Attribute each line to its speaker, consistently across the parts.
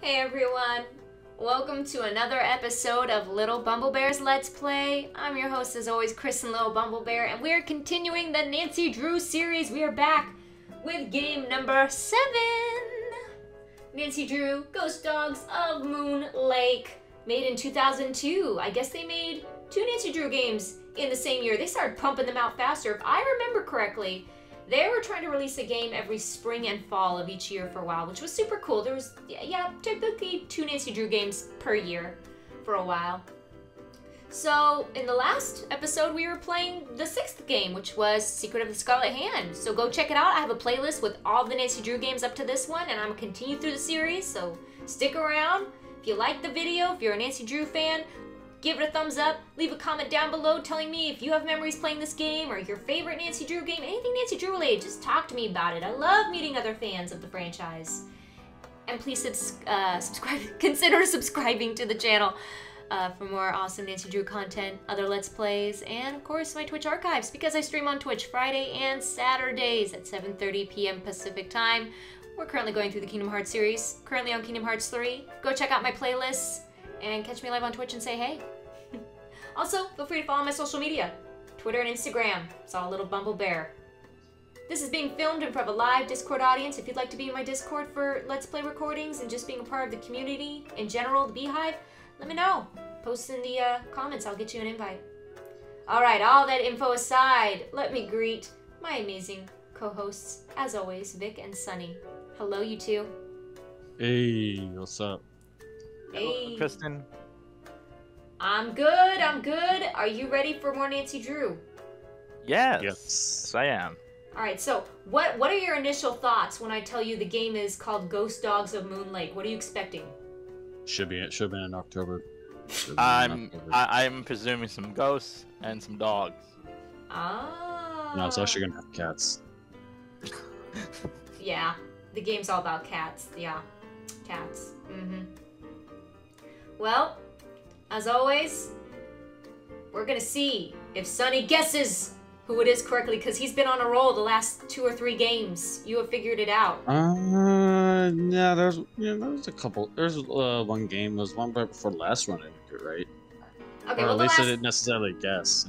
Speaker 1: Hey everyone! Welcome to another episode of Little Bumble Bears Let's Play. I'm your host, as always, Kristen Little Bumble Bear, and we're continuing the Nancy Drew series. We are back with game number seven Nancy Drew Ghost Dogs of Moon Lake, made in 2002. I guess they made two Nancy Drew games in the same year. They started pumping them out faster, if I remember correctly. They were trying to release a game every spring and fall of each year for a while, which was super cool. There was, yeah, typically two Nancy Drew games per year for a while. So, in the last episode, we were playing the sixth game, which was Secret of the Scarlet Hand. So, go check it out. I have a playlist with all the Nancy Drew games up to this one, and I'm gonna continue through the series. So, stick around. If you like the video, if you're a Nancy Drew fan, give it a thumbs up. Leave a comment down below telling me if you have memories playing this game or your favorite Nancy Drew game, anything Nancy Drew related. Just talk to me about it. I love meeting other fans of the franchise. And please subs uh, subscribe. Consider subscribing to the channel uh, for more awesome Nancy Drew content, other Let's Plays, and of course my Twitch archives because I stream on Twitch Friday and Saturdays at 7.30 p.m. Pacific Time. We're currently going through the Kingdom Hearts series, currently on Kingdom Hearts 3. Go check out my playlists and catch me live on Twitch and say hey. also, feel free to follow my social media, Twitter and Instagram. It's all a little Bumble Bear. This is being filmed in front of a live Discord audience. If you'd like to be in my Discord for Let's Play recordings and just being a part of the community in general, the Beehive, let me know. Post in the uh, comments. I'll get you an invite. All right, all that info aside, let me greet my amazing co-hosts, as always, Vic and Sunny. Hello, you two.
Speaker 2: Hey, what's up?
Speaker 1: Hey.
Speaker 3: Kristen.
Speaker 1: I'm good. I'm good. Are you ready for more Nancy Drew?
Speaker 3: Yes.
Speaker 2: Yes.
Speaker 3: Yes, I am.
Speaker 1: All right. So, what what are your initial thoughts when I tell you the game is called Ghost Dogs of Moon Lake? What are you expecting?
Speaker 2: Should be. It should have been in October. Been
Speaker 3: I'm
Speaker 2: October.
Speaker 3: I, I'm presuming some ghosts and some dogs.
Speaker 1: Ah.
Speaker 2: No, it's actually gonna have cats.
Speaker 1: Yeah, the game's all about cats. Yeah, cats. Mm-hmm. Well, as always, we're gonna see if Sunny guesses who it is correctly because he's been on a roll the last two or three games. You have figured it out.
Speaker 2: Uh, yeah. There's yeah. There's a couple. There's uh one game. There's one right before the last one. I think, right?
Speaker 1: Okay,
Speaker 2: or
Speaker 1: well
Speaker 2: at least
Speaker 1: last.
Speaker 2: I didn't necessarily guess.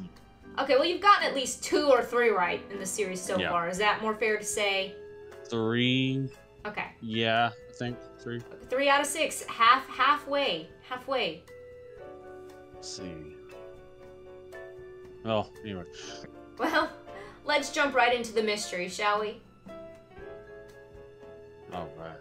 Speaker 1: Okay, well you've gotten at least two or three right in the series so
Speaker 2: Yeah.
Speaker 1: far. Is that more fair to say?
Speaker 2: Three.
Speaker 1: Okay,
Speaker 2: Yeah, I think three.
Speaker 1: three out of six, half halfway, halfway.
Speaker 2: Let's see. Well, anyway.
Speaker 1: Well, let's jump right into the mystery, shall we?
Speaker 2: All right.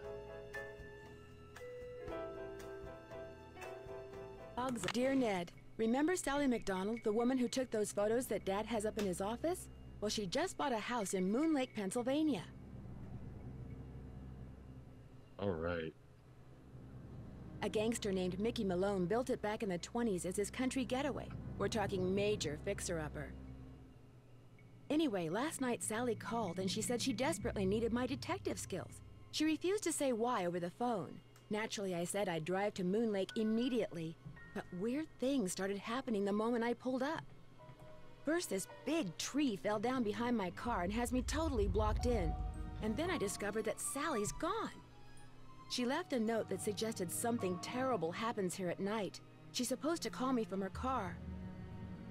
Speaker 4: Dogs. Dear Ned, remember Sally McDonald, the woman who took those photos that Dad has up in his office? Well, she just bought a house in Moon Lake, Pennsylvania.
Speaker 2: All right.
Speaker 4: A gangster named Mickey Malone built it back in the 20s as his country getaway. We're talking major fixer-upper. Anyway, last night Sally called and she said she desperately needed my detective skills. She refused to say why over the phone. Naturally, I said I'd drive to Moon Lake immediately. But weird things started happening the moment I pulled up. First, this big tree fell down behind my car and has me totally blocked in. And then I discovered that Sally's gone. She left a note that suggested something terrible happens here at night. She's supposed to call me from her car.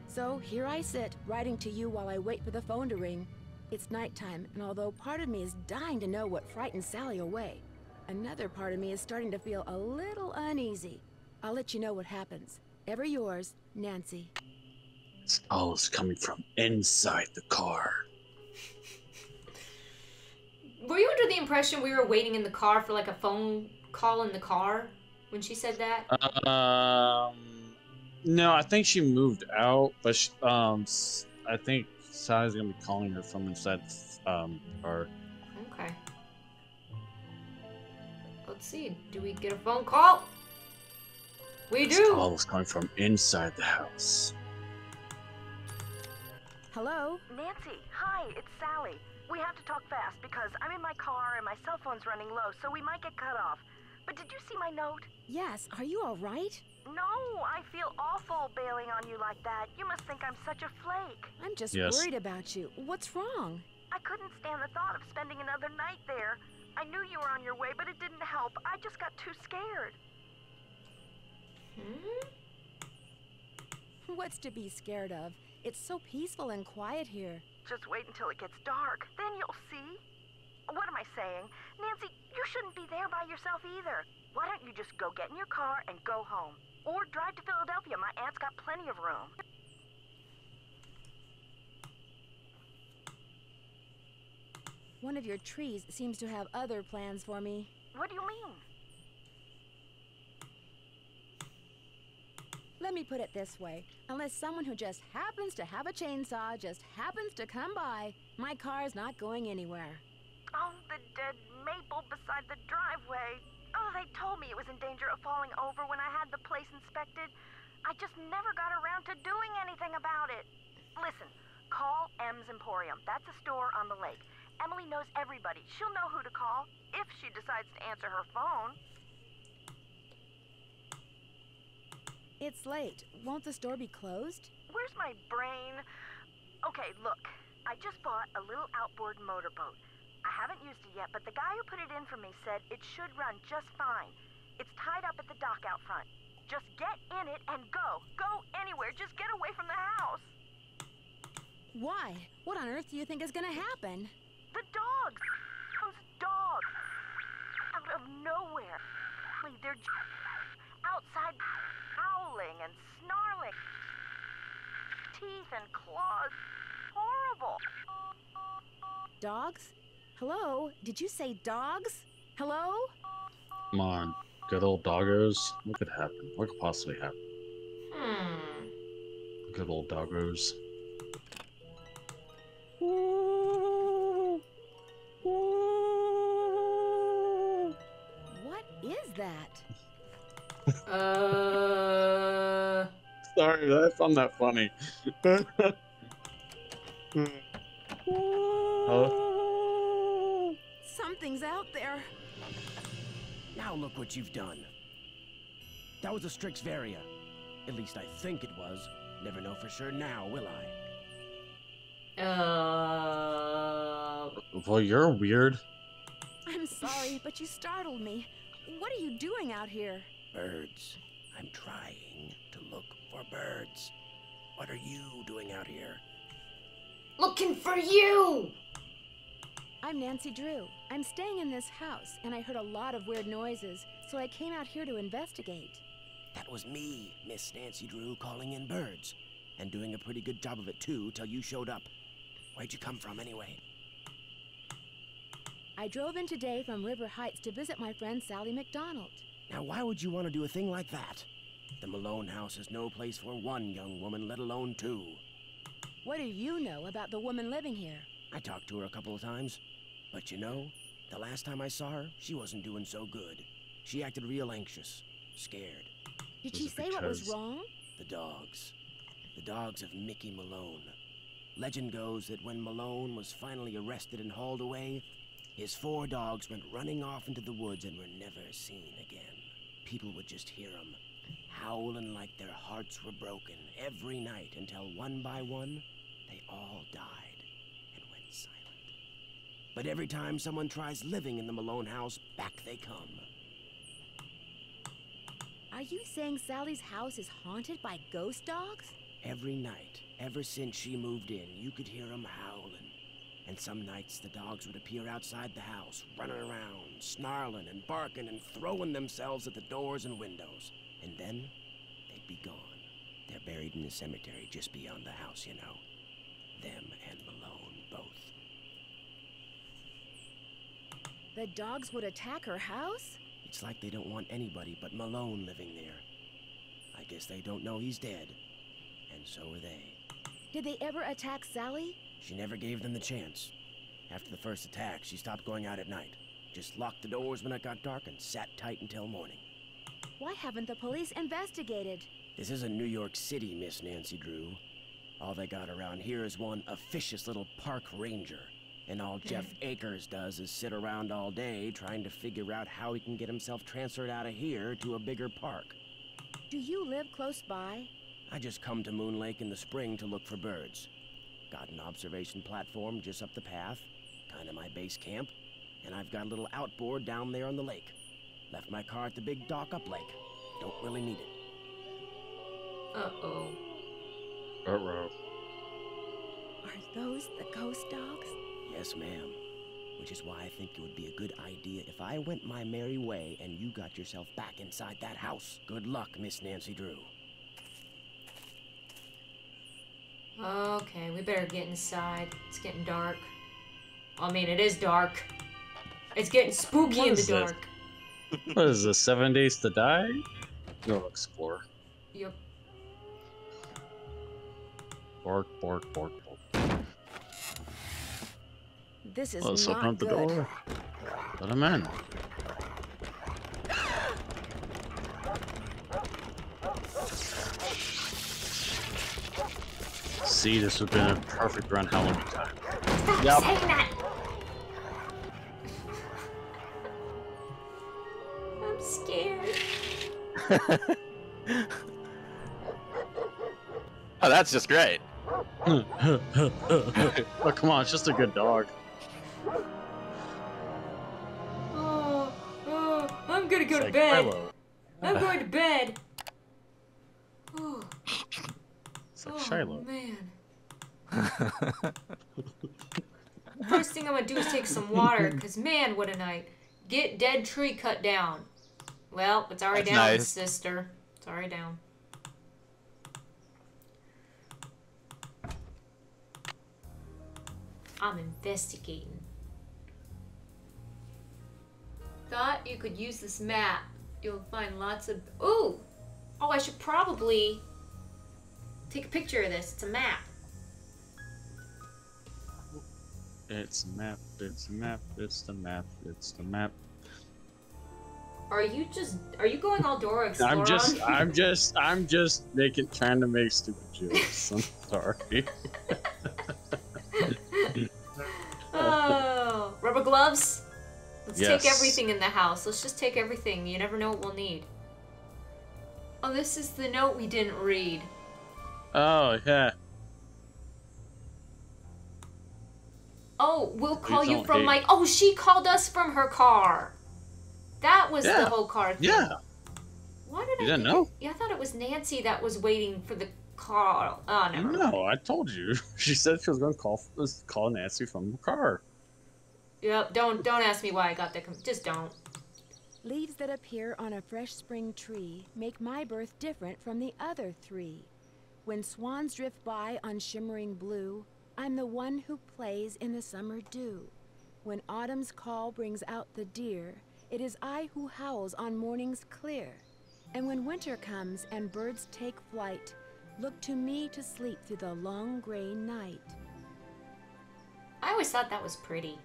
Speaker 4: So here I sit, writing to you while I wait for the phone to ring. It's nighttime, and although part of me is dying to know what frightened Sally away, another part of me is starting to feel a little uneasy. I'll let you know what happens. Ever yours, Nancy.
Speaker 2: It's all coming from inside the car.
Speaker 1: Were you under the impression we were waiting in the car for like a phone call in the car when she said that?
Speaker 2: Um, no, I think she moved out, but she, um, s- I think Sally's gonna be calling her from inside um car.
Speaker 1: Okay. Let's see. Do we get a phone call? We
Speaker 2: This
Speaker 1: do.
Speaker 2: call is coming from inside the house.
Speaker 4: Hello?
Speaker 5: Nancy, hi, it's Sally. We have to talk fast because I'm in my car and my cell phone's running low, so we might get cut off. But did you see my note?
Speaker 4: Yes, are you alright?
Speaker 5: No, I feel awful bailing on you like that. You must think I'm such a flake.
Speaker 4: I'm just
Speaker 2: Yes.
Speaker 4: worried about you. What's wrong?
Speaker 5: I couldn't stand the thought of spending another night there. I knew you were on your way, but it didn't help. I just got too scared.
Speaker 1: Hmm?
Speaker 4: What's to be scared of? It's so peaceful and quiet here.
Speaker 5: Just wait until it gets dark. Then you'll see. What am I saying? Nancy, you shouldn't be there by yourself either. Why don't you just go get in your car and go home? Or drive to Philadelphia. My aunt's got plenty of room.
Speaker 4: One of your trees seems to have other plans for me.
Speaker 5: What do you mean?
Speaker 4: Let me put it this way. Unless someone who just happens to have a chainsaw just happens to come by, my car's not going anywhere.
Speaker 5: Oh, the dead maple beside the driveway. Oh, they told me it was in danger of falling over when I had the place inspected. I just never got around to doing anything about it. Listen, call M's Emporium. That's a store on the lake. Emily knows everybody. She'll know who to call if she decides to answer her phone.
Speaker 4: It's late. Won't the store be closed?
Speaker 5: Where's my brain? Okay, look. I just bought a little outboard motorboat. I haven't used it yet, but the guy who put it in for me said it should run just fine. It's tied up at the dock out front. Just get in it and go. Go anywhere. Just get away from the house.
Speaker 4: Why? What on earth do you think is gonna happen?
Speaker 5: The dogs. Those dogs. Out of nowhere. They're j- outside howling and snarling. Teeth and claws. Horrible.
Speaker 4: Dogs? Hello? Did you say dogs? Hello?
Speaker 2: Come on, good old doggos. What could happen? What could possibly happen?
Speaker 1: Hmm.
Speaker 2: Good old doggos.
Speaker 4: What
Speaker 1: Uh.
Speaker 2: Sorry, I found that funny. oh,
Speaker 4: Something's out there.
Speaker 6: Now look what you've done. That was a Strix varia. At least I think it was. Never know for sure now, will I?
Speaker 1: Uh.
Speaker 2: well, you're weird.
Speaker 4: I'm sorry, but you startled me. What are you doing out here?
Speaker 6: Birds. I'm trying to look for birds. What are you doing out here?
Speaker 1: Looking for you!
Speaker 4: I'm Nancy Drew. I'm staying in this house, and I heard a lot of weird noises, so I came out here to investigate.
Speaker 6: That was me, Miss Nancy Drew, calling in birds. And doing a pretty good job of it, too, till you showed up. Where'd you come from, anyway?
Speaker 4: I drove in today from River Heights to visit my friend Sally McDonald.
Speaker 6: Now, why would you want to do a thing like that? The Malone house is no place for one young woman, let alone two.
Speaker 4: What do you know about the woman living here?
Speaker 6: I talked to her a couple of times. But you know, the last time I saw her, she wasn't doing so good. She acted real anxious, scared.
Speaker 4: Did
Speaker 2: Was
Speaker 4: she
Speaker 2: it
Speaker 4: say what was wrong?
Speaker 6: The dogs. The dogs of Mickey Malone. Legend goes that when Malone was finally arrested and hauled away, his four dogs went running off into the woods and were never seen again. People would just hear them, howling like their hearts were broken every night until one by one, they all died and went silent. But every time someone tries living in the Malone house, back they come.
Speaker 4: Are you saying Sally's house is haunted by ghost dogs?
Speaker 6: Every night, ever since she moved in, you could hear 'em howling. And some nights the dogs would appear outside the house, running around, snarling and barking and throwing themselves at the doors and windows. And then they'd be gone. They're buried in the cemetery just beyond the house, you know. Them and Malone both.
Speaker 4: The dogs would attack her house?
Speaker 6: It's like they don't want anybody but Malone living there. I guess they don't know he's dead. And so are they.
Speaker 4: Did they ever attack Sally?
Speaker 6: She never gave them the chance. After the first attack, she stopped going out at night. Just locked the doors when it got dark and sat tight until morning.
Speaker 4: Why haven't the police investigated?
Speaker 6: This isn't New York City, Miss Nancy Drew. All they got around here is one officious little park ranger. And all Jeff Akers does is sit around all day trying to figure out how he can get himself transferred out of here to a bigger park.
Speaker 4: Do you live close by?
Speaker 6: I just come to Moon Lake in the spring to look for birds. Got an observation platform just up the path, kinda my base camp, and I've got a little outboard down there on the lake. Left my car at the big dock up lake. Don't really need it.
Speaker 1: Uh oh.
Speaker 2: Uh-oh.
Speaker 4: Are those the ghost dogs?
Speaker 6: Yes, ma'am. Which is why I think it would be a good idea if I went my merry way and you got yourself back inside that house. Good luck, Miss Nancy Drew.
Speaker 1: Okay, we better get inside. It's getting dark. I mean, it is dark. It's getting spooky
Speaker 2: What
Speaker 1: in the
Speaker 2: is this?
Speaker 1: dark.
Speaker 2: What is this? Seven Days to Die? Go explore.
Speaker 1: Yep.
Speaker 2: Bark, bark, bark, bark.
Speaker 4: This is
Speaker 2: Let's
Speaker 4: not
Speaker 2: open up the
Speaker 4: good.
Speaker 2: door. Let him in. See, this would have been a perfect run Halloween time.
Speaker 1: Stop
Speaker 2: Yep.
Speaker 1: saying that! I'm scared.
Speaker 3: Oh, that's just great.
Speaker 2: oh, come on, it's just a good dog.
Speaker 1: Oh, oh, I'm gonna go
Speaker 2: It's
Speaker 1: to
Speaker 2: like
Speaker 1: bed.
Speaker 2: Philo.
Speaker 1: I'm going to bed. Oh,
Speaker 2: It's like
Speaker 1: oh
Speaker 2: Shiloh.
Speaker 1: man. First thing I'm gonna do is take some water, cause man, what a night. Get dead tree cut down. Well, it's already
Speaker 3: That's
Speaker 1: down,
Speaker 3: nice.
Speaker 1: sister. It's already down. I'm investigating. Thought you could use this map. You'll find lots of. Ooh! Oh, I should probably take a picture of this. It's a map.
Speaker 2: It's a map, it's a map, it's the map, it's the map.
Speaker 1: Are you just. Are you going all Dora Explorer?
Speaker 2: I'm just, I'm just, I'm just making, trying to make stupid jokes. I'm sorry.
Speaker 1: Oh, rubber gloves. Let's take everything in the house. Let's just take everything. You never know what we'll need. Oh, this is the note we didn't read.
Speaker 2: Oh, yeah.
Speaker 1: Oh, we'll call you from
Speaker 2: hate-
Speaker 1: my. Oh, she called us from her car. That was the whole car thing.
Speaker 2: Yeah.
Speaker 1: Why did
Speaker 2: You
Speaker 1: I
Speaker 2: didn't know?
Speaker 1: It, yeah, I thought it was Nancy that was waiting for the call. Oh, never mind.
Speaker 2: No, I told you. She said she was going to call call Nancy from the car.
Speaker 1: Yep. Don't don't ask me why I got that. Com- just don't.
Speaker 4: Leaves that appear on a fresh spring tree make my birth different from the other three. When swans drift by on shimmering blue, I'm the one who plays in the summer dew. When autumn's call brings out the deer, it is I who howls on mornings clear. And when winter comes and birds take flight, look to me to sleep through the long gray night.
Speaker 1: I always thought that was pretty.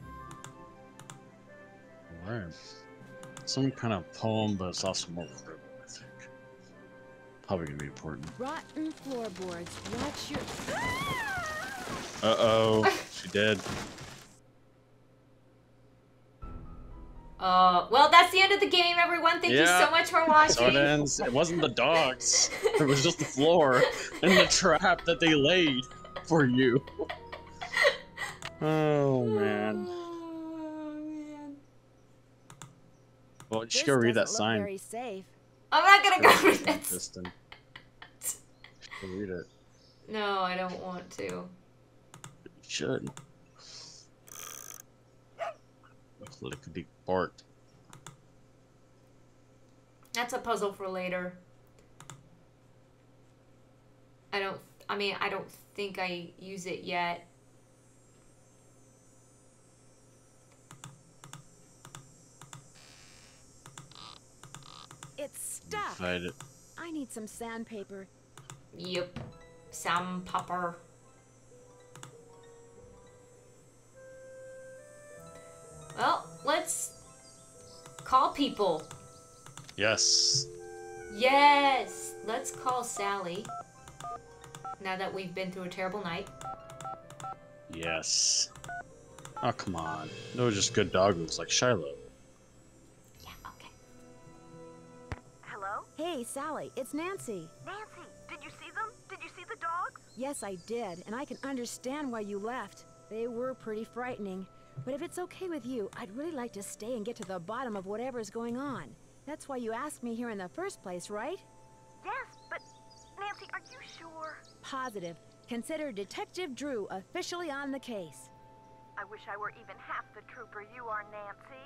Speaker 2: Right. Some kind of poem, but it's also more verbal, I think. Probably going to be important.
Speaker 4: Rotten floorboards, watch your.
Speaker 2: Uh oh, she did.
Speaker 1: Uh, well, that's the end of the game, everyone. Thank you so much for watching.
Speaker 2: So it ends. It wasn't the dogs. It was just the floor and the trap that they laid for you. Oh man.
Speaker 1: Oh, man.
Speaker 2: Well, you
Speaker 4: This
Speaker 2: should go read that
Speaker 4: doesn't look
Speaker 2: sign.
Speaker 1: I'm not gonna go read.
Speaker 2: Kristen. Read it.
Speaker 1: No, I don't want to.
Speaker 2: You should. Lickety Bart.
Speaker 1: That's a puzzle for later. I don't. I mean, I don't think I use it yet.
Speaker 4: It's stuck.
Speaker 2: Fight it.
Speaker 4: I need some sandpaper.
Speaker 1: Yep. Sam Popper. Well, let's call people.
Speaker 2: Yes.
Speaker 1: Yes! Let's call Sally. Now that we've been through a terrible night.
Speaker 2: Yes. Oh come on. No, just good dog moves like Shiloh.
Speaker 4: Hey, Sally, it's Nancy.
Speaker 5: Nancy, did you see them? Did you see the dogs?
Speaker 4: Yes, I did, and I can understand why you left. They were pretty frightening. but if it's okay with you, I'd really like to stay and get to the bottom of whatever's going on. That's why you asked me here in the first place, right?
Speaker 5: Yes, but Nancy, are you sure?
Speaker 4: Positive. Consider Detective Drew officially on the case.
Speaker 5: I wish I were even half the trooper you are, Nancy.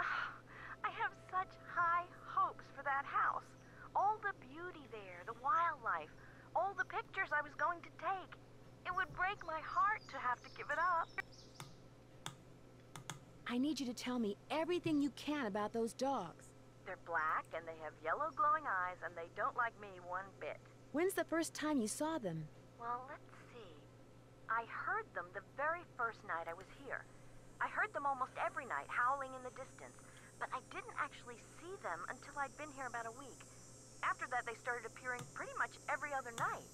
Speaker 5: Ah, I have such high for that house. All the beauty there, the wildlife, all the pictures I was going to take. It would break my heart to have to give it up.
Speaker 4: I need you to tell me everything you can about those dogs.
Speaker 5: They're black and they have yellow glowing eyes and they don't like me one bit.
Speaker 4: When's the first time you saw them?
Speaker 5: Well, let's see. I heard them the very first night I was here. I heard them almost every night, howling in the distance, but I didn't actually see them until I'd been here about a week. After that, they started appearing pretty much every other night.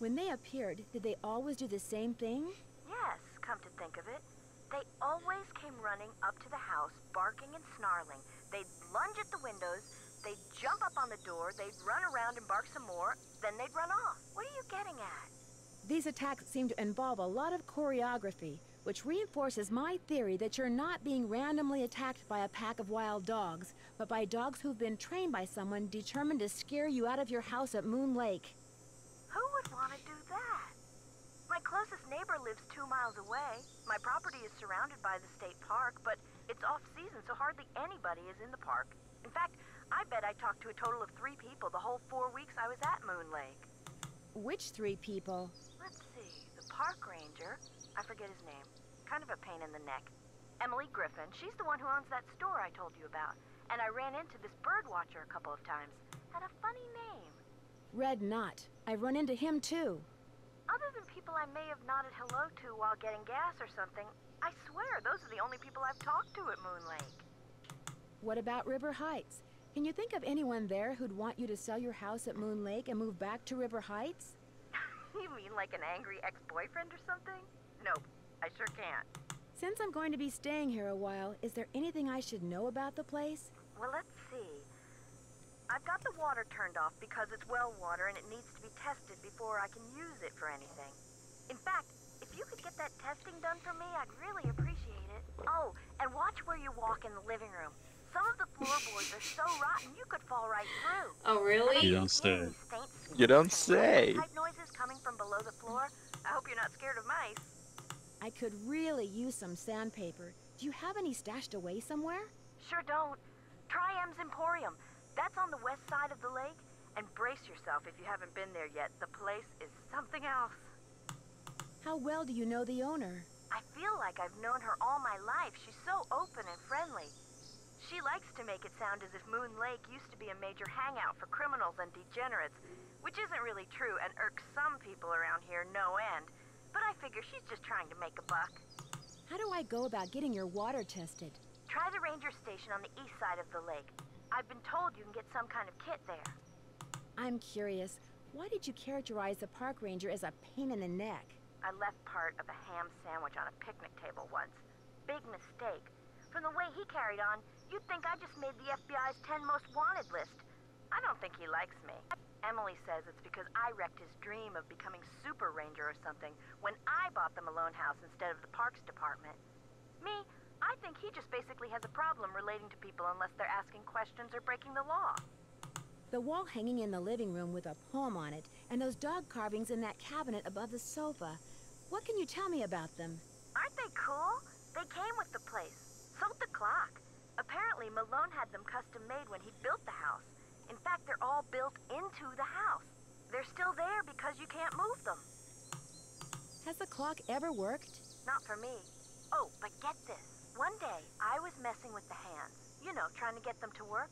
Speaker 4: When they appeared, did they always do the same thing?
Speaker 5: Yes, come to think of it. They always came running up to the house, barking and snarling. They'd lunge at the windows, they'd jump up on the door, they'd run around and bark some more, then they'd run off. What are you getting at?
Speaker 4: These attacks seem to involve a lot of choreography, which reinforces my theory that you're not being randomly attacked by a pack of wild dogs, but by dogs who've been trained by someone determined to scare you out of your house at Moon Lake.
Speaker 5: Who would want to do that? My closest neighbor lives two miles away. My property is surrounded by the state park, but it's off season, so hardly anybody is in the park. In fact, I bet I talked to a total of three people the whole four weeks I was at Moon Lake.
Speaker 4: Which three people?
Speaker 5: Let's see. The park ranger, I forget his name. Kind of a pain in the neck. Emily Griffin, she's the one who owns that store I told you about. And I ran into this bird watcher a couple of times. Had a funny name.
Speaker 4: Red Knot. I've run into him too.
Speaker 5: Other than people I may have nodded hello to while getting gas or something, I swear those are the only people I've talked to at Moon Lake.
Speaker 4: What about River Heights? Can you think of anyone there who'd want you to sell your house at Moon Lake and move back to River Heights?
Speaker 5: you mean like an angry ex-boyfriend or something? Nope, I sure can't.
Speaker 4: Since I'm going to be staying here a while, is there anything I should know about the place?
Speaker 5: Well, let's see. I've got the water turned off because it's well water and it needs to be tested before I can use it for anything. In fact, if you could get that testing done for me, I'd really appreciate it. Oh, and watch where you walk in the living room. Some of the floorboards are so rotten you could fall right through.
Speaker 1: Oh, really?
Speaker 2: You don't say.
Speaker 3: You don't say.
Speaker 5: Type noises coming from below the floor. I hope you're not scared of mice.
Speaker 4: I could really use some sandpaper. Do you have any stashed away somewhere?
Speaker 5: Sure don't. Try M's Emporium. That's on the west side of the lake. And brace yourself if you haven't been there yet. The place is something else.
Speaker 4: How well do you know the owner?
Speaker 5: I feel like I've known her all my life. She's so open and friendly. She likes to make it sound as if Moon Lake used to be a major hangout for criminals and degenerates, which isn't really true and irks some people around here no end. But I figure she's just trying to make a buck.
Speaker 4: How do I go about getting your water tested?
Speaker 5: Try the ranger station on the east side of the lake. I've been told you can get some kind of kit there.
Speaker 4: I'm curious, why did you characterize the park ranger as a pain in the neck?
Speaker 5: I left part of a ham sandwich on a picnic table once. Big mistake. From the way he carried on, you'd think I just made the FBI's 10 most wanted list. I don't think he likes me. Emily says it's because I wrecked his dream of becoming Super Ranger or something when I bought the Malone house instead of the Parks Department. Me, I think he just basically has a problem relating to people unless they're asking questions or breaking the law.
Speaker 4: The wall hanging in the living room with a poem on it, and those dog carvings in that cabinet above the sofa. What can you tell me about them?
Speaker 5: Aren't they cool? They came with the place. Sold the clock. Apparently, Malone had them custom made when he built the house. In fact, they're all built into the house. They're still there because you can't move them.
Speaker 4: Has the clock ever worked?
Speaker 5: Not for me. Oh, but get this. One day, I was messing with the hands, you know, trying to get them to work,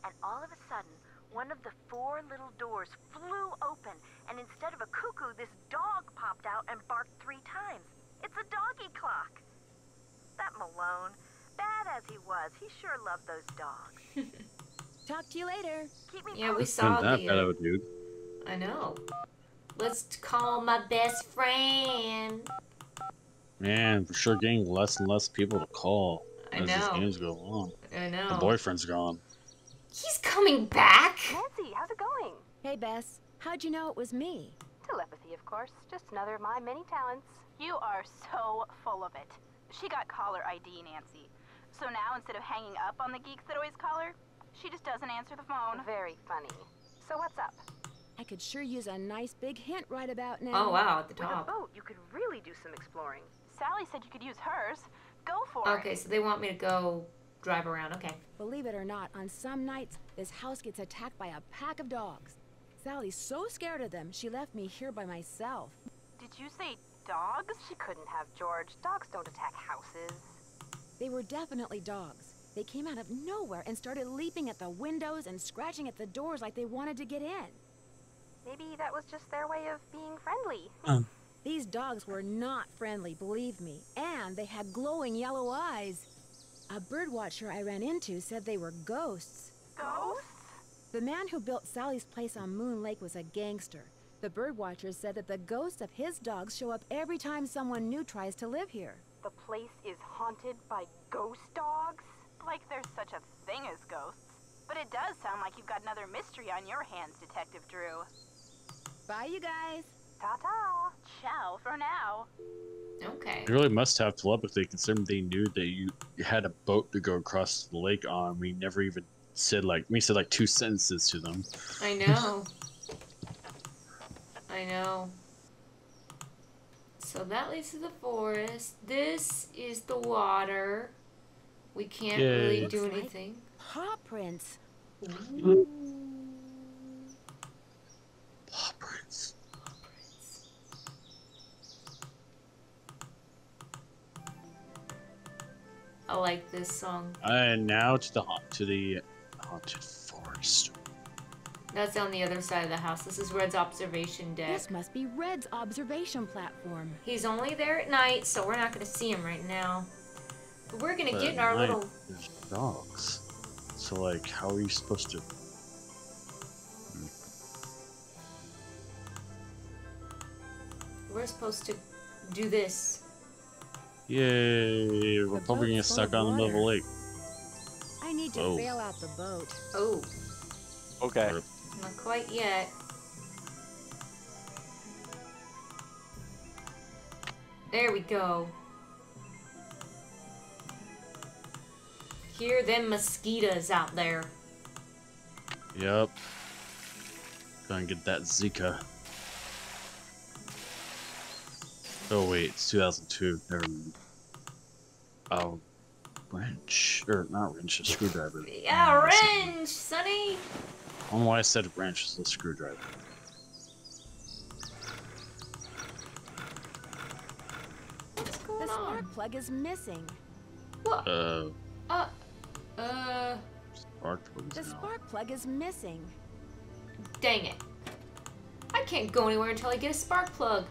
Speaker 5: and all of a sudden, one of the four little doors flew open, and instead of a cuckoo, this dog popped out and barked three times. It's a doggy clock. That Malone, bad as he was, he sure loved those dogs.
Speaker 4: Talk to you later.
Speaker 5: Keep me
Speaker 1: Yeah, we saw
Speaker 2: Not that
Speaker 1: the.
Speaker 2: bad of a dude.
Speaker 1: I know. Let's call my best friend.
Speaker 2: Man, for sure getting less and less people to call
Speaker 1: I
Speaker 2: as these
Speaker 1: know.
Speaker 2: games go on.
Speaker 1: I know.
Speaker 2: The boyfriend's gone.
Speaker 1: He's coming back.
Speaker 7: Nancy, how's it going?
Speaker 4: Hey, Bess. How'd you know it was me?
Speaker 7: Telepathy, of course. Just another of my many talents. You are so full of it. She got caller ID, Nancy. So now instead of hanging up on the geeks that always call her, she just doesn't answer the phone.
Speaker 5: Very funny. So what's up?
Speaker 4: I could sure use a nice big hint right about now.
Speaker 1: Oh wow, at the top.
Speaker 5: With a boat, you could really do some exploring.
Speaker 7: Sally said you could use hers. Go for
Speaker 1: Okay,
Speaker 7: it.
Speaker 1: Okay, so they want me to go drive around. Okay.
Speaker 4: Believe it or not, on some nights, this house gets attacked by a pack of dogs. Sally's so scared of them, she left me here by myself.
Speaker 7: Did you say dogs?
Speaker 5: She couldn't have, George. Dogs don't attack houses.
Speaker 4: They were definitely dogs. They came out of nowhere and started leaping at the windows and scratching at the doors like they wanted to get in.
Speaker 5: Maybe that was just their way of being friendly. Um.
Speaker 4: These dogs were not friendly, believe me, and they had glowing yellow eyes. A bird watcher I ran into said they were ghosts.
Speaker 7: Ghosts?
Speaker 4: The man who built Sally's place on Moon Lake was a gangster. The bird watcher said that the ghosts of his dogs show up every time someone new tries to live here.
Speaker 5: The place is haunted by ghost dogs?
Speaker 7: Like there's such a thing as ghosts. But it does sound like you've got another mystery on your hands, Detective Drew.
Speaker 4: Bye, you guys.
Speaker 5: Ta-ta.
Speaker 7: Ciao for now.
Speaker 1: Okay.
Speaker 2: You really must have telepathy, considering they knew that you had a boat to go across the lake on. We never even said like we said like two sentences to them.
Speaker 1: I know. I know. So that leads to the forest. This is the water. We can't really do
Speaker 4: Looks like-
Speaker 1: anything.
Speaker 4: Paw prints.
Speaker 2: Paw prints.
Speaker 1: I like this song.
Speaker 2: And now to the to the haunted forest.
Speaker 1: That's on the other side of the house. This is Red's observation deck.
Speaker 4: This must be Red's observation platform.
Speaker 1: He's only there at night, so we're not going to see him right now. But we're going to
Speaker 2: But
Speaker 1: get in our
Speaker 2: night,
Speaker 1: little.
Speaker 2: There's dogs. So like, how are you supposed to? Hmm.
Speaker 1: We're supposed to do this.
Speaker 2: Yay! We're probably gonna
Speaker 4: boat's full
Speaker 2: stuck on the middle of the lake.
Speaker 4: I need to
Speaker 2: Oh.
Speaker 4: bail out the boat.
Speaker 1: Oh,
Speaker 3: Okay.
Speaker 1: Not quite yet. There we go. Hear them mosquitoes out there.
Speaker 2: Yep. Go and get that Zika. Oh wait, it's 2002. Never mind. Oh, wrench or not wrench, a screwdriver.
Speaker 1: Yeah,
Speaker 2: that's-
Speaker 1: wrench, Sunny.
Speaker 2: I don't know why I said wrench. It's a screwdriver.
Speaker 1: What's
Speaker 4: The
Speaker 1: going on?
Speaker 4: spark plug is missing.
Speaker 1: What?
Speaker 2: Uh,
Speaker 1: Uh, uh,
Speaker 2: spark plugs
Speaker 4: The
Speaker 2: now.
Speaker 4: spark plug is missing.
Speaker 1: dang it. I can't go anywhere until I get a spark plug.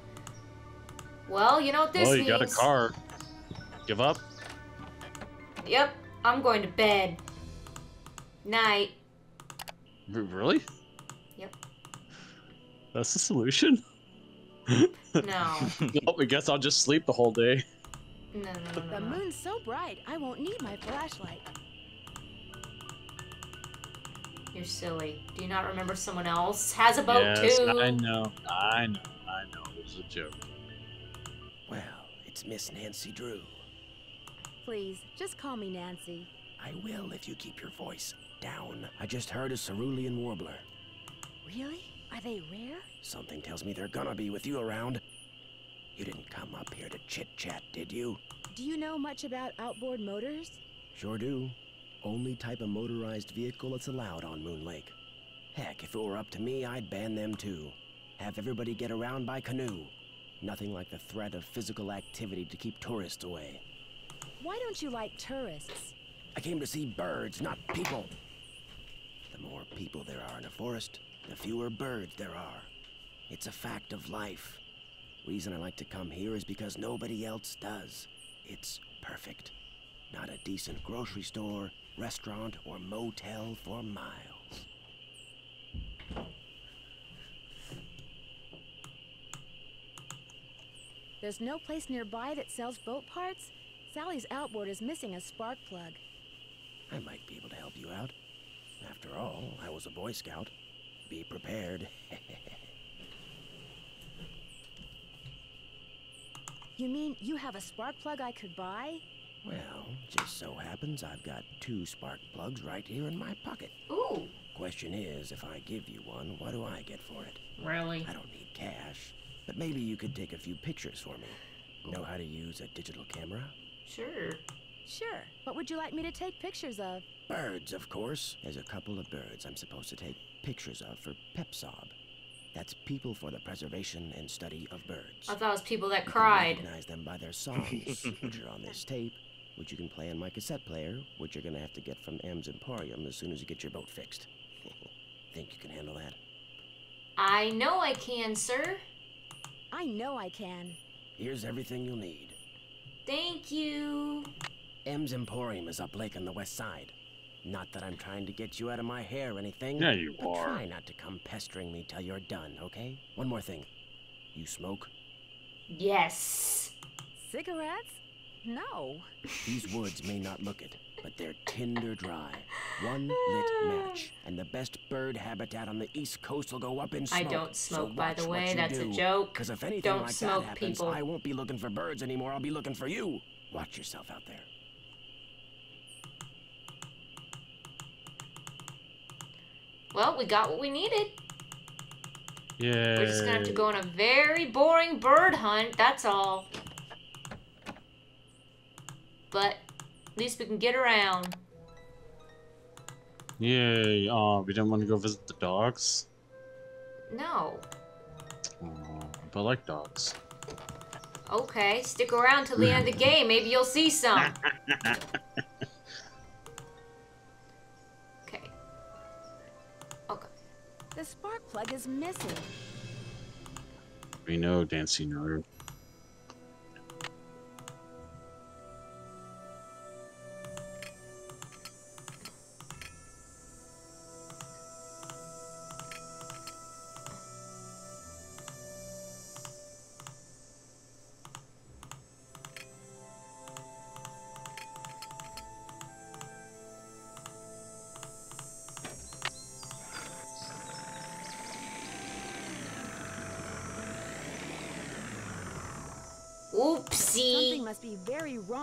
Speaker 1: Well, you know what this
Speaker 2: Well, you
Speaker 1: means.
Speaker 2: got a car. Give up.
Speaker 1: Yep, I'm going to bed. Night.
Speaker 2: Really?
Speaker 1: Yep.
Speaker 2: That's the solution.
Speaker 1: No.
Speaker 2: well, I guess I'll just sleep the whole day.
Speaker 1: No, no, no, no,
Speaker 4: The moon's so bright, I won't need my flashlight.
Speaker 1: You're silly. Do you not remember someone else has a boat
Speaker 2: yes,
Speaker 1: too?
Speaker 2: I know. I know. I know. It was a joke.
Speaker 6: Well, it's Miss Nancy Drew.
Speaker 4: Please, just call me Nancy.
Speaker 6: I will if you keep your voice down. I just heard a cerulean warbler.
Speaker 4: Really? Are they rare?
Speaker 6: Something tells me they're gonna be with you around. You didn't come up here to chit chat, did you?
Speaker 4: Do you know much about outboard motors?
Speaker 6: Sure do. Only type of motorized vehicle that's allowed on Moon Lake. Heck, if it were up to me, I'd ban them too. Have everybody get around by canoe. Nothing like the threat of physical activity to keep tourists away.
Speaker 4: Why don't you like tourists?
Speaker 6: I came to see birds, not people. The more people there are in a forest, the fewer birds there are. It's a fact of life. Reason I like to come here is because nobody else does. It's perfect. Not a decent grocery store, restaurant, or motel for miles.
Speaker 4: There's no place nearby that sells boat parts? Sally's outboard is missing a spark plug.
Speaker 6: I might be able to help you out. After all, I was a Boy Scout. Be prepared.
Speaker 4: You mean you have a spark plug I could buy?
Speaker 6: Well, just so happens I've got two spark plugs right here in my pocket.
Speaker 1: Ooh,
Speaker 6: Question is, if I give you one, what do I get for it?
Speaker 1: really?
Speaker 6: I don't need cash, but maybe you could take a few pictures for me. Know how to use a digital camera?
Speaker 1: Sure.
Speaker 4: Sure. What would you like me to take pictures of?
Speaker 6: Birds, of course. There's a couple of birds I'm supposed to take pictures of for PepSob. That's People for the Preservation and Study of Birds.
Speaker 1: I thought it was people that
Speaker 6: You can
Speaker 1: cried.
Speaker 6: recognize them by their songs, which are on this tape, which you can play on my cassette player, which you're gonna have to get from M's Emporium as soon as you get your boat fixed. Think you can handle that?
Speaker 1: I know I can, sir.
Speaker 4: I know I can.
Speaker 6: Here's everything you'll need.
Speaker 1: Thank you.
Speaker 6: M's Emporium is up lake on the west side. Not that I'm trying to get you out of my hair or anything.
Speaker 2: Yeah, you
Speaker 6: but
Speaker 2: are.
Speaker 6: Try not to come pestering me till you're done, okay? One more thing. You smoke?
Speaker 1: Yes.
Speaker 4: Cigarettes? No.
Speaker 6: These woods may not look it, but they're tinder dry. One lit match, and the best bird habitat on the East Coast will go up in smoke.
Speaker 1: I don't smoke,
Speaker 6: so
Speaker 1: by the way.
Speaker 6: you
Speaker 1: That's a joke.
Speaker 6: Because if anything
Speaker 1: Don't
Speaker 6: like
Speaker 1: smoke,
Speaker 6: that happens,
Speaker 1: people.
Speaker 6: I won't be looking for birds anymore. I'll be looking for you. Watch yourself out there.
Speaker 1: Well, we got what we needed.
Speaker 2: Yeah.
Speaker 1: We're just gonna have to go on a very boring bird hunt, that's all. But at least we can get around.
Speaker 2: Yay. Uh, we didn't want to go visit the dogs.
Speaker 1: No.
Speaker 2: Uh, but I like dogs.
Speaker 1: Okay, stick around till the end of the game. Maybe you'll see some. Okay. Okay.
Speaker 4: The spark plug is missing.
Speaker 2: We know, dancing nerd.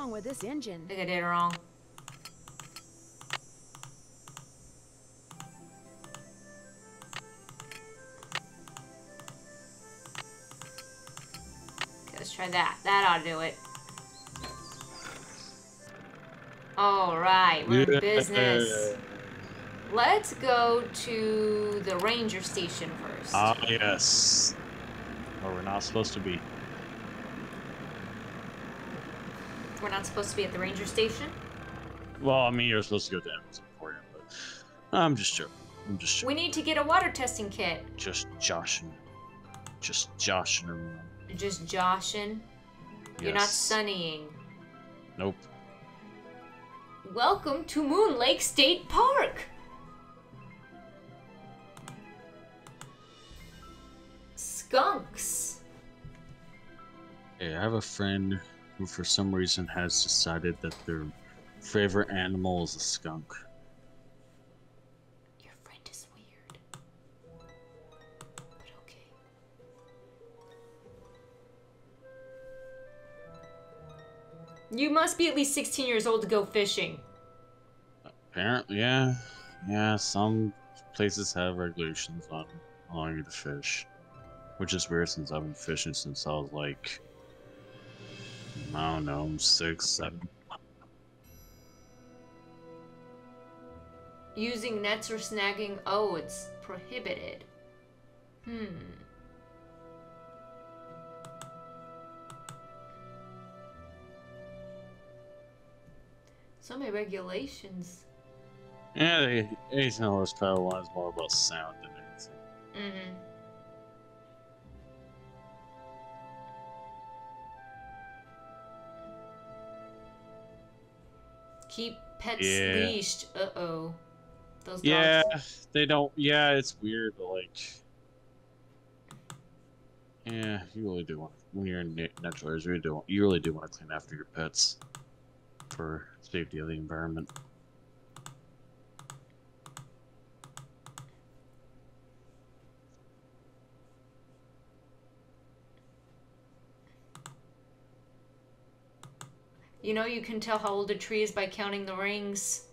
Speaker 4: Wrong with this engine.
Speaker 1: I think I did it wrong. Okay, let's try that. That ought to do it. Alright, we're in business. Let's go to the ranger station first.
Speaker 2: Ah, yes. Where we're not supposed to be.
Speaker 1: We're not supposed to be at the ranger station?
Speaker 2: Well, I mean, you're supposed to go to Amazon Emporium, but I'm just joking. I'm just joking.
Speaker 1: We need to get a water testing kit.
Speaker 2: Just joshing. Just joshing around.
Speaker 1: Just joshing. You're not
Speaker 2: Yes.
Speaker 1: sunnying.
Speaker 2: Nope.
Speaker 1: Welcome to Moon Lake State Park! Skunks.
Speaker 2: Hey, I have a friend who, for some reason, has decided that their favorite animal is a skunk.
Speaker 1: Your friend is weird. But okay. You must be at least 16 years old to go fishing.
Speaker 2: Apparently, yeah. Yeah, some places have regulations on allowing you to fish. Which is weird since I've been fishing since I was like, I don't know, six, seven.
Speaker 1: Using nets or snagging, oh, it's prohibited. Hmm. So many regulations.
Speaker 2: Yeah, they, 18 horsepower one is more about sound than anything.
Speaker 1: Mm-hmm. Keep pets
Speaker 2: Yeah.
Speaker 1: leashed. Uh oh. Those dogs.
Speaker 2: Yeah, they don't. Yeah, it's weird, but like, yeah, you really do want when you're in na- natural areas. You really do. You really do want to clean after your pets for safety of the environment.
Speaker 1: You know, you can tell how old a tree is by counting the rings.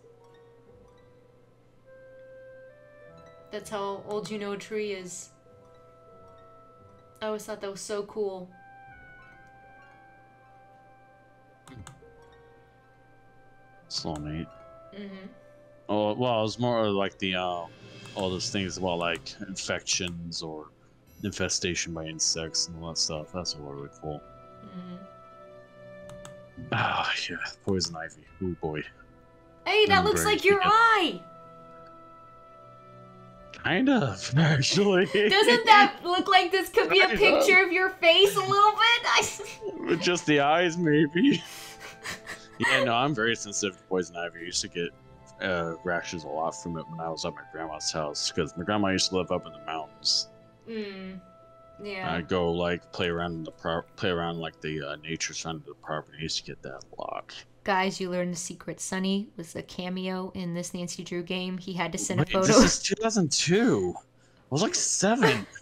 Speaker 1: That's how old you know a tree is. I always thought that was so cool.
Speaker 2: Slow mate.
Speaker 1: Mm-hmm.
Speaker 2: Oh well, it was more like the uh, all those things about like infections or infestation by insects and all that stuff. That's really cool.
Speaker 1: Mm-hmm.
Speaker 2: Ah, yeah, poison ivy. Oh boy,
Speaker 1: Hey, that looks like your eye!
Speaker 2: kind of actually.
Speaker 1: Doesn't that look like this could be a picture of your face a little bit? I...
Speaker 2: With just the eyes, maybe. yeah, no, I'm very sensitive to poison ivy. I used to get uh, rashes a lot from it when I was at my grandma's house because my grandma used to live up in the mountains.
Speaker 1: Mm. Yeah.
Speaker 2: I'd go like play around in the pro- play around like the uh, nature side of the property. To get that lot.
Speaker 1: Guys, you learned the secret. Sunny was a cameo in this Nancy Drew game. He had to send
Speaker 2: Wait,
Speaker 1: a photo.
Speaker 2: this is 2002. I was like seven.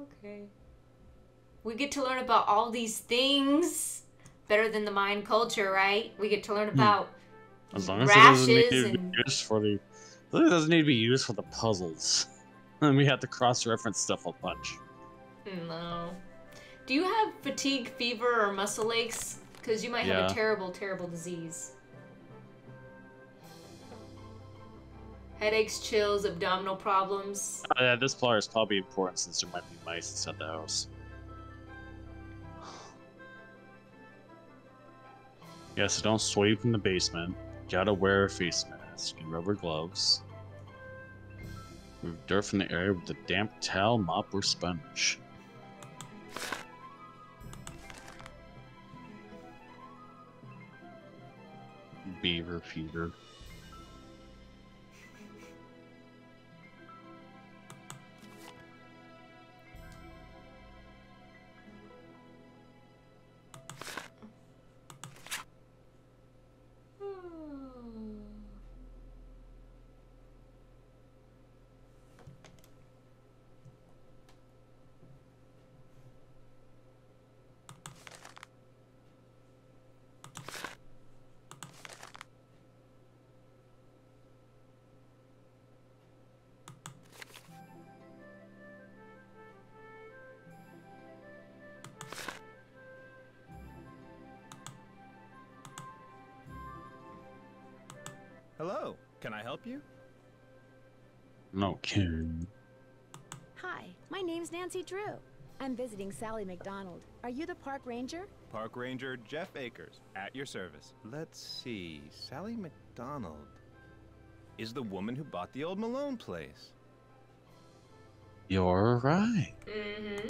Speaker 1: okay. We get to learn about all these things better than the Mayan culture, right? We get to learn about
Speaker 2: As long as it doesn't need to be used for the, as long as it doesn't need to be used for the puzzles. And we have to cross-reference stuff a bunch.
Speaker 1: no. Do you have fatigue, fever, or muscle aches? Because you might have a terrible, terrible disease. Headaches, chills, abdominal problems.
Speaker 2: Uh, yeah, this player is probably important since there might be mice inside the house. Yeah, so don't sweep in the basement. Gotta wear a face mask and rubber gloves. Move dirt from the area with a damp towel, mop, or sponge. Beaver fever.
Speaker 4: Name's Nancy Drew. I'm visiting Sally McDonald. Are you the park ranger?
Speaker 8: Park Ranger Jeff Akers, at your service. Let's see, Sally McDonald is the woman who bought the old Malone place.
Speaker 2: You're right.
Speaker 1: Mm-hmm.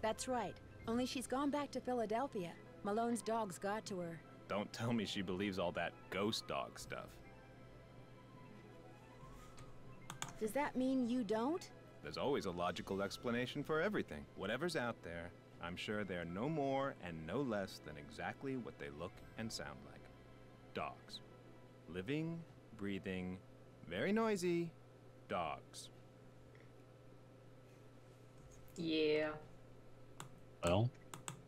Speaker 4: That's right. Only she's gone back to Philadelphia. Malone's dogs got to her.
Speaker 8: Don't tell me she believes all that ghost dog stuff.
Speaker 4: Does that mean you don't?
Speaker 8: There's always a logical explanation for everything. Whatever's out there, I'm sure they're no more and no less than exactly what they look and sound like. Dogs. Living, breathing, very noisy dogs.
Speaker 1: Yeah.
Speaker 2: Well,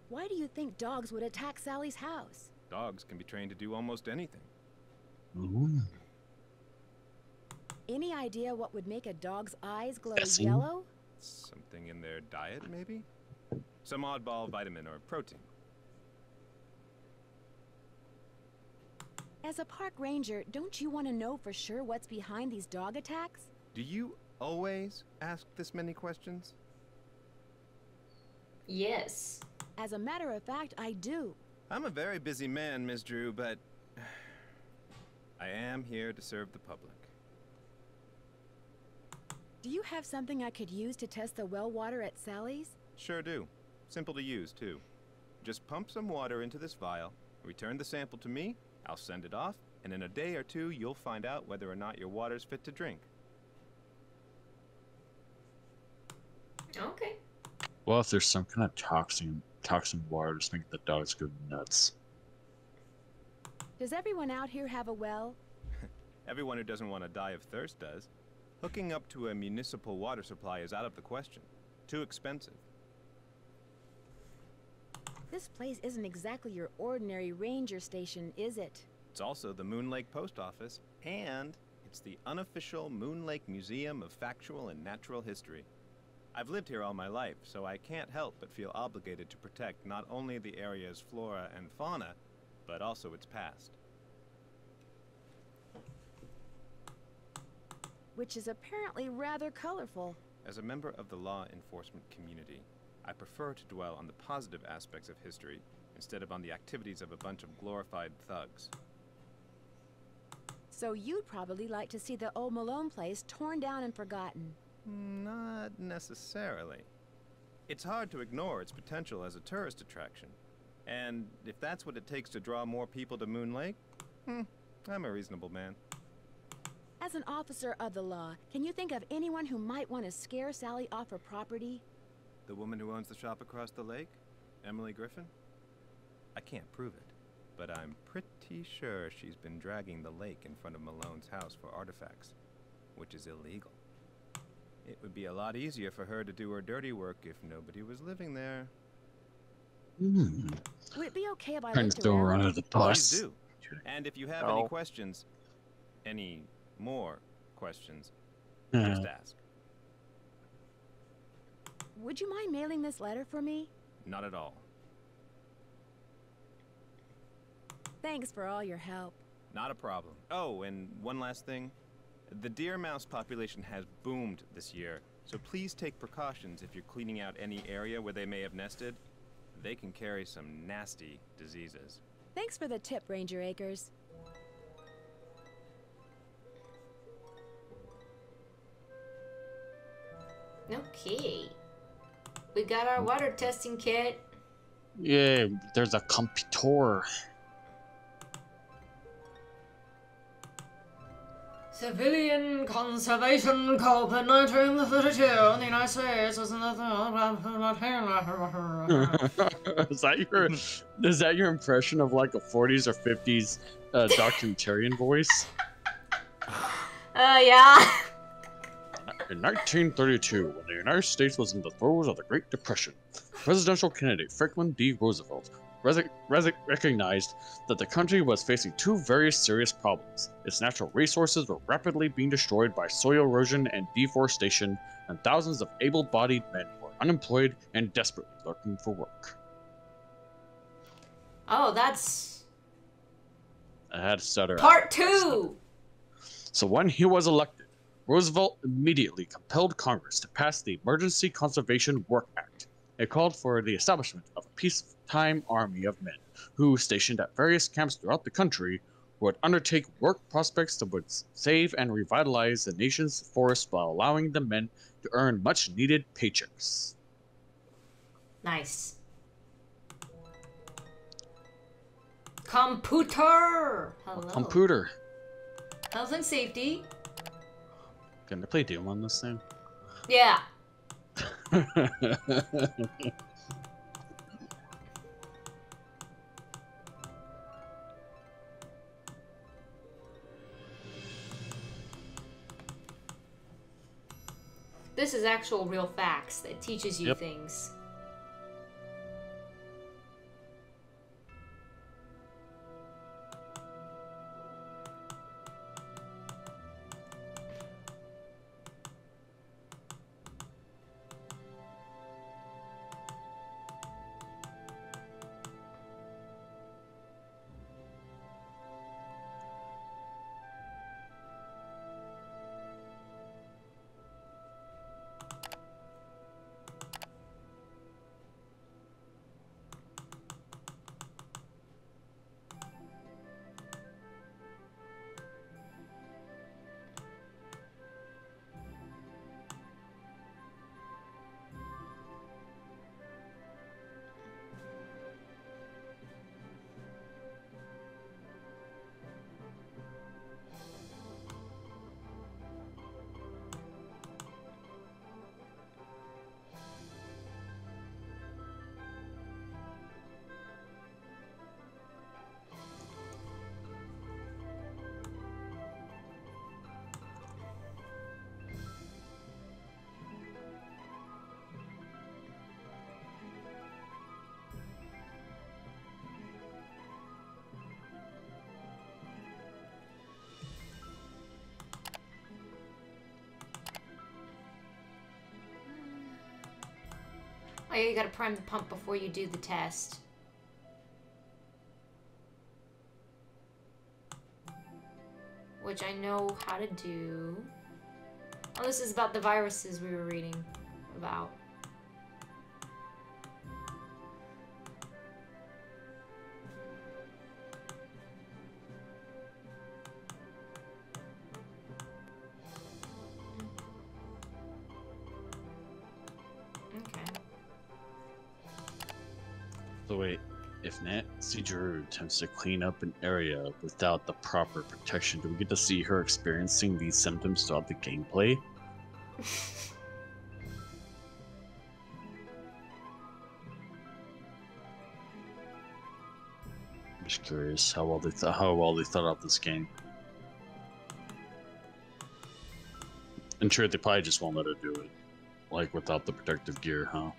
Speaker 4: Why do you think dogs would attack Sally's house?
Speaker 8: Dogs can be trained to do almost anything.
Speaker 2: ooh.
Speaker 4: Any idea what would make a dog's eyes glow
Speaker 2: Guessing.
Speaker 4: yellow?
Speaker 8: Something in their diet, maybe? Some oddball vitamin or protein.
Speaker 4: As a park ranger, don't you want to know for sure what's behind these dog attacks?
Speaker 8: Do you always ask this many questions?
Speaker 1: Yes.
Speaker 4: As a matter of fact, I do.
Speaker 8: I'm a very busy man, Miss Drew, but I am here to serve the public.
Speaker 4: Do you have something I could use to test the well water at Sally's?
Speaker 8: Sure do. Simple to use, too. Just pump some water into this vial, return the sample to me, I'll send it off, and in a day or two you'll find out whether or not your water's fit to drink.
Speaker 1: Okay.
Speaker 2: Well, if there's some kind of toxin, toxin water, just think the dogs go nuts.
Speaker 4: Does everyone out here have a well?
Speaker 8: Everyone who doesn't want to die of thirst does. Hooking up to a municipal water supply is out of the question. Too expensive.
Speaker 4: This place isn't exactly your ordinary ranger station, is it?
Speaker 8: It's also the Moon Lake Post Office, and it's the unofficial Moon Lake Museum of Factual and Natural History. I've lived here all my life, so I can't help but feel obligated to protect not only the area's flora and fauna, but also its past.
Speaker 4: Which is apparently rather colorful.
Speaker 8: As a member of the law enforcement community, I prefer to dwell on the positive aspects of history instead of on the activities of a bunch of glorified thugs.
Speaker 4: So you'd probably like to see the old Malone place torn down and forgotten.
Speaker 8: Not necessarily. It's hard to ignore its potential as a tourist attraction. And if that's what it takes to draw more people to Moon Lake, hmm, I'm a reasonable man.
Speaker 4: As an officer of the law, can you think of anyone who might want to scare Sally off her property?
Speaker 8: The woman who owns the shop across the lake? Emily Griffin? I can't prove it, but I'm pretty sure she's been dragging the lake in front of Malone's house for artifacts, which is illegal. It would be a lot easier for her to do her dirty work if nobody was living there.
Speaker 2: Hmm.
Speaker 4: Would it be okay if I
Speaker 2: Trying to
Speaker 4: looked
Speaker 2: throw her
Speaker 4: around?
Speaker 2: under the
Speaker 8: Please
Speaker 2: bus.
Speaker 8: do. And if you have
Speaker 3: No.
Speaker 8: any questions, any more questions,
Speaker 2: Yeah.
Speaker 8: just uh-huh. ask.
Speaker 4: Would you mind mailing this letter for me?
Speaker 8: Not at all.
Speaker 4: Thanks for all your help.
Speaker 8: Not a problem. Oh, and one last thing. The deer mouse population has boomed this year, so please take precautions if you're cleaning out any area where they may have nested. They can carry some nasty diseases.
Speaker 4: Thanks for the tip, Ranger Akers.
Speaker 1: Okay. We got our water testing kit.
Speaker 2: Yeah, there's a computer.
Speaker 1: Civilian Conservation Corps in 1932 in the United States was in the
Speaker 2: is that your is that your impression of like a 40s or 50s uh, documentarian voice?
Speaker 1: Uh, yeah.
Speaker 2: In 1932, when the United States was in the throes of the Great Depression, presidential candidate Franklin D. Roosevelt recognized that the country was facing two very serious problems. Its natural resources were rapidly being destroyed by soil erosion and deforestation, and thousands of able bodied men were unemployed and desperately looking for work.
Speaker 1: Oh, that's
Speaker 2: I had to stutter.
Speaker 1: part two.
Speaker 2: So when he was elected, Roosevelt immediately compelled Congress to pass the Emergency Conservation Work Act. It called for the establishment of a peacetime army of men who, stationed at various camps throughout the country, would undertake work prospects that would save and revitalize the nation's forests while allowing the men to earn much needed paychecks.
Speaker 1: Nice. Computer. Hello.
Speaker 2: Computer.
Speaker 1: Health and safety.
Speaker 2: Can I play Doom on this thing?
Speaker 1: Yeah. This is actual real facts that teaches you
Speaker 2: Yep.
Speaker 1: things. Oh, you gotta prime the pump before you do the test. Which I know how to do. Oh, this is about the viruses we were reading about.
Speaker 2: Nancy Drew attempts to clean up an area without the proper protection, do we get to see her experiencing these symptoms throughout the gameplay? I'm just curious how well they th- how well they thought out this game. And sure, they probably just won't let her do it, like without the protective gear, huh?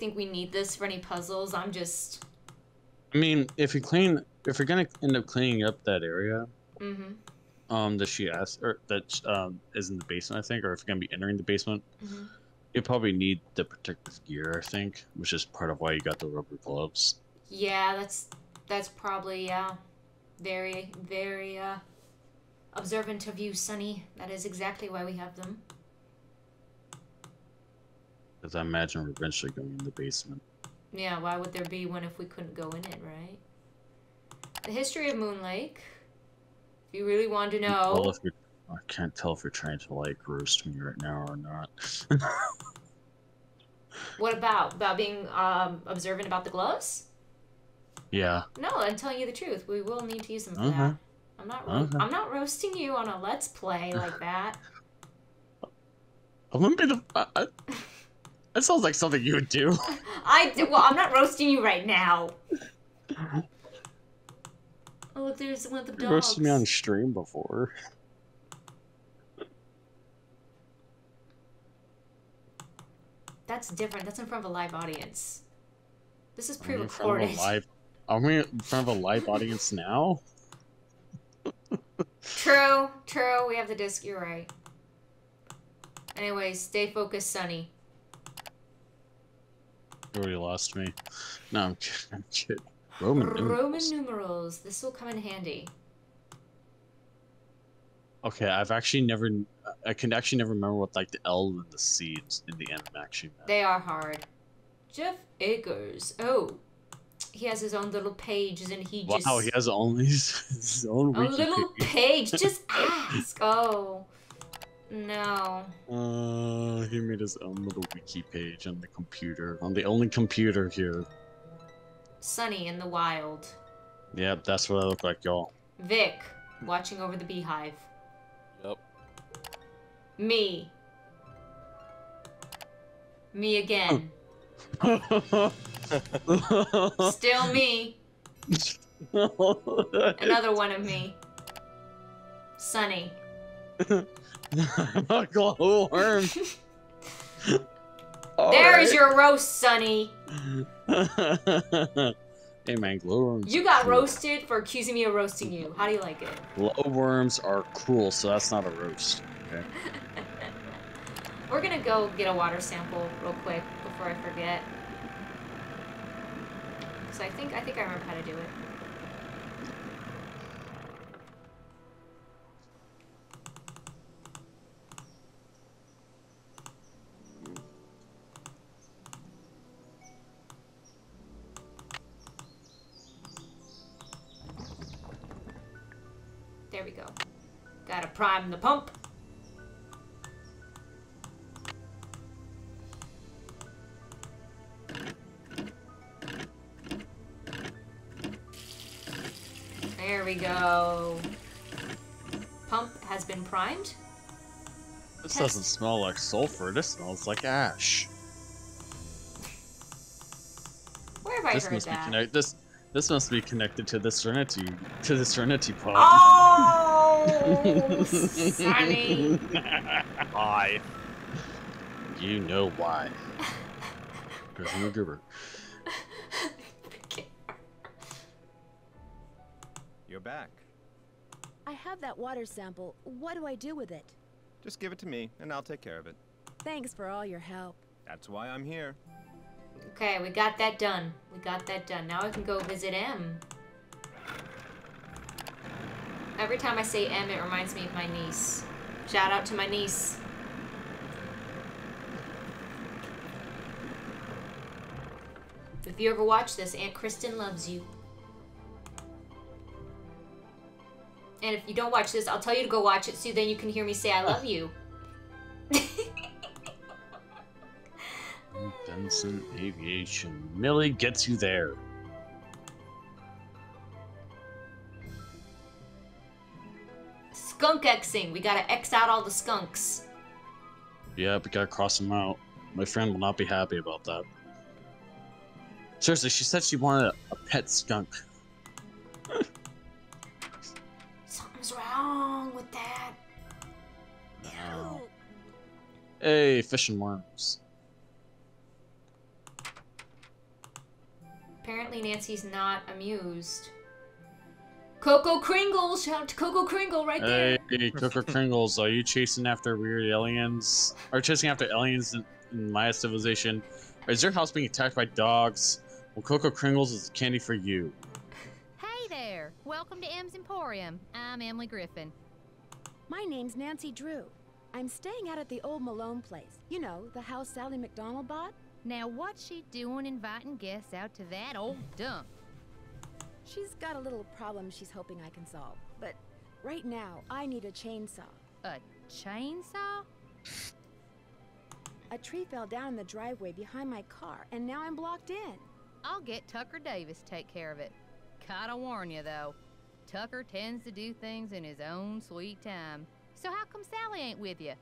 Speaker 1: Think we need this for any puzzles. I'm just.
Speaker 2: I mean, if you clean, if you're gonna end up cleaning up that area,
Speaker 1: Mm-hmm.
Speaker 2: um, that she asked, or that um is in the basement, I think, or if you're gonna be entering the basement,
Speaker 1: Mhm.
Speaker 2: you probably need the protective gear, I think, which is part of why you got the rubber gloves.
Speaker 1: Yeah, that's that's probably yeah, very very uh, observant of you, Sunny. That is exactly why we have them.
Speaker 2: Because I imagine we're eventually going in the basement.
Speaker 1: Yeah, why would there be one if we couldn't go in it, right? The history of Moon Lake. If you really want to know,
Speaker 2: if you're, I can't tell if you're trying to like roast me right now or not.
Speaker 1: what about about being um, observant about the gloves?
Speaker 2: yeah.
Speaker 1: No, I'm telling you the truth. We will need to use them for
Speaker 2: Uh-huh.
Speaker 1: that. I'm not. Ro-
Speaker 2: Uh-huh.
Speaker 1: I'm not roasting you on a let's play like that.
Speaker 2: I wouldn't be the. I, I, that sounds like something you would do.
Speaker 1: I d- well, I'm not roasting you right now. Oh look, there's one of the
Speaker 2: You
Speaker 1: dogs.
Speaker 2: roasted me on stream before.
Speaker 1: That's different. That's in front of a live audience. This is
Speaker 2: Are in front of a
Speaker 1: pre-recorded.
Speaker 2: live- Are we in front of a live audience now?
Speaker 1: True, true. We have the disc. You're right. Anyway, stay focused, Sunny.
Speaker 2: You already lost me. No, I'm kidding. I'm kidding. Roman
Speaker 1: Roman
Speaker 2: numerals.
Speaker 1: numerals. This will come in handy.
Speaker 2: Okay, I've actually never. I can actually never remember what like the L and the C in the end actually meant.
Speaker 1: They are hard. Jeff Akers. Oh, he has his own little pages, and he just
Speaker 2: Wow, he has only his own
Speaker 1: a little
Speaker 2: page.
Speaker 1: page. Just ask. Oh, no.
Speaker 2: Uh, he made his own little wiki page on the computer, on the only computer here.
Speaker 1: Sunny in the wild.
Speaker 2: Yep, that's what I look like, y'all.
Speaker 1: Vic watching over the beehive.
Speaker 3: Yep.
Speaker 1: Me. Me again. Still me. Another one of me. Sunny.
Speaker 2: Glowworm.
Speaker 1: There's your roast, Sunny.
Speaker 2: hey man, glowworms.
Speaker 1: You got
Speaker 2: cruel.
Speaker 1: roasted for accusing me of roasting you. How do you like it?
Speaker 2: Glowworms are cruel, so that's not a roast. Okay.
Speaker 1: We're gonna go get a water sample real quick before I forget. Cause I think I think I remember how to do it. Gotta prime the pump. There we go. Pump has been primed.
Speaker 2: This doesn't smell like sulfur. This smells like ash.
Speaker 1: Where have I
Speaker 2: this
Speaker 1: heard
Speaker 2: must be
Speaker 1: that?
Speaker 2: connect. This this must be connected to the Serenity to the Serenity pod.
Speaker 1: Oh, Sunny.
Speaker 3: Hi.
Speaker 2: You know why. Griffin McGruber.
Speaker 8: You're back.
Speaker 4: I have that water sample. What do I do with it?
Speaker 8: Just give it to me, and I'll take care of it.
Speaker 4: Thanks for all your help.
Speaker 8: That's why I'm here.
Speaker 1: Okay, we got that done. We got that done. Now I can go visit M. Every time I say M, it reminds me of my niece. Shout out to my niece. If you ever watch this, Aunt Kristen loves you. And if you don't watch this, I'll tell you to go watch it so then you can hear me say I love you.
Speaker 2: Benson Aviation. Millie gets you there.
Speaker 1: Skunk Xing. We gotta X out all the skunks.
Speaker 2: Yeah, we gotta cross them out. My friend will not be happy about that. Seriously, she said she wanted a, pet skunk.
Speaker 1: Something's wrong with that.
Speaker 2: Hey, fish and worms.
Speaker 1: Apparently Nancy's not amused. Koko Kringle! Shout out to Koko Kringle right there!
Speaker 2: Hey, Cooker Kringles, are you chasing after weird aliens? Or chasing after aliens in, in Maya civilization? Or is your house being attacked by dogs? Well, Koko Kringles is candy for you.
Speaker 9: Hey there! Welcome to M's Emporium. I'm Emily Griffin.
Speaker 4: My name's Nancy Drew. I'm staying out at the old Malone place. You know, the house Sally McDonald bought?
Speaker 9: Now, what's she doing inviting guests out to that old dump?
Speaker 4: She's got a little problem she's hoping I can solve. But right now, I need a chainsaw.
Speaker 9: A chainsaw?
Speaker 4: A tree fell down in the driveway behind my car, and now I'm blocked in.
Speaker 9: I'll get Tucker Davis to take care of it. Gotta warn you, though. Tucker tends to do things in his own sweet time. So how come Sally ain't with you?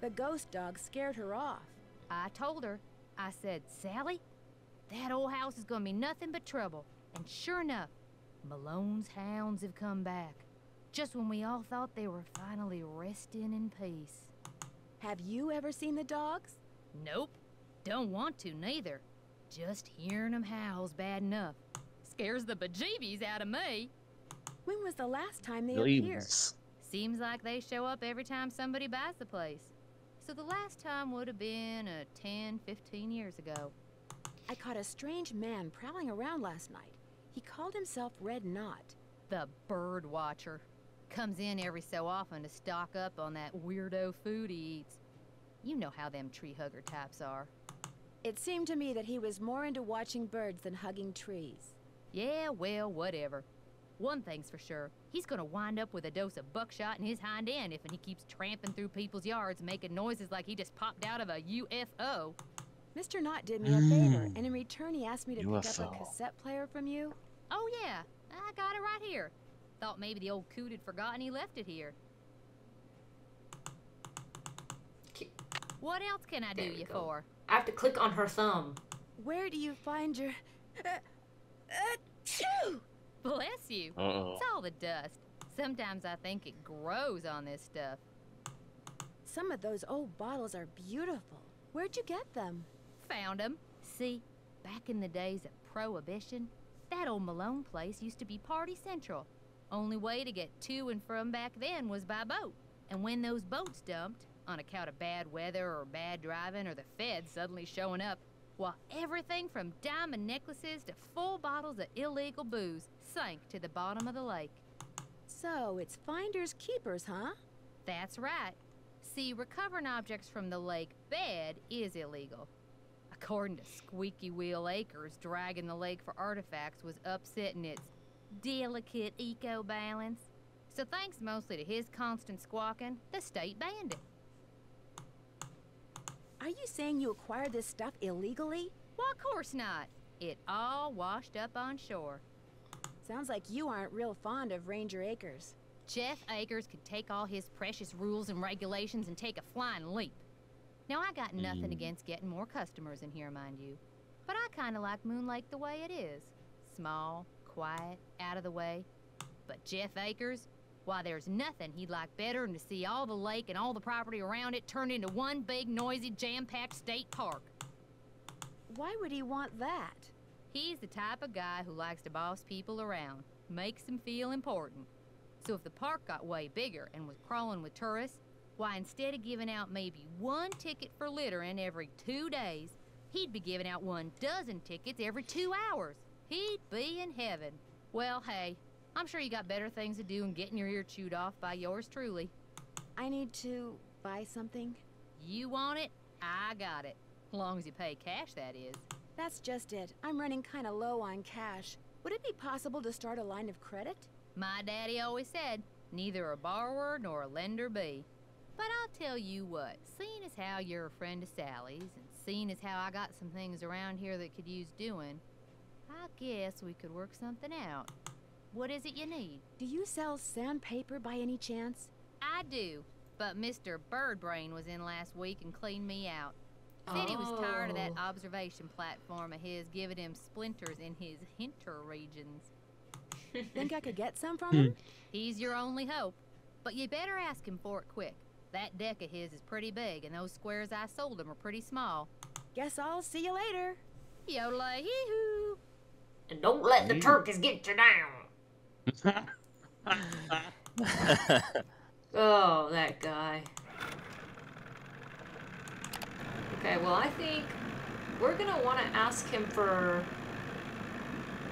Speaker 4: The ghost dog scared her off.
Speaker 9: I told her. I said, Sally, that old house is gonna be nothing but trouble. And sure enough, Malone's hounds have come back. Just when we all thought they were finally resting in peace.
Speaker 4: Have you ever seen the dogs?
Speaker 9: Nope. Don't want to, neither. Just hearing 'em howl's bad enough. Scares the bejeebies out of me.
Speaker 4: When was the last time they appeared?
Speaker 2: Leaves.
Speaker 9: Seems like they show up every time somebody buys the place. So the last time would have been uh, 10, 15 years ago.
Speaker 4: I caught a strange man prowling around last night. He called himself Red Knott.
Speaker 9: The bird watcher. Comes in every so often to stock up on that weirdo food he eats. You know how them tree hugger types are.
Speaker 4: It seemed to me that he was more into watching birds than hugging trees.
Speaker 9: Yeah, well, whatever. One thing's for sure, he's gonna wind up with a dose of buckshot in his hind end if he keeps tramping through people's yards making noises like he just popped out of a UFO.
Speaker 4: Mr. Knott did me a favor, and in return he asked me to pick up a cassette player from you.
Speaker 9: Oh yeah, I got it right here. Thought maybe the old coot had forgotten he left it here. What else can I do
Speaker 1: There we
Speaker 9: you
Speaker 1: go.
Speaker 9: for?
Speaker 1: I have to click on her thumb.
Speaker 4: Where do you find your... Uh, achoo!
Speaker 9: Bless you.
Speaker 2: Uh-oh.
Speaker 9: It's all the dust. Sometimes I think it grows on this stuff.
Speaker 4: Some of those old bottles are beautiful. Where'd you get them?
Speaker 9: Found 'em. See, back in the days of Prohibition, that old Malone place used to be Party Central. Only way to get to and from back then was by boat. And when those boats dumped, on account of bad weather or bad driving or the feds suddenly showing up, well, everything from diamond necklaces to full bottles of illegal booze sank to the bottom of the lake.
Speaker 4: So, it's finders keepers, huh?
Speaker 9: That's right. See, recovering objects from the lake bed is illegal. According to Squeaky Wheel Akers, dragging the lake for artifacts was upsetting its delicate eco balance. So, thanks mostly to his constant squawking, the state banned it.
Speaker 4: Are you saying you acquired this stuff illegally?
Speaker 9: Why, of course not. It all washed up on shore.
Speaker 4: Sounds like you aren't real fond of Ranger Akers.
Speaker 9: Jeff Akers could take all his precious rules and regulations and take a flying leap. Now, I got nothing
Speaker 2: Mm.
Speaker 9: against getting more customers in here, mind you. But I kind of like Moon Lake the way it is small, quiet, out of the way. But Jeff Akers, why, there's nothing he'd like better than to see all the lake and all the property around it turned into one big, noisy, jam packed state park.
Speaker 4: Why would he want that?
Speaker 9: He's the type of guy who likes to boss people around, makes them feel important. So if the park got way bigger and was crawling with tourists, why instead of giving out maybe one ticket for littering every two days, he'd be giving out one dozen tickets every two hours. He'd be in heaven. Well, hey, I'm sure you got better things to do than getting your ear chewed off by yours truly.
Speaker 4: I need to buy something?
Speaker 9: You want it? I got it. Long as you pay cash, that is.
Speaker 4: That's just it. I'm running kind of low on cash. Would it be possible to start a line of credit?
Speaker 9: My daddy always said, neither a borrower nor a lender be. But I'll tell you what, seeing as how you're a friend of Sally's, and seeing as how I got some things around here that could use doing, I guess we could work something out. What is it you need?
Speaker 4: Do you sell sandpaper by any chance?
Speaker 9: I do, but Mr. Birdbrain was in last week and cleaned me out. Said he was tired of that
Speaker 1: Oh.
Speaker 9: observation platform of his giving him splinters in his hinter regions.
Speaker 4: Think I could get some from hmm. him?
Speaker 9: He's your only hope. But you better ask him for it quick. That deck of his is pretty big, and those squares I sold him are pretty small.
Speaker 4: Guess I'll see you later.
Speaker 9: Yodelay hee hoo!
Speaker 1: And don't let the turkeys get you down. Oh, that guy. Okay, well, I think we're gonna want to ask him for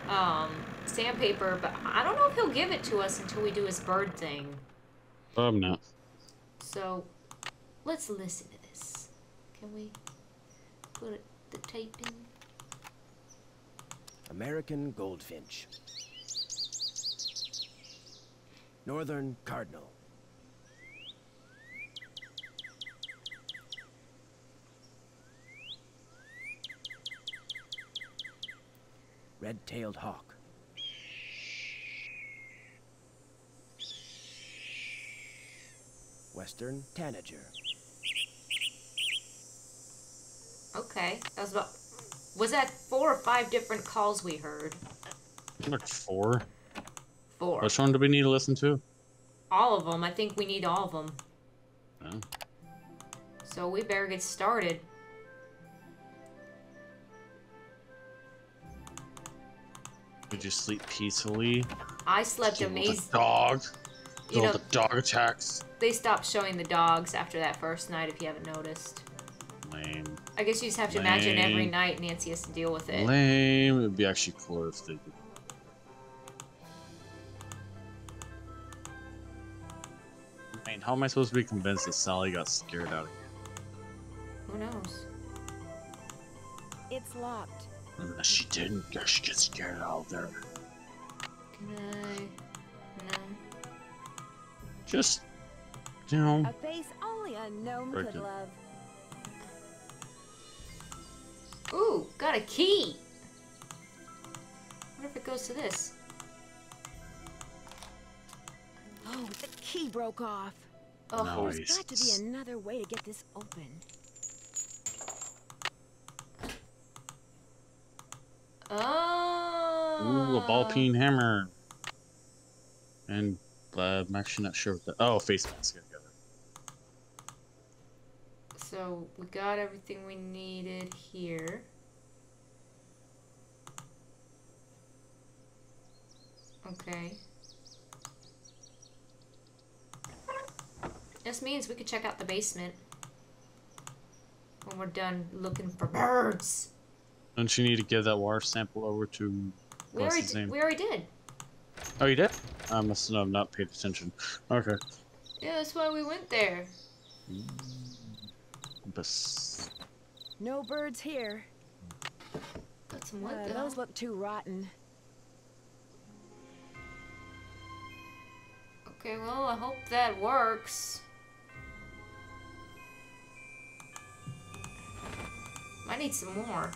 Speaker 1: um, sandpaper, but I don't know if he'll give it to us until we do his bird thing.
Speaker 2: Um, no.
Speaker 1: So, let's listen to this. Can we put the tape in?
Speaker 6: American goldfinch. Northern cardinal. Red-tailed hawk. Western tanager.
Speaker 1: Okay, that was about. Was that four or five different calls we heard?
Speaker 2: Like four.
Speaker 1: Four.
Speaker 2: Which one do we need to listen to?
Speaker 1: All of them. I think we need all of them.
Speaker 2: Oh.
Speaker 1: So we better get started.
Speaker 2: Did you sleep peacefully?
Speaker 1: I slept
Speaker 2: Deal with the
Speaker 1: amazing.
Speaker 2: dog.
Speaker 1: You
Speaker 2: oh,
Speaker 1: know,
Speaker 2: with the dog attacks.
Speaker 1: they stopped showing the dogs after that first night, if you haven't noticed.
Speaker 2: Lame.
Speaker 1: I guess you just have to imagine every night Nancy has to deal with it.
Speaker 2: Lame. It would be actually cooler if they did. I mean, how am I supposed to be convinced that Sally got scared out of here?
Speaker 1: Who knows?
Speaker 4: It's locked.
Speaker 2: Mm, Unless she didn't, she gets scared out of there.
Speaker 1: Can I? No.
Speaker 2: Just, you know,
Speaker 4: A face only a gnome could
Speaker 2: good.
Speaker 4: love.
Speaker 1: Ooh, got a key. What if it goes to this?
Speaker 4: Oh, the key broke off.
Speaker 1: Oh,
Speaker 2: No.
Speaker 4: There's got to be another way to get this open.
Speaker 1: oh.
Speaker 2: ooh, a ball peen hammer. And uh, I'm actually not sure what the. Oh, face mask. I got it.
Speaker 1: So we got everything we needed here. Okay. This means we could check out the basement when we're done looking for birds.
Speaker 2: Don't you need to give that water sample over to.
Speaker 1: We
Speaker 2: What's
Speaker 1: already,
Speaker 2: his name?
Speaker 1: we already did.
Speaker 2: Oh, you did? I must have not paid attention. Okay.
Speaker 1: Yeah, that's why we went there.
Speaker 2: Bus.
Speaker 4: No birds here.
Speaker 1: Got some wood
Speaker 4: Uh, those look too rotten.
Speaker 1: Okay, well, I hope that works. Might need some more.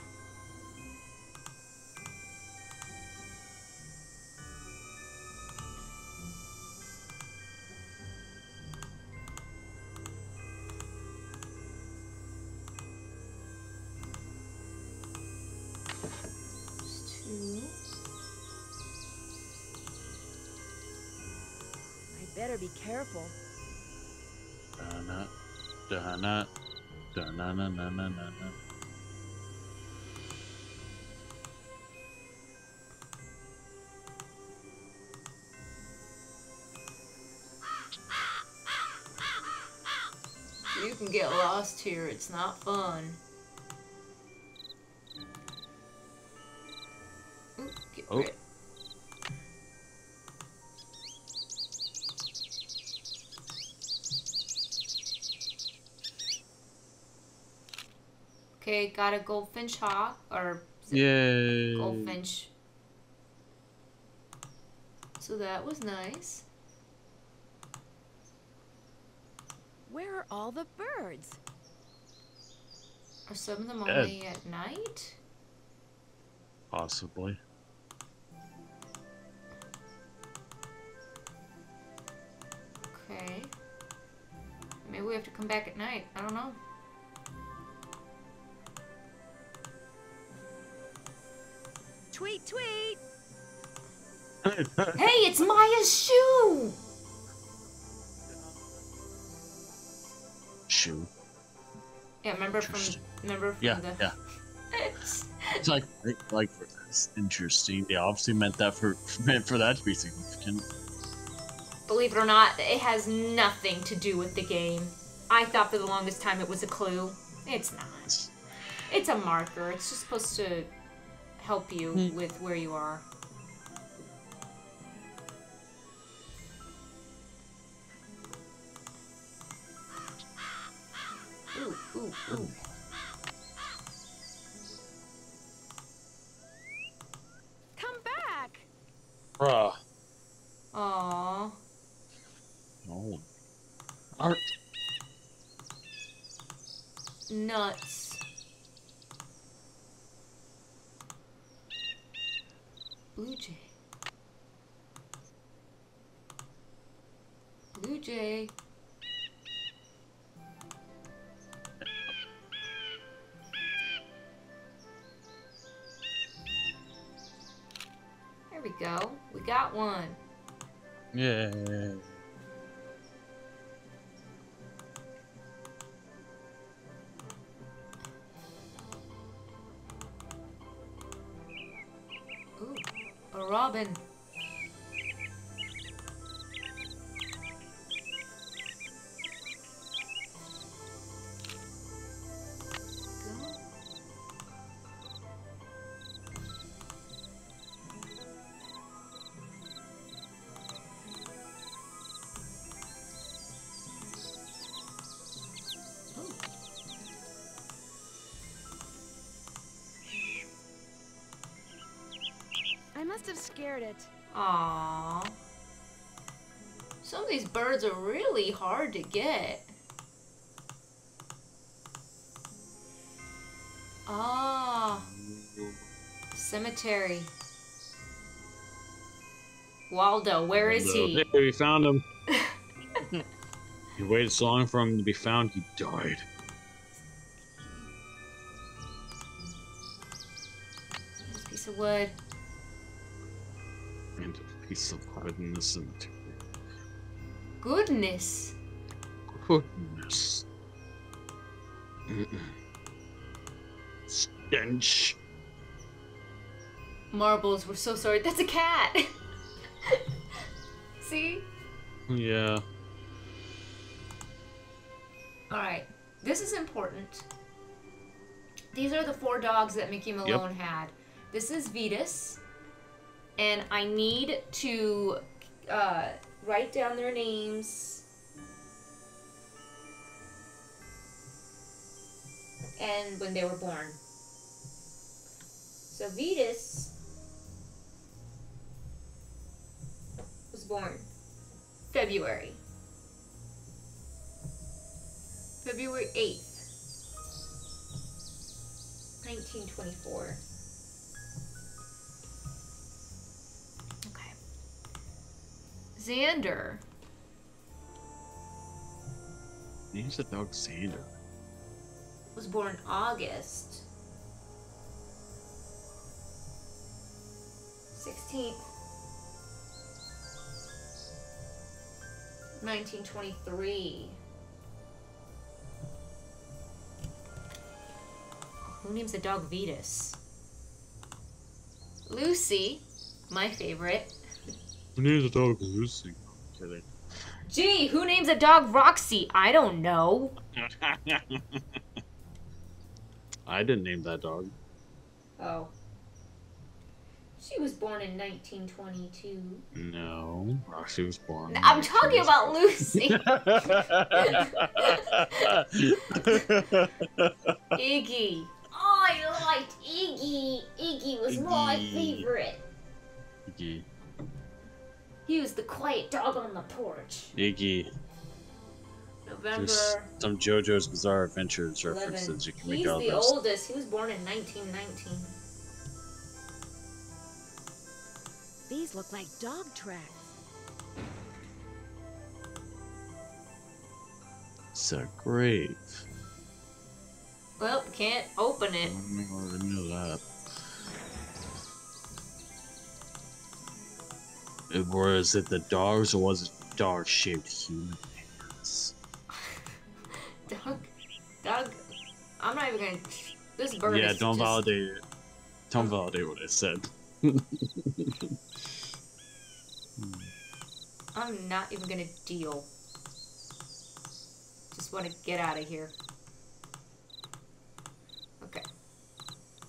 Speaker 4: better be careful.
Speaker 2: Donna, Donna, na, na, na, na, na.
Speaker 1: You can get lost here. It's not fun. Ooh, get
Speaker 2: oh.
Speaker 1: Okay, got a goldfinch hawk or is
Speaker 2: Yay.
Speaker 1: goldfinch. So that was nice.
Speaker 4: Where are all the birds?
Speaker 1: Are some of them
Speaker 2: Dead.
Speaker 1: only at night?
Speaker 2: Possibly.
Speaker 1: Okay. Maybe we have to come back at night. I don't know.
Speaker 4: Tweet, tweet!
Speaker 1: Hey, it's Maya's shoe!
Speaker 2: Shoe.
Speaker 1: Yeah, remember from
Speaker 2: Interesting.
Speaker 1: remember from
Speaker 2: Yeah,
Speaker 1: the
Speaker 2: yeah.
Speaker 1: It's-
Speaker 2: It's like, like, like that's interesting. They obviously meant that for meant for that to be significant.
Speaker 1: Believe it or not, it has nothing to do with the game. I thought for the longest time it was a clue. It's not.
Speaker 2: It's-
Speaker 1: It's a marker. It's just supposed to help you
Speaker 2: Hmm.
Speaker 1: with where you are. Ooh, ooh, ooh.
Speaker 4: Come back!
Speaker 2: Bruh.
Speaker 1: Aww.
Speaker 2: Oh. Art.
Speaker 1: Nuts.
Speaker 2: Yay.
Speaker 4: Must have scared it.
Speaker 1: Aww. Some of these birds are really hard to get. Ah, cemetery. Waldo, where is he?
Speaker 2: Hey, we found him. you waited so long for him to be found, he died.
Speaker 1: Wood
Speaker 2: in the cemetery.
Speaker 1: Goodness.
Speaker 2: Goodness. Stench.
Speaker 1: Marbles, we're so sorry. That's a cat. See?
Speaker 2: Yeah.
Speaker 1: Alright, this is important. These are the four dogs that Mickey Malone had. This is Vetus, and I need to uh, write down their names. And when they were born. So Vetus was born February. February 8th, 1924. Xander
Speaker 2: Name's the dog Xander.
Speaker 1: was born August 16th, 1923. Who names a dog Vetus? Lucy, my favorite.
Speaker 2: Her name's the dog Lucy. Kidding.
Speaker 1: Gee, who names a dog Roxy? I don't know.
Speaker 2: I didn't name that dog.
Speaker 1: Oh. She was born in 1922.
Speaker 2: No, Roxy was born.
Speaker 1: I'm talking about Lucy. Iggy. Oh, I liked Iggy. Iggy was my favorite.
Speaker 2: Iggy.
Speaker 1: He was the quiet dog on the porch.
Speaker 2: Iggy.
Speaker 1: November
Speaker 2: There's some JoJo's Bizarre Adventures
Speaker 1: 11.
Speaker 2: references you can make
Speaker 1: He's
Speaker 2: out of
Speaker 1: the oldest. He was born in 1919.
Speaker 4: These look like dog tracks.
Speaker 2: It's a grave.
Speaker 1: Well, can't open it.
Speaker 2: I already knew that. It- Was it the dogs or was it dog-shaped human hands?
Speaker 1: Dog. Dog. I'm not even gonna. This bird
Speaker 2: yeah, don't
Speaker 1: just...
Speaker 2: validate it. Don't validate what I said.
Speaker 1: I'm not even gonna deal. Just want to get out of here. Okay.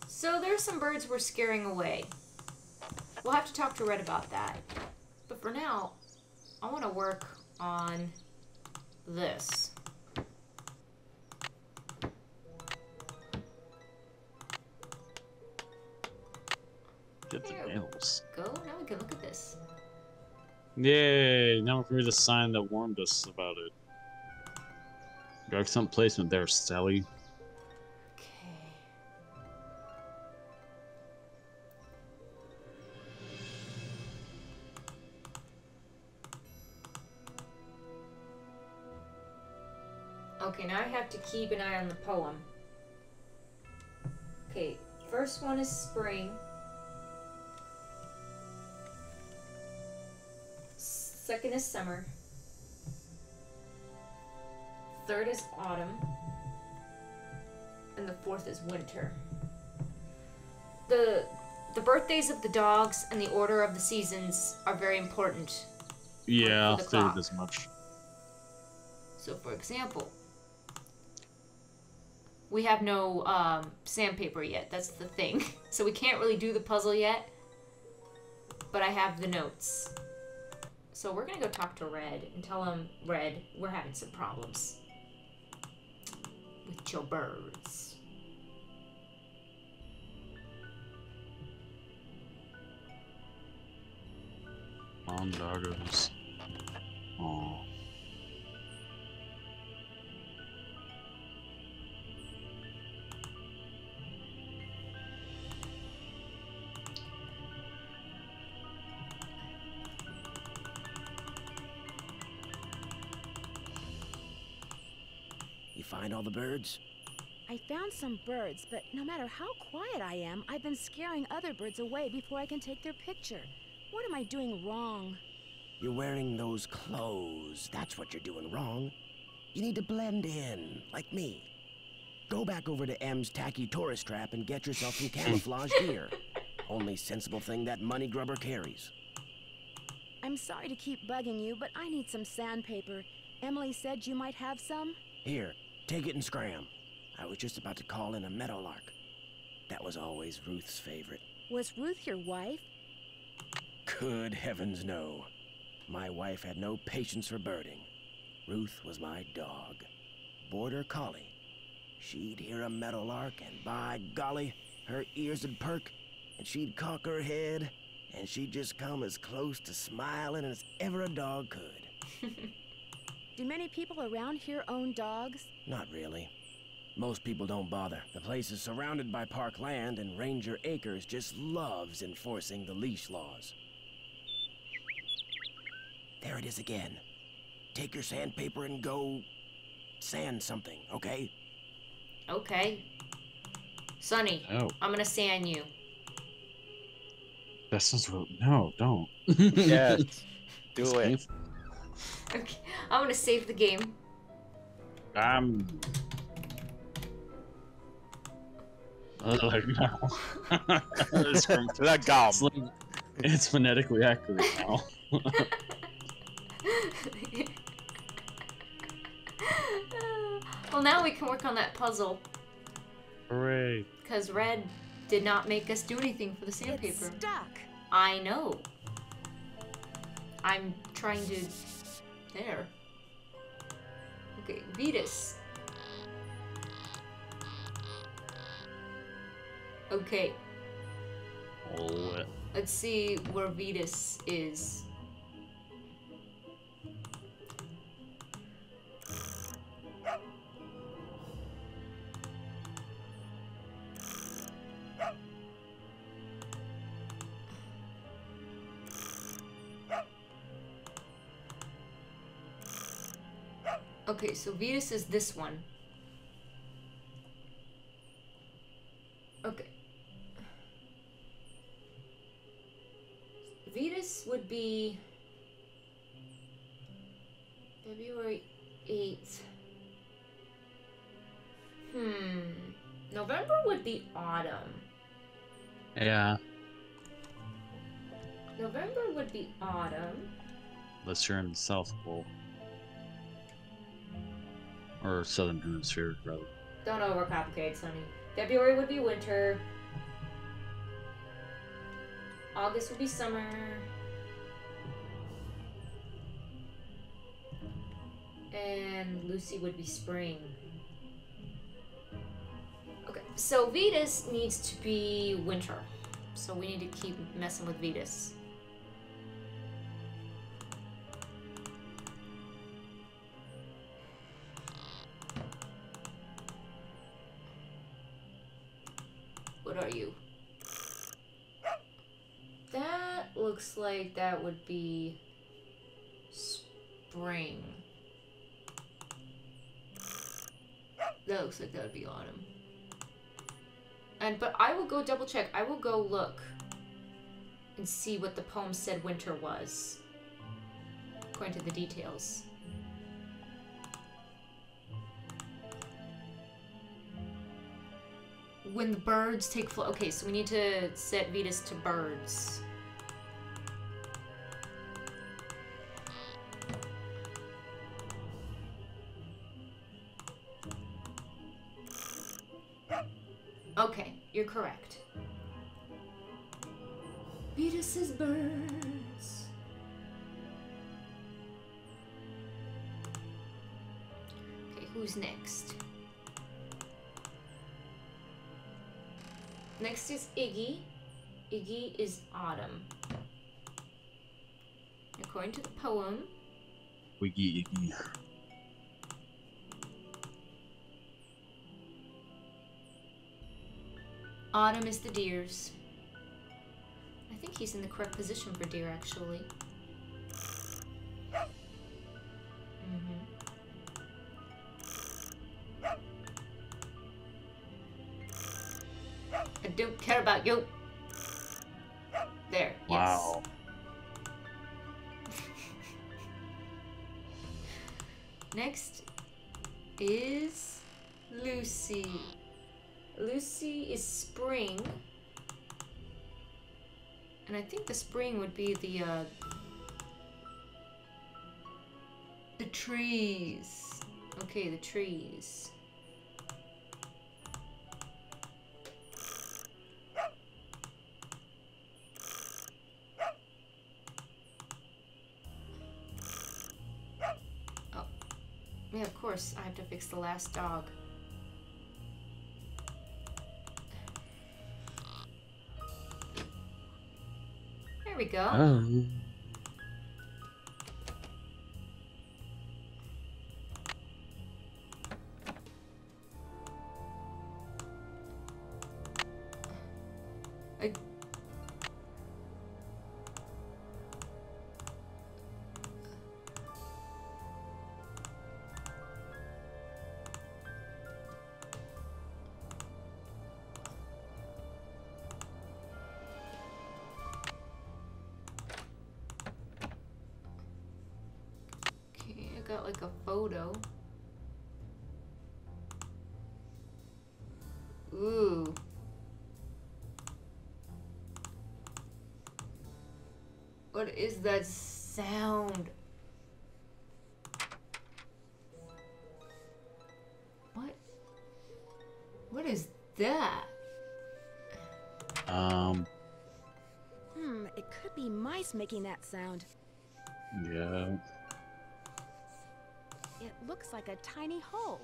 Speaker 1: So there's some birds we're scaring away. We'll have to talk to Red about that. But for now, I want to work on this.
Speaker 2: Get the
Speaker 1: There.
Speaker 2: nails.
Speaker 1: Go. Now we can look at this.
Speaker 2: Yay! Now we can read the sign that warned us about it. Got some placement there, Sally.
Speaker 1: Now I have to keep an eye on the poem. Okay, first one is spring. Second is summer. Third is autumn. And the fourth is winter. The the birthdays of the dogs and the order of the seasons are very important.
Speaker 2: Yeah, I'll
Speaker 1: clock.
Speaker 2: as much.
Speaker 1: So, for example, we have no um, sandpaper yet. That's the thing. So we can't really do the puzzle yet. But I have the notes. So we're gonna go talk to Red and tell him, Red, we're having some problems with your birds.
Speaker 2: Doggos. Aw.
Speaker 6: Find all the birds?
Speaker 4: I found some birds, but no matter how quiet I am, I've been scaring other birds away before I can take their picture. What am I doing wrong?
Speaker 6: You're wearing those clothes. That's what you're doing wrong. You need to blend in, like me. Go back over to Em's tacky tourist trap and get yourself some camouflage gear. Only sensible thing that money grubber carries.
Speaker 4: I'm sorry to keep bugging you, but I need some sandpaper. Emily said you might have some.
Speaker 6: Here, take it and scram. I was just about to call in a meadowlark. That was always Ruth's favorite.
Speaker 4: Was Ruth your wife?
Speaker 6: Good heavens, no. My wife had no patience for birding. Ruth was my dog. Border collie. She'd hear a meadowlark, and by golly, her ears would perk, and she'd cock her head, and she'd just come as close to smiling as ever a dog could.
Speaker 4: Do many people around here own dogs?
Speaker 6: Not really. Most people don't bother. The place is surrounded by park land, and Ranger Akers just loves enforcing the leash laws. There it is again. Take your sandpaper and go sand something, okay?
Speaker 1: Okay. Sunny,
Speaker 2: Oh,
Speaker 1: I'm gonna sand you.
Speaker 2: that sounds real. No, don't.
Speaker 3: Yes.
Speaker 2: It's
Speaker 3: Do it.
Speaker 2: Painful.
Speaker 1: Okay, I'm gonna save the game.
Speaker 2: Um. Like, no. it's, from,
Speaker 3: The gum.
Speaker 2: it's, like- it's phonetically accurate now.
Speaker 1: Well, now we can work on that puzzle.
Speaker 2: Hooray!
Speaker 1: Because Red did not make us do anything for the sandpaper.
Speaker 4: It's
Speaker 1: sandpaper.
Speaker 4: stuck.
Speaker 1: I know. I'm trying to... There. Okay, Vetus. Okay,
Speaker 2: Lit.
Speaker 1: let's see where Vetus is. Okay, so Vetus is this one. Okay. Vetus would be February 8th. Hmm. November would be autumn.
Speaker 2: Yeah,
Speaker 1: November would be autumn.
Speaker 2: unless you're in the South Pole. Or Southern Hemisphere, rather.
Speaker 1: Don't overcomplicate, Sunny. February would be winter. August would be summer. And Lucy would be spring. Okay, so Vetus needs to be winter. So we need to keep messing with Vetus. What are you? That looks like that would be spring. That looks like that would be autumn. And but I will go double check. I will go look and see what the poem said winter was. According to the details. When the birds take flight. Okay, so we need to set Vetus to birds. Okay, you're correct. Vetus is birds. Okay, who's next? Next is Iggy. Iggy is autumn. According to the poem,
Speaker 2: Wiggy iggy.
Speaker 1: autumn is the deers. I think he's in the correct position for deer, actually. Don't care about you. There. Yes.
Speaker 2: Wow.
Speaker 1: Next is Lucy. Lucy is spring. And I think the spring would be the uh the trees. Okay, the trees. Fix the last dog. There we go.
Speaker 2: Oh.
Speaker 1: Photo. Ooh. What is that sound? What? What is that?
Speaker 2: Um,
Speaker 4: Hmm, it could be mice making that sound.
Speaker 2: yeah.
Speaker 4: It looks like a tiny hole.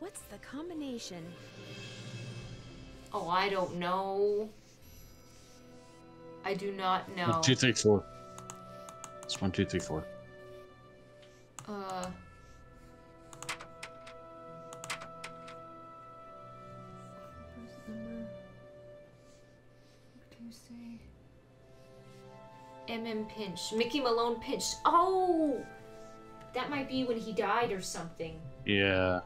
Speaker 4: What's the combination?
Speaker 1: Oh, I don't know. I do not know.
Speaker 2: One, two, three, four. It's one, two, three, four.
Speaker 1: Uh. Tuesday. MM Pinch. Mickey Malone pinched. Oh! That might be when he died or something.
Speaker 2: Yeah.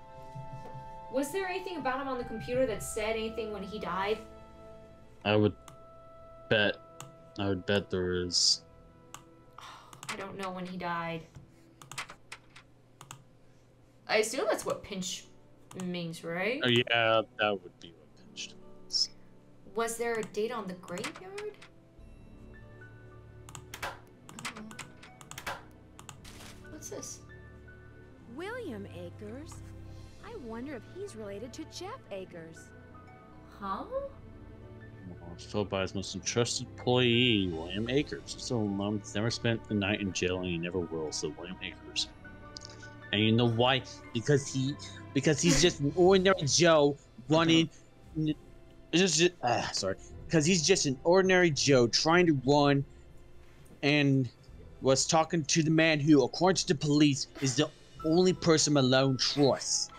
Speaker 1: Was there anything about him on the computer that said anything when he died?
Speaker 2: I would bet. I would bet there is.
Speaker 1: I don't know when he died. I assume that's what pinch means, right?
Speaker 2: Oh, yeah, that would be what pinched means.
Speaker 1: Was there a date on the graveyard? What's this?
Speaker 4: William Akers? I wonder if he's related to Jeff Akers.
Speaker 1: Huh?
Speaker 2: Well, it's filled by his most entrusted employee, William Akers. He's so alone, he's never spent the night in jail, and he never will. So William Akers. And you know why? Because he, because he's just an ordinary Joe running. Just, just ah, sorry. Because he's just an ordinary Joe trying to run, and was talking to the man who, according to the police, is the only person Malone trusts.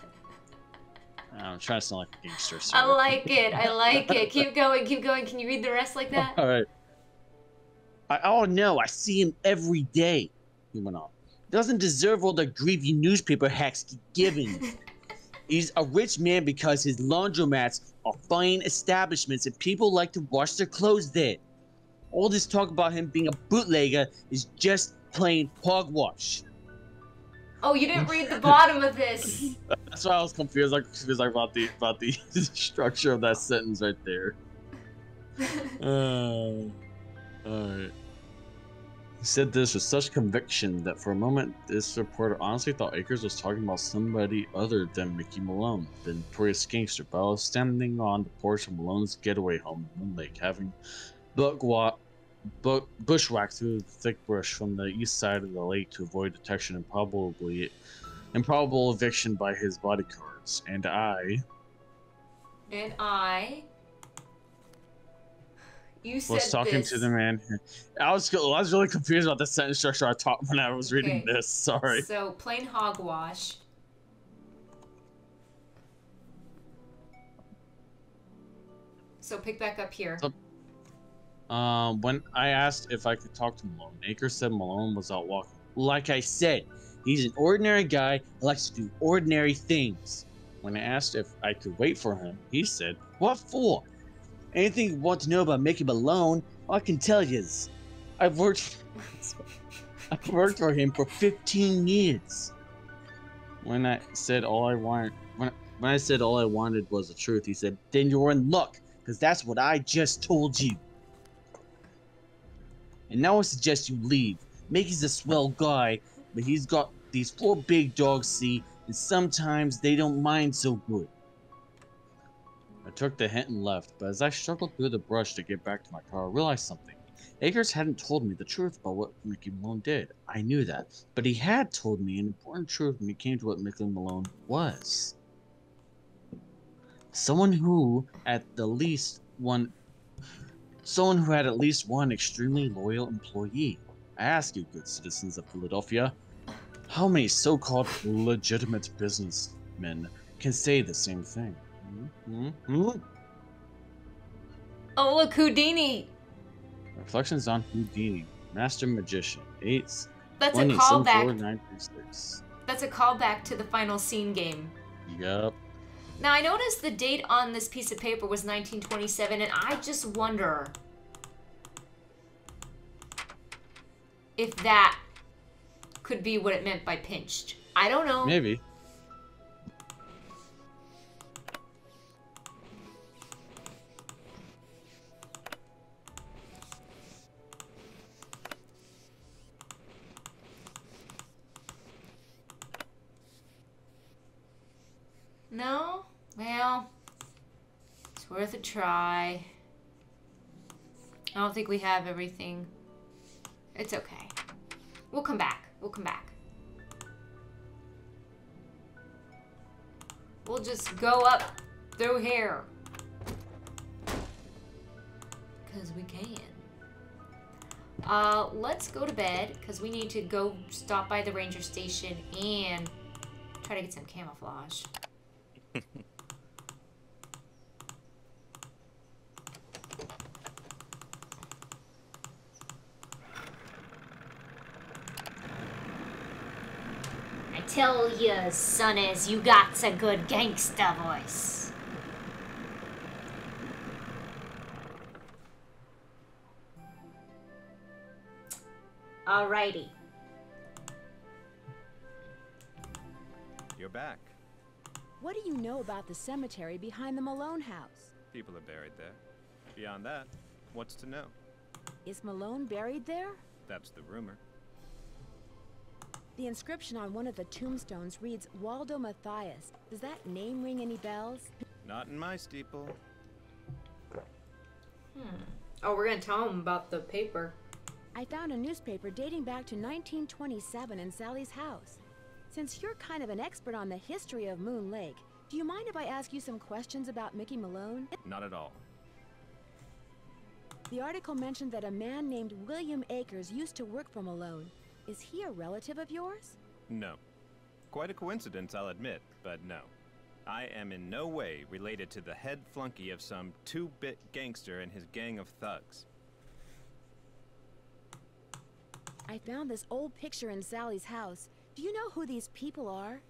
Speaker 2: I'm trying to sound like a gangster.
Speaker 1: I like it. I like it. Keep going. Keep going. Can you read the rest like that?
Speaker 2: All right. I, oh no, I see him every day. He went on. Doesn't deserve all the greedy newspaper hacks keep giving. He's a rich man because his laundromats are fine establishments and people like to wash their clothes there. All this talk about him being a bootlegger is just plain hogwash.
Speaker 1: Oh, you didn't read the bottom of this.
Speaker 2: That's why I was confused. Like confused like, about the about the structure of that sentence right there. Uh, Alright. He said this with such conviction that for a moment this reporter honestly thought Akers was talking about somebody other than Mickey Malone, the notorious gangster. But I was standing on the porch of Malone's getaway home in Moon Lake, having bushwhacked through the thick brush from the east side of the lake to avoid detection and probably improbable eviction by his bodyguards. And I
Speaker 1: and I. You said
Speaker 2: was talking
Speaker 1: this.
Speaker 2: to the man. I was I was really confused about the sentence structure I taught when I was reading
Speaker 1: Okay.
Speaker 2: this. Sorry.
Speaker 1: So plain hogwash. So pick back up here.
Speaker 2: So- Um, when I asked if I could talk to Malone, Akers said Malone was out walking. Like I said, he's an ordinary guy who likes to do ordinary things. When I asked if I could wait for him, he said, "What for? Anything you want to know about Mickey Malone? All I can tell you is, I've worked, I've worked for him for 15 years." When I said all I wanted, when when I said all I wanted was the truth, he said, "Then you're in luck, because that's what I just told you." And now I suggest you leave. Mickey's a swell guy, but he's got these four big dogs, see, and sometimes they don't mind so good. I took the hint and left, but as I struggled through the brush to get back to my car, I realized something. Akers hadn't told me the truth about what Mickey Malone did. I knew that, but he had told me an important truth when it came to what Mickey Malone was. Someone who, at the least one someone who had at least one extremely loyal employee. I ask you, good citizens of Philadelphia, how many so called legitimate businessmen can say the same thing? Hmm? Hmm?
Speaker 1: Oh look, Houdini.
Speaker 2: Reflections on Houdini, Master Magician, 8
Speaker 1: That's a
Speaker 2: 20,
Speaker 1: callback. That's a callback to the final scene game.
Speaker 2: Yup.
Speaker 1: Now I noticed the date on this piece of paper was 1927, and I just wonder if that could be what it meant by pinched. I don't know.
Speaker 2: Maybe.
Speaker 1: Could try. I don't think we have everything. It's okay. We'll come back. We'll come back. We'll just go up through here. Because we can. Uh, let's go to bed because we need to go stop by the ranger station and try to get some camouflage. I tell you, sonnies, you got a good gangsta voice. Alrighty.
Speaker 8: You're back.
Speaker 4: What do you know about the cemetery behind the Malone house?
Speaker 8: People are buried there. Beyond that, what's to know?
Speaker 4: Is Malone buried there?
Speaker 8: That's the rumor.
Speaker 4: The inscription on one of the tombstones reads Waldo Matthias. Does that name ring any bells?
Speaker 8: Not in my steeple. Hmm.
Speaker 1: Oh, we're gonna tell him about the paper.
Speaker 4: I found a newspaper dating back to 1927 in Sally's house. Since you're kind of an expert on the history of Moon Lake, do you mind if I ask you some questions about Mickey Malone?
Speaker 8: Not at all.
Speaker 4: The article mentioned that a man named William Akers used to work for Malone. Is he a relative of yours?
Speaker 8: No. Quite a coincidence, I'll admit, but no. I am in no way related to the head flunky of some two-bit gangster and his gang of thugs.
Speaker 4: I found this old picture in Sally's house. Do you know who these people are?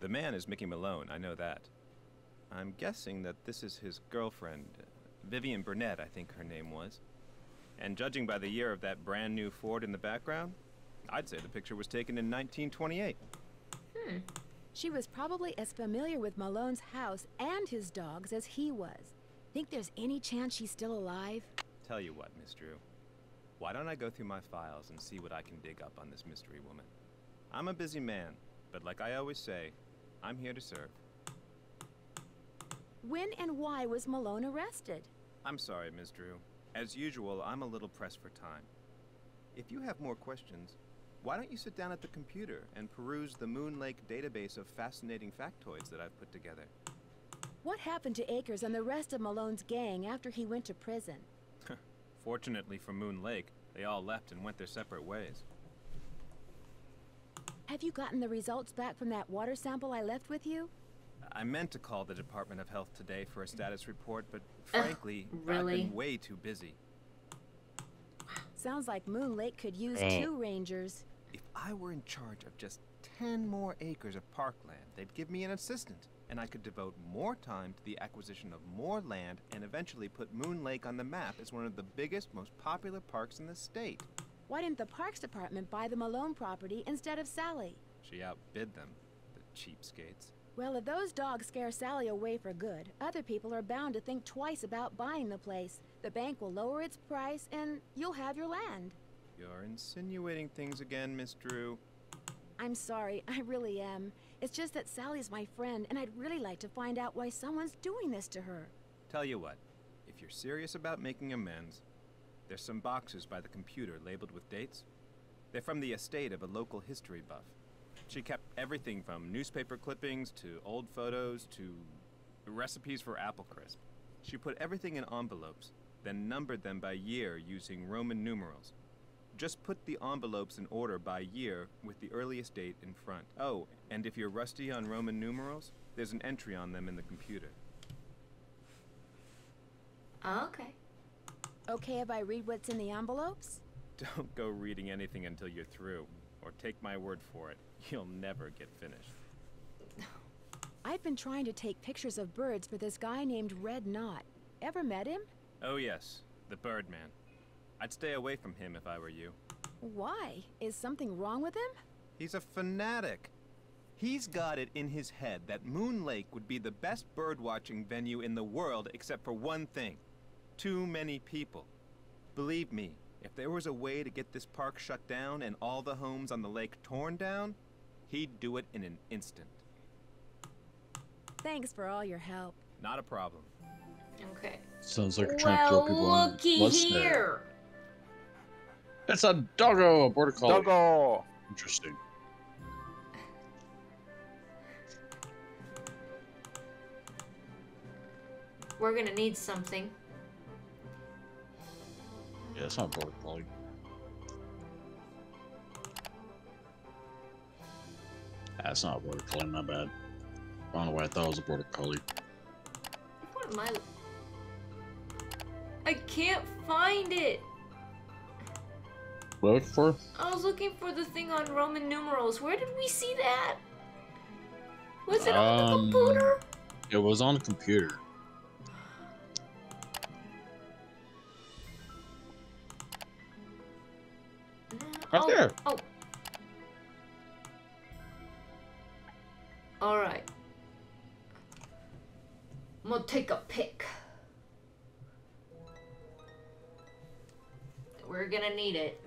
Speaker 8: The man is Mickey Malone, I know that. I'm guessing that this is his girlfriend, Vivian Burnett, I think her name was. And judging by the year of that brand new Ford in the background, I'd say the picture was taken in 1928. Hmm.
Speaker 4: She was probably as familiar with Malone's house and his dogs as he was. Think there's any chance she's still alive?
Speaker 8: Tell you what, Miss Drew. Why don't I go through my files and see what I can dig up on this mystery woman? I'm a busy man, but like I always say, I'm here to serve.
Speaker 4: When and why was Malone arrested?
Speaker 8: I'm sorry, Miss Drew. As usual, I'm a little pressed for time. If you have more questions, why don't you sit down at the computer and peruse the Moon Lake database of fascinating factoids that I've put together?
Speaker 4: What happened to Akers and the rest of Malone's gang after he went to prison?
Speaker 8: Fortunately for Moon Lake, they all left and went their separate ways.
Speaker 4: Have you gotten the results back from that water sample I left with you?
Speaker 8: I meant to call the Department of Health today for a status report, but frankly, I've been way too busy.
Speaker 4: Sounds like Moon Lake could use
Speaker 2: Oh.
Speaker 4: two rangers.
Speaker 8: If I were in charge of just 10 more acres of parkland, they'd give me an assistant, and I could devote more time to the acquisition of more land and eventually put Moon Lake on the map as one of the biggest, most popular parks in the state.
Speaker 4: Why didn't the Parks Department buy the Malone property instead of Sally?
Speaker 8: She outbid them, the cheapskates.
Speaker 4: Well, if those dogs scare Sally away for good, other people are bound to think twice about buying the place. The bank will lower its price, and you'll have your land.
Speaker 8: You're insinuating things again, Miss Drew.
Speaker 4: I'm sorry, I really am. It's just that Sally's my friend, and I'd really like to find out why someone's doing this to her.
Speaker 8: Tell you what, if you're serious about making amends, there's some boxes by the computer labeled with dates. They're from the estate of a local history buff. She kept everything from newspaper clippings to old photos to recipes for apple crisp. She put everything in envelopes, then numbered them by year using Roman numerals. Just put the envelopes in order by year with the earliest date in front. Oh, and if you're rusty on Roman numerals, there's an entry on them in the computer.
Speaker 1: Okay.
Speaker 4: Okay if I read what's in the envelopes?
Speaker 8: Don't go reading anything until you're through, or take my word for it, you'll never get finished.
Speaker 4: I've been trying to take pictures of birds for this guy named Red Knott. Ever met him?
Speaker 8: Oh, yes, the Birdman. I'd stay away from him if I were you.
Speaker 4: Why? Is something wrong with him?
Speaker 8: He's a fanatic. He's got it in his head that Moon Lake would be the best birdwatching venue in the world except for one thing too many people. Believe me, if there was a way to get this park shut down and all the homes on the lake torn down, he'd do it in an instant.
Speaker 4: Thanks for all your help.
Speaker 8: Not a problem.
Speaker 1: Okay.
Speaker 2: Sounds like you're trying to throw
Speaker 1: Well,
Speaker 2: people on
Speaker 1: looky
Speaker 2: bus there.
Speaker 1: Here.
Speaker 2: It's a doggo, a border collie.
Speaker 3: Doggo!
Speaker 2: Interesting.
Speaker 1: We're gonna need something.
Speaker 2: Yeah, it's not a border collie. Ah, That's not a border collie, my bad. I don't know why I thought it was a border collie.
Speaker 1: What am I? I can't find it.
Speaker 2: What for?
Speaker 1: I was looking for the thing on Roman numerals. Where did we see that? Was it on the
Speaker 2: Um,
Speaker 1: computer?
Speaker 2: It was on the computer. Right
Speaker 1: oh,
Speaker 2: there.
Speaker 1: Oh. All right. I'm gonna take a pic. We're gonna need it.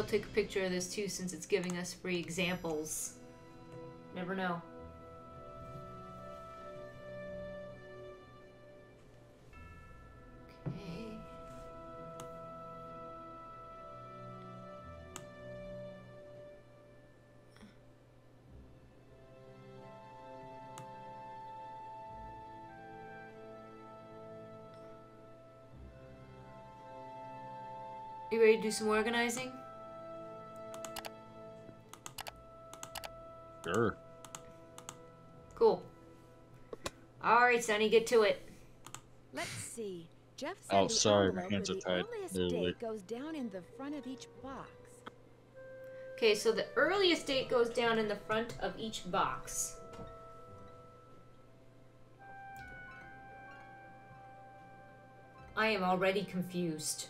Speaker 1: I'll take a picture of this too since it's giving us free examples. Never know. You ready to do some organizing?
Speaker 2: Sure.
Speaker 1: Cool. Alright, Sunny, get to it.
Speaker 4: Let's see. Jeff said
Speaker 2: Oh, sorry, my
Speaker 4: envelope
Speaker 2: hands
Speaker 4: with
Speaker 2: are tied. Literally.
Speaker 4: goes down in the front of each box.
Speaker 1: Okay, so the earliest date goes down in the front of each box. I am already confused.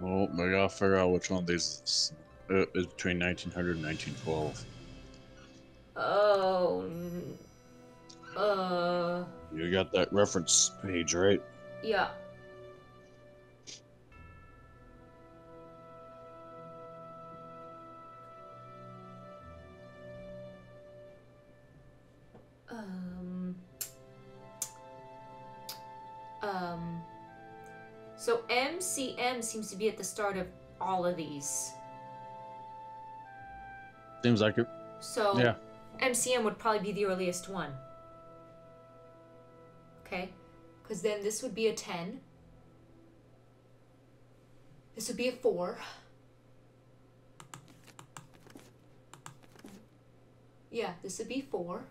Speaker 2: Well, I gotta figure out which one of these is, uh, is between 1900 and 1912.
Speaker 1: Oh. Uh.
Speaker 2: You got that reference page, right?
Speaker 1: Yeah. Um. Um. So MCM seems to be at the start of all of these.
Speaker 2: Seems like it.
Speaker 1: So
Speaker 2: Yeah.
Speaker 1: MCM would probably be the earliest one. Okay? Because then this would be a 10. This would be a 4. Yeah, this would be 4.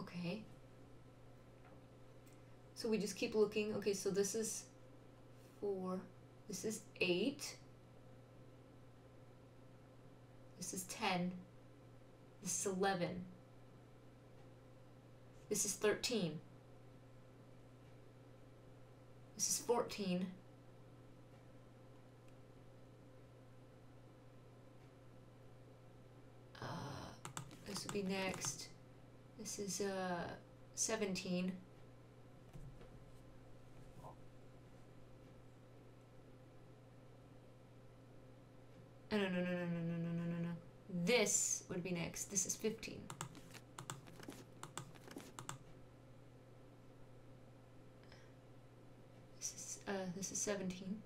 Speaker 1: Okay. So we just keep looking. Okay, so this is 4. This is 8. This is 10. This is 11. This is 13. This is 14. Uh, this would be next. This is uh 17. Oh, no, no, no, no, no, no, no, no, no, no. This would be next. This is 15. This is, uh, this is 17.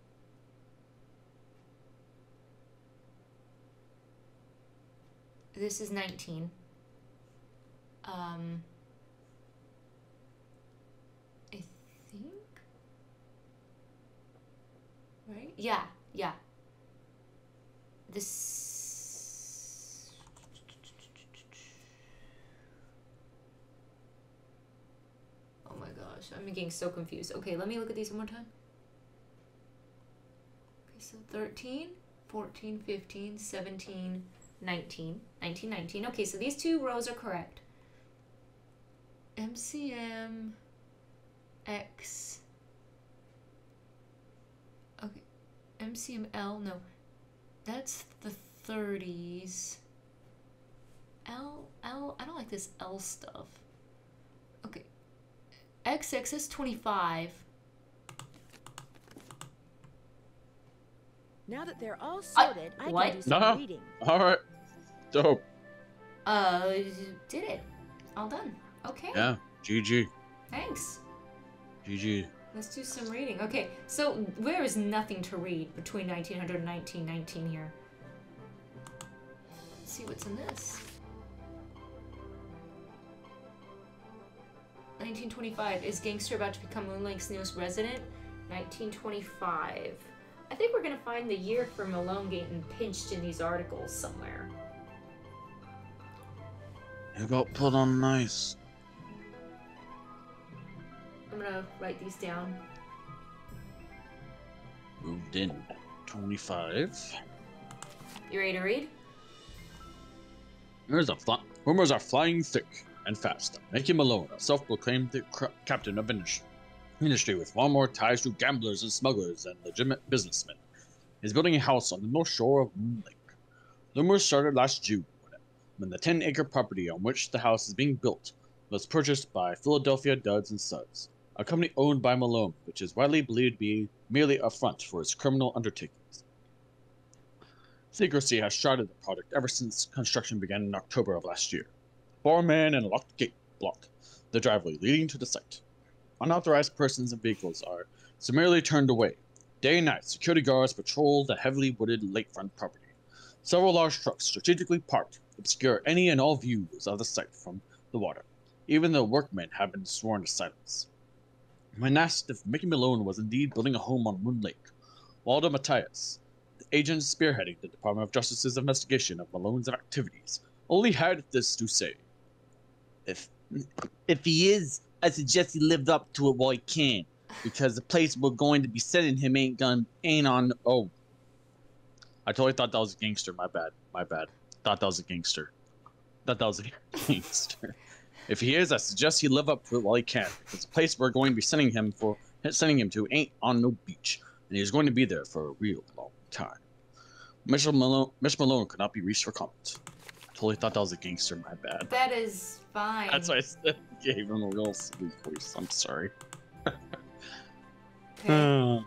Speaker 1: This is 19. Um, I think. Right? Yeah, yeah. This. Oh my gosh, I'm getting so confused. Okay, let me look at these one more time. Okay, so 13, 14, 15, 17, 19, 19, 19. Okay, so these two rows are correct. MCM X. Okay. MCML, no. That's the 30s. L, L, I don't like this L stuff. Okay. XX is 25.
Speaker 4: Now that they're all
Speaker 1: I-
Speaker 4: sorted, I,
Speaker 1: what?
Speaker 4: can do some
Speaker 2: No.
Speaker 4: reading.
Speaker 2: Alright. Dope.
Speaker 1: Uh, did it. All done. Okay.
Speaker 2: Yeah. GG.
Speaker 1: Thanks.
Speaker 2: GG.
Speaker 1: Let's do some reading. Okay, so there is nothing to read between 1900 and 1919 here. Let's see what's in this. 1925. Is Gangster about to become Moonlake's newest resident? 1925. I think we're gonna find the year for Malone getting pinched in these articles somewhere.
Speaker 2: You got put on nice.
Speaker 1: I'm gonna write these down.
Speaker 2: Moved in. 25.
Speaker 1: You ready to read?
Speaker 2: Rumors are, fly- rumors are flying thick and fast. Mickey Malone, a self-proclaimed captain of industry, industry with far more ties to gamblers and smugglers than legitimate businessmen, is building a house on the north shore of Moon Lake. Rumors started last June when the 10-acre property on which the house is being built was purchased by Philadelphia Duds and Suds, a company owned by Malone, which is widely believed to be merely a front for its criminal undertakings. Secrecy has shrouded the project ever since construction began in October of last year. Four-man and locked gate block the driveway leading to the site. Unauthorized persons and vehicles are summarily turned away. Day and night, security guards patrol the heavily wooded lakefront property. Several large trucks strategically parked obscure any and all views of the site from the water. Even the workmen have been sworn to silence. When asked if Mickey Malone was indeed building a home on Moon Lake, Waldo Matthias, the agent spearheading the Department of Justice's investigation of Malone's activities, only had this to say. If if he is, I suggest he lived up to it while he can, because the place we're going to be sending him ain't gonna ain't on. Oh, I totally thought that was a gangster. My bad. My bad. Thought that was a gangster. Thought that was a gangster. If he is, I suggest he live up to it while he can, because the place we're going to be sending him for sending him to ain't on no beach, and he's going to be there for a real long time. Mitchell Malone, Mitch Malone could not be reached for comment. Totally thought that was a gangster. My bad.
Speaker 1: That is fine.
Speaker 2: That's why I said, gave him a real sweet voice. I'm sorry.
Speaker 1: Okay.
Speaker 2: Uh,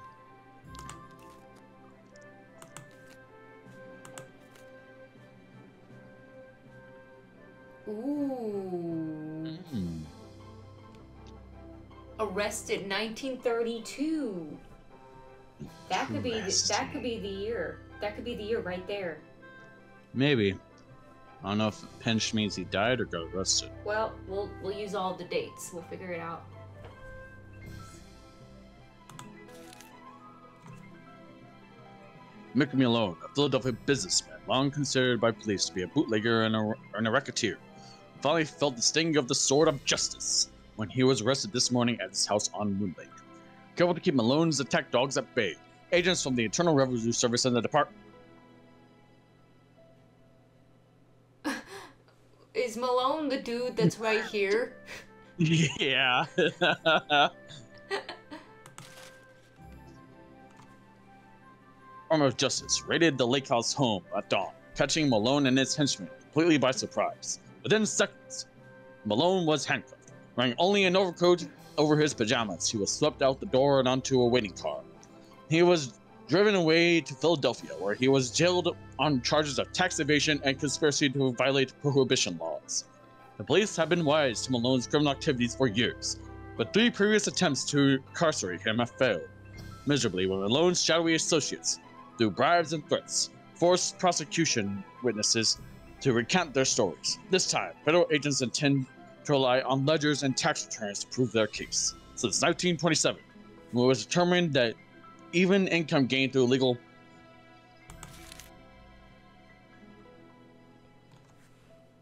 Speaker 1: Ooh.
Speaker 2: Hmm.
Speaker 1: Arrested 1932. That could be the, that could be the year. That could be the year right there.
Speaker 2: Maybe. I don't know if pinched means he died or got arrested.
Speaker 1: Well, we'll we'll use all the dates. We'll figure it out.
Speaker 2: Mick Malone, a Philadelphia businessman, long considered by police to be a bootlegger and a, and a racketeer, finally felt the sting of the sword of justice when he was arrested this morning at his house on Moon Lake. Careful to keep Malone's attack dogs at bay, agents from the Internal Revenue Service and the Department.
Speaker 1: Is Malone the dude that's right here?
Speaker 2: Yeah. Arm of Justice raided the Lake House home at dawn, catching Malone and his henchmen completely by surprise. Within seconds, Malone was handcuffed. Wearing only an overcoat over his pajamas, he was swept out the door and onto a waiting car. He was driven away to Philadelphia, where he was jailed on charges of tax evasion and conspiracy to violate prohibition laws. The police have been wise to Malone's criminal activities for years, but three previous attempts to incarcerate him have failed miserably when Malone's shadowy associates, through bribes and threats, forced prosecution witnesses to recount their stories. This time, federal agents intend to rely on ledgers and tax returns to prove their case. Since 1927, when it was determined that even income gained through illegal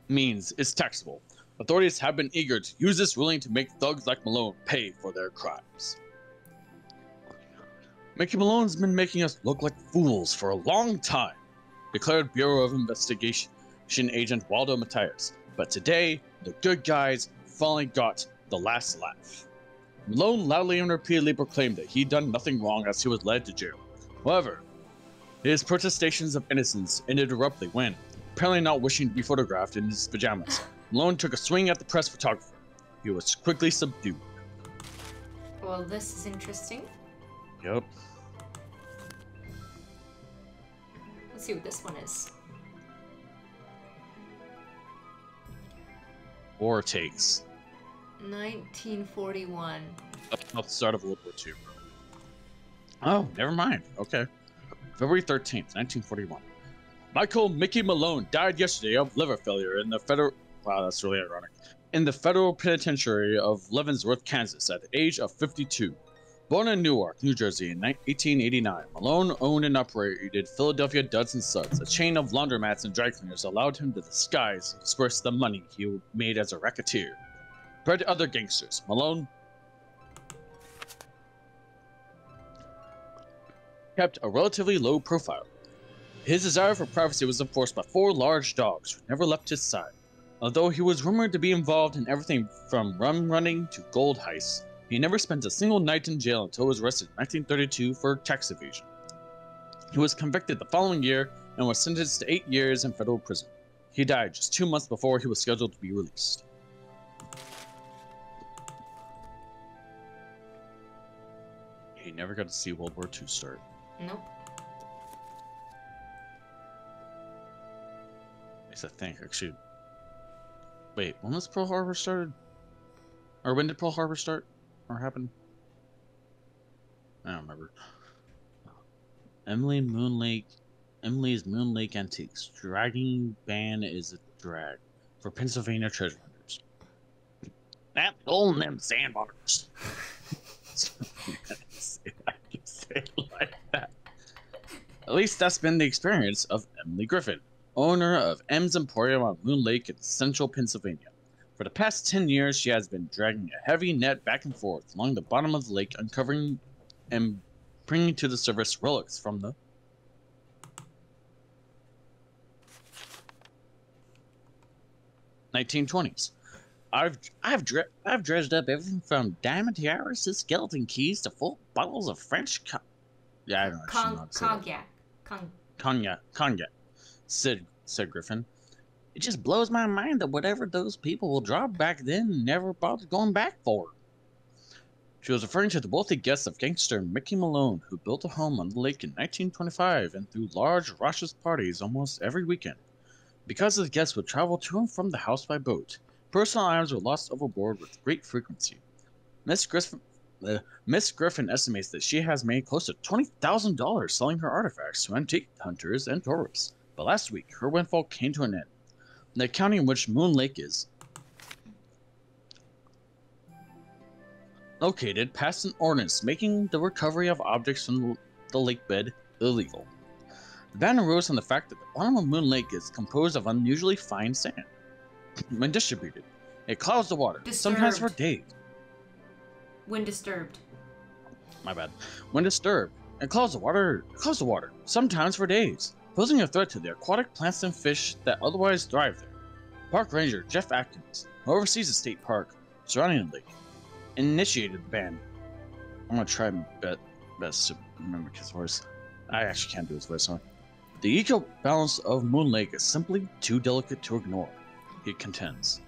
Speaker 2: means is taxable. Authorities have been eager to use this ruling to make thugs like Malone pay for their crimes. Mickey Malone's been making us look like fools for a long time, declared Bureau of Investigation agent Waldo Matthias. But today, the good guys finally got the last laugh. Malone loudly and repeatedly proclaimed that he'd done nothing wrong as he was led to jail. However, His protestations of innocence ended abruptly when, apparently not wishing to be photographed in his pajamas, Malone took a swing at the press photographer. He was quickly subdued.
Speaker 1: Well, this is interesting.
Speaker 2: Yep.
Speaker 1: Let's see what this one is.
Speaker 2: War takes.
Speaker 1: 1941.
Speaker 2: At the start of World War II. Oh, never mind. Okay. February 13th, 1941. Michael Mickey Malone died yesterday of liver failure in the federal. Wow, that's really ironic. In the federal penitentiary of Leavenworth, Kansas, at the age of 52. Born in Newark, New Jersey in 1889, Malone owned and operated Philadelphia Duds and Suds, a chain of laundromats and dry cleaners allowed him to disguise and disperse the money he made as a racketeer. Compared to other gangsters, Malone kept a relatively low profile. His desire for privacy was enforced by four large dogs who never left his side. Although he was rumored to be involved in everything from rum running to gold heists, he never spent a single night in jail until he was arrested in 1932 for tax evasion. He was convicted the following year and was sentenced to eight years in federal prison. He died just two months before he was scheduled to be released. He never got to see World War II start.
Speaker 1: Nope.
Speaker 2: At least I think, actually. Wait, when was Pearl Harbor started? Or when did Pearl Harbor start? Or happen? I don't remember. Emily Moonlake. Emily's Moonlake Antiques. Dragging ban is a drag for Pennsylvania treasure hunters. That gold in them sandbars. say like that. At least that's been the experience of Emily Griffin, owner of Em's Emporium on Moon Lake in central Pennsylvania. For the past 10 years, she has been dragging a heavy net back and forth along the bottom of the lake, uncovering and bringing to the surface relics from the Nineteen twenties. I've I've dre- I've dredged up everything from diamond tiaras to skeleton keys to full bottles of French co- yeah I don't know how
Speaker 1: Con-
Speaker 2: to say
Speaker 1: cognac. Con-
Speaker 2: Cognac, cognac, said, said Griffin. It just blows my mind that whatever those people will drop back then never bothered going back for. She was referring to the wealthy guests of gangster Mickey Malone, who built a home on the lake in 1925 and threw large, raucous parties almost every weekend. Because the guests would travel to and from the house by boat, personal items were lost overboard with great frequency. Miss Griffin, uh, Miss Griffin estimates that she has made close to $20,000 selling her artifacts to antique hunters and tourists. But last week, her windfall came to an end. The county in which Moon Lake is located passed an ordinance making the recovery of objects from the lake bed illegal. The ban arose from the fact that the bottom of Moon Lake is composed of unusually fine sand. when distributed, it clouds the water, sometimes for days.
Speaker 1: when disturbed.
Speaker 2: My bad. When disturbed, it clouds the water, clouds the water, sometimes for days, posing a threat to the aquatic plants and fish that otherwise thrive there. Park Ranger Jeff Atkins, who oversees the state park surrounding the lake, initiated the ban. I'm gonna try my bet, best to remember his voice. I actually can't do his voice, huh? The eco balance of Moon Lake is simply too delicate to ignore, he contends.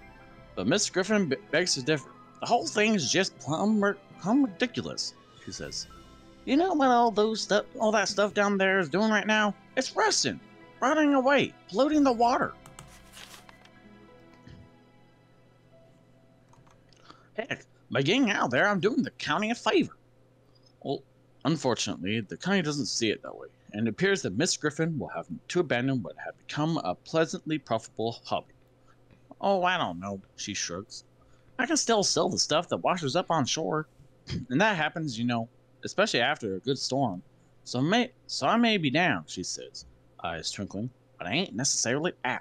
Speaker 2: But Miss Griffin be- begs to differ. The whole thing is just plumb, plumb ridiculous, she says. You know what all those stuff, all that stuff down there is doing right now? It's rusting, rotting away, polluting the water. Heck, by getting out there, I'm doing the county a favor. Well, unfortunately, the county doesn't see it that way, and it appears that Miss Griffin will have to abandon what had become a pleasantly profitable hobby. Oh, I don't know, she shrugs. I can still sell the stuff that washes up on shore, and that happens, you know, especially after a good storm. So may so I may be down, she says, eyes twinkling, but I ain't necessarily out.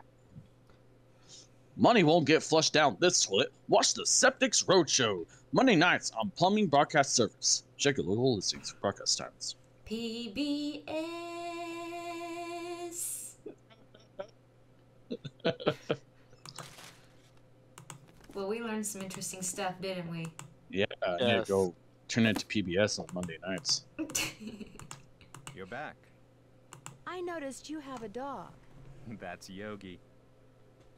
Speaker 2: Money won't get flushed down this toilet. Watch the Septics Roadshow Monday nights on Plumbing Broadcast Service. Check your local listings for broadcast times.
Speaker 1: PBS. well, we learned some interesting stuff, didn't we?
Speaker 2: Yeah, I need
Speaker 3: Yes.
Speaker 2: go turn it to PBS on Monday nights.
Speaker 8: You're back.
Speaker 4: I noticed you have a dog.
Speaker 8: That's Yogi,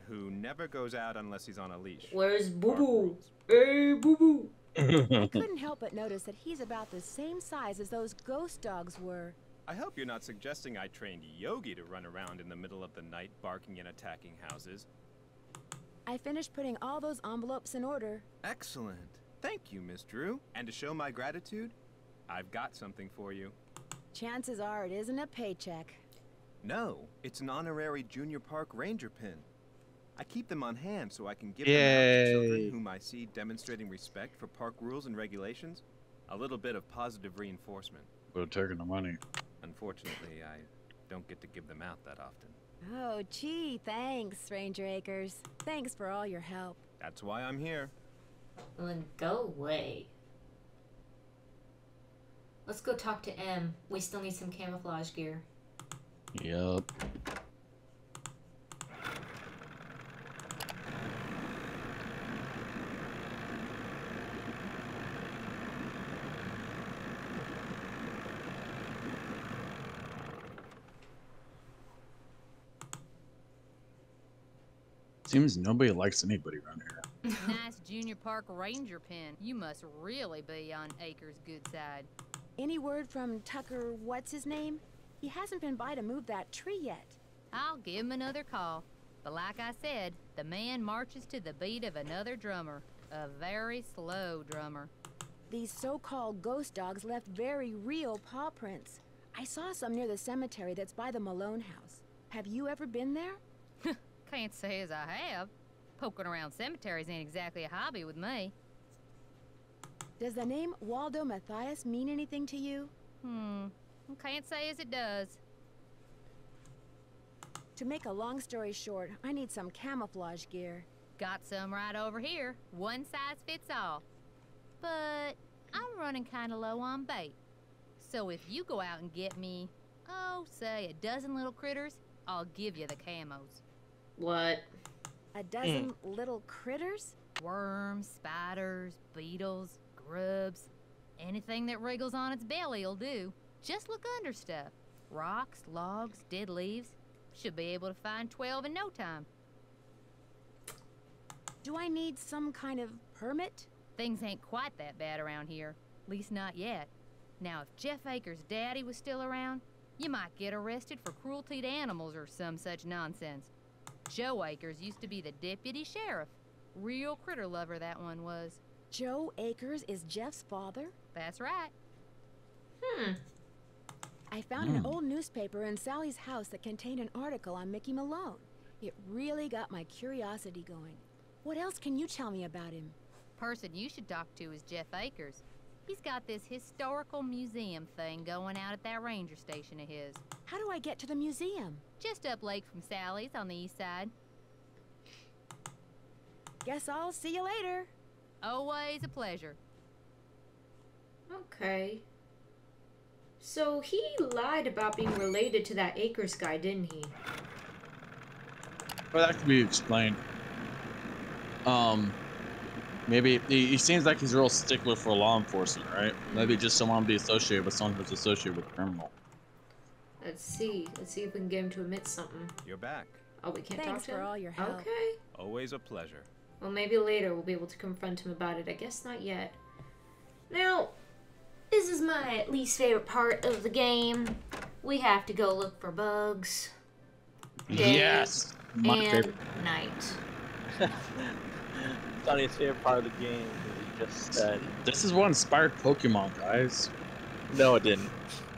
Speaker 8: who never goes out unless he's on a leash.
Speaker 1: Where's Boo Boo? Hey, Boo Boo.
Speaker 4: I couldn't help but notice that he's about the same size as those ghost dogs were.
Speaker 8: I hope you're not suggesting I trained Yogi to run around in the middle of the night barking and attacking houses.
Speaker 4: I finished putting all those envelopes in order.
Speaker 8: Excellent. Thank you, Miss Drew. And to show my gratitude, I've got something for you.
Speaker 4: Chances are it isn't a paycheck.
Speaker 8: No, it's an honorary Junior Park Ranger pin. I keep them on hand so I can give them out to children whom I see demonstrating respect for park rules and regulations. A little bit of positive reinforcement.
Speaker 2: We're taking the money.
Speaker 8: Unfortunately, I don't get to give them out that often.
Speaker 4: Oh, gee, thanks, Ranger Akers. Thanks for all your help.
Speaker 8: That's why I'm here.
Speaker 1: Well, then go away. Let's go talk to Em. We still need some camouflage gear.
Speaker 2: Yup. Seems nobody likes anybody around here.
Speaker 9: nice junior park ranger pin. You must really be on Akers' good side.
Speaker 4: Any word from Tucker, what's his name? He hasn't been by to move that tree yet.
Speaker 9: I'll give him another call. But like I said, the man marches to the beat of another drummer. A very slow drummer.
Speaker 4: These so-called ghost dogs left very real paw prints. I saw some near the cemetery that's by the Malone house. Have you ever been there?
Speaker 9: Can't say as I have. Poking around cemeteries ain't exactly a hobby with me.
Speaker 4: Does the name Waldo Matthias mean anything to you?
Speaker 9: Hmm. Can't say as it does.
Speaker 4: To make a long story short, I need some camouflage gear.
Speaker 9: Got some right over here. One size fits all. But I'm running kind of low on bait. So if you go out and get me, oh, say a dozen little critters, I'll give you the camos.
Speaker 1: What?
Speaker 4: A dozen hmm. little critters?
Speaker 9: Worms, spiders, beetles, grubs. Anything that wriggles on its belly'll do. Just look under stuff. Rocks, logs, dead leaves. Should be able to find 12 in no time.
Speaker 4: Do I need some kind of permit?
Speaker 9: Things ain't quite that bad around here. At Least not yet. Now, if Jeff Akers' daddy was still around, you might get arrested for cruelty to animals or some such nonsense. Joe Akers used to be the deputy sheriff. Real critter lover that one was.
Speaker 4: Joe Akers is Jeff's father?
Speaker 9: That's right.
Speaker 1: Hmm.
Speaker 4: I found an
Speaker 2: Hmm.
Speaker 4: old newspaper in Sally's house that contained an article on Mickey Malone. It really got my curiosity going. What else can you tell me about him?
Speaker 9: Person you should talk to is Jeff Akers. He's got this historical museum thing going out at that ranger station of his.
Speaker 4: How do I get to the museum?
Speaker 9: Just up lake from Sally's on the east side.
Speaker 4: Guess I'll see you later.
Speaker 9: Always a pleasure.
Speaker 1: Okay. So he lied about being related to that Akers guy, didn't he?
Speaker 2: Well, that could be explained. Um, maybe he, he seems like he's a real stickler for law enforcement, right? Maybe just don't want to be associated with someone who's associated with a criminal.
Speaker 1: Let's see. Let's see if we can get him to admit something.
Speaker 8: You're back.
Speaker 1: Oh, we can't
Speaker 4: Thanks
Speaker 1: talk to him?
Speaker 4: for all your help.
Speaker 1: Okay.
Speaker 8: Always a pleasure.
Speaker 1: Well, maybe later we'll be able to confront him about it. I guess not yet. Now, this is my least favorite part of the game. We have to go look for bugs. Day
Speaker 2: Yes, my
Speaker 1: and
Speaker 2: favorite.
Speaker 1: night.
Speaker 10: Sunny's favorite part of the game. he just said.
Speaker 2: This is what inspired Pokemon, guys.
Speaker 10: No, it didn't.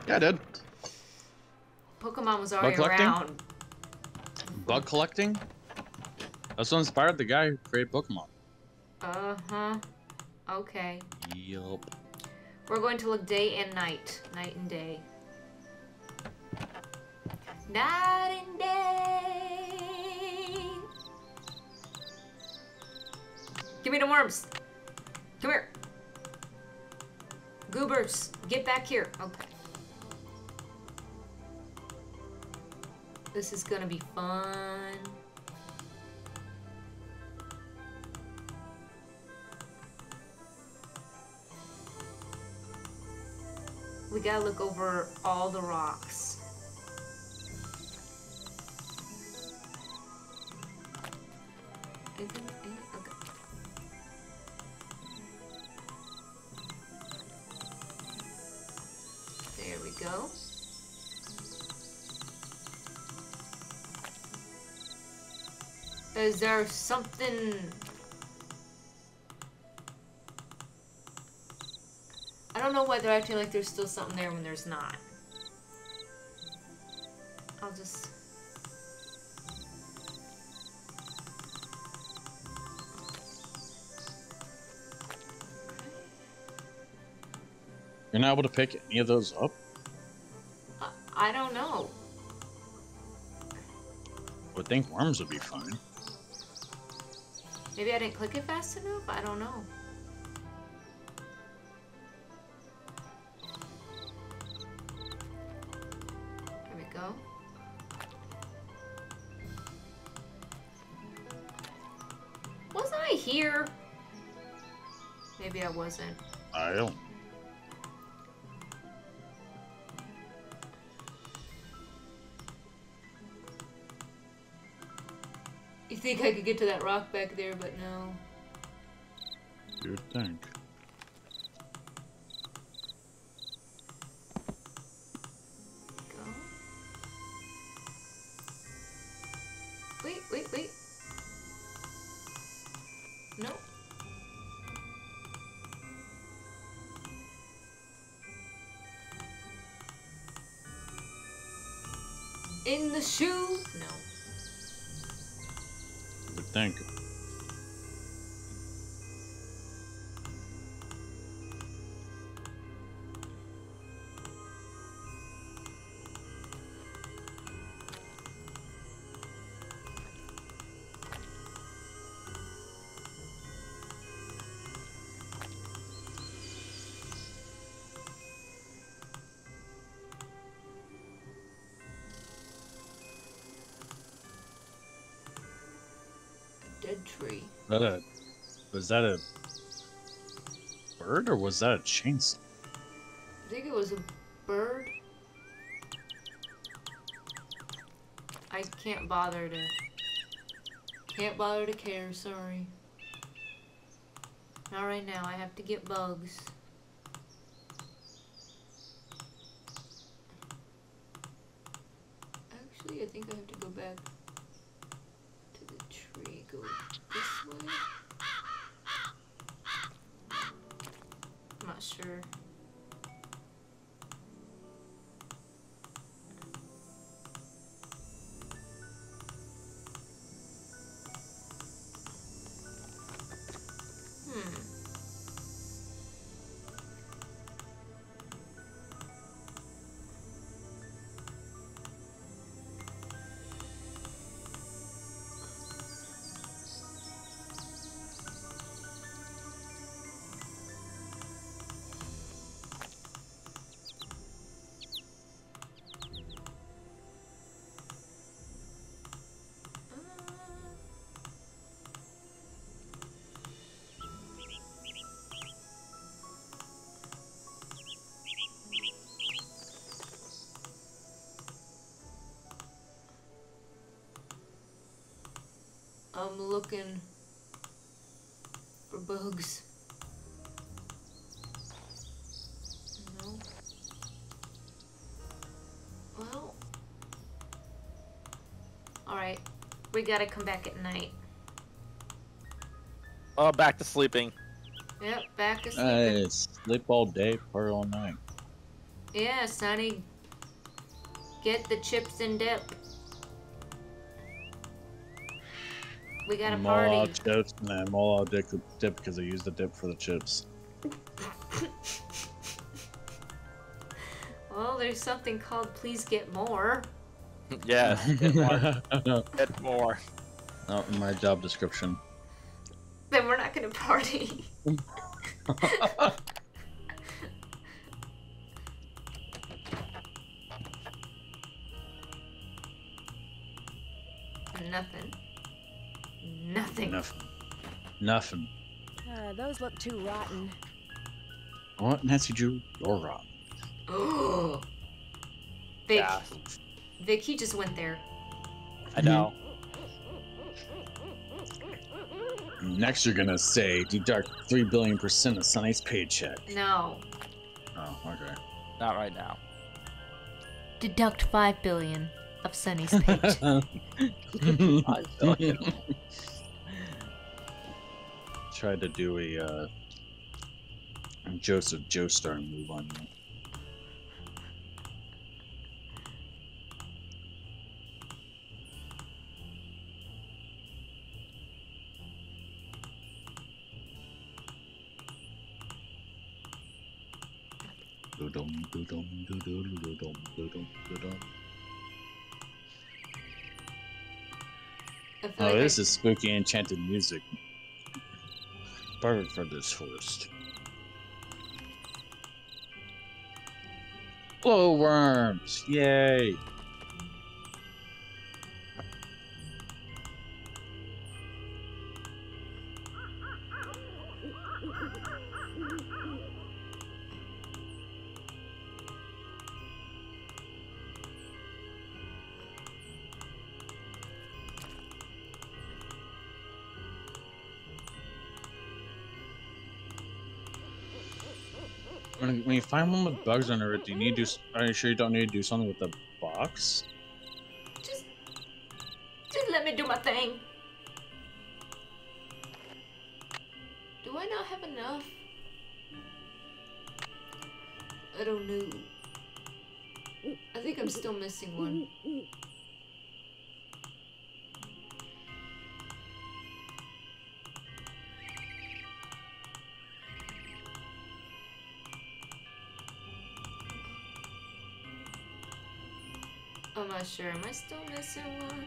Speaker 2: Yeah, I did.
Speaker 1: Pokemon was already Bug
Speaker 2: collecting?
Speaker 1: around.
Speaker 2: Bug collecting. That's what inspired the guy who created Pokemon.
Speaker 1: Uh huh. Okay.
Speaker 2: Yup.
Speaker 1: We're going to look day and night. Night and day. Night and day. Give me the worms. Come here. Goobers, get back here. Okay. This is gonna be fun. We gotta look over all the rocks. Isn't go. Is there something... I don't know why they're acting like there's still something there when there's not. I'll just...
Speaker 2: You're not able to pick any of those up?
Speaker 1: I, don't know.
Speaker 2: I Would think worms would be fine.
Speaker 1: Maybe I didn't click it fast enough? I don't know. Think I could get to that rock back there, but no.
Speaker 2: You'd think.
Speaker 1: Dead tree.
Speaker 2: Was that a, was that a bird or was that a chainsaw?
Speaker 1: I think it was a bird. I can't bother to. Can't bother to care, sorry. Not right now, I have to get bugs. I'm looking for bugs. No. Well. Alright. We gotta come back at night.
Speaker 10: Oh, back to sleeping.
Speaker 1: Yep, back to sleeping.
Speaker 2: Hey, sleep all day, party all night.
Speaker 1: Yeah, Sunny. Get the chips and dip. We got a
Speaker 2: I'm all out chips and I'm all out dip, dip because I used the dip for the chips.
Speaker 1: Well, there's something called Please Get More.
Speaker 10: yeah, get more. get more.
Speaker 2: Not in my job description.
Speaker 1: Then we're not gonna party. Nothing.
Speaker 4: Uh, those look too rotten.
Speaker 2: What, Nancy Drew? You're rotten.
Speaker 1: Oh. Vic,
Speaker 10: Yeah,
Speaker 1: Vic, he just went there.
Speaker 10: I know.
Speaker 2: Next, you're gonna say deduct three billion percent of Sunny's paycheck.
Speaker 1: No.
Speaker 2: Oh, okay.
Speaker 10: Not right now.
Speaker 1: Deduct five billion of Sunny's paycheck.
Speaker 10: Five billion.
Speaker 2: Tried to do a uh, Joseph Joestar move on you. Do-dum, do-dum, do-do-do, do-dum, do-dum, do-dum. Oh,
Speaker 1: like I-
Speaker 2: this is spooky enchanted music. Perfect from this forest. Glowworms! Yay! Find one with bugs under it, do you need to? Are you sure you don't need to do something with the box?
Speaker 1: I'm not sure. Am I still missing one?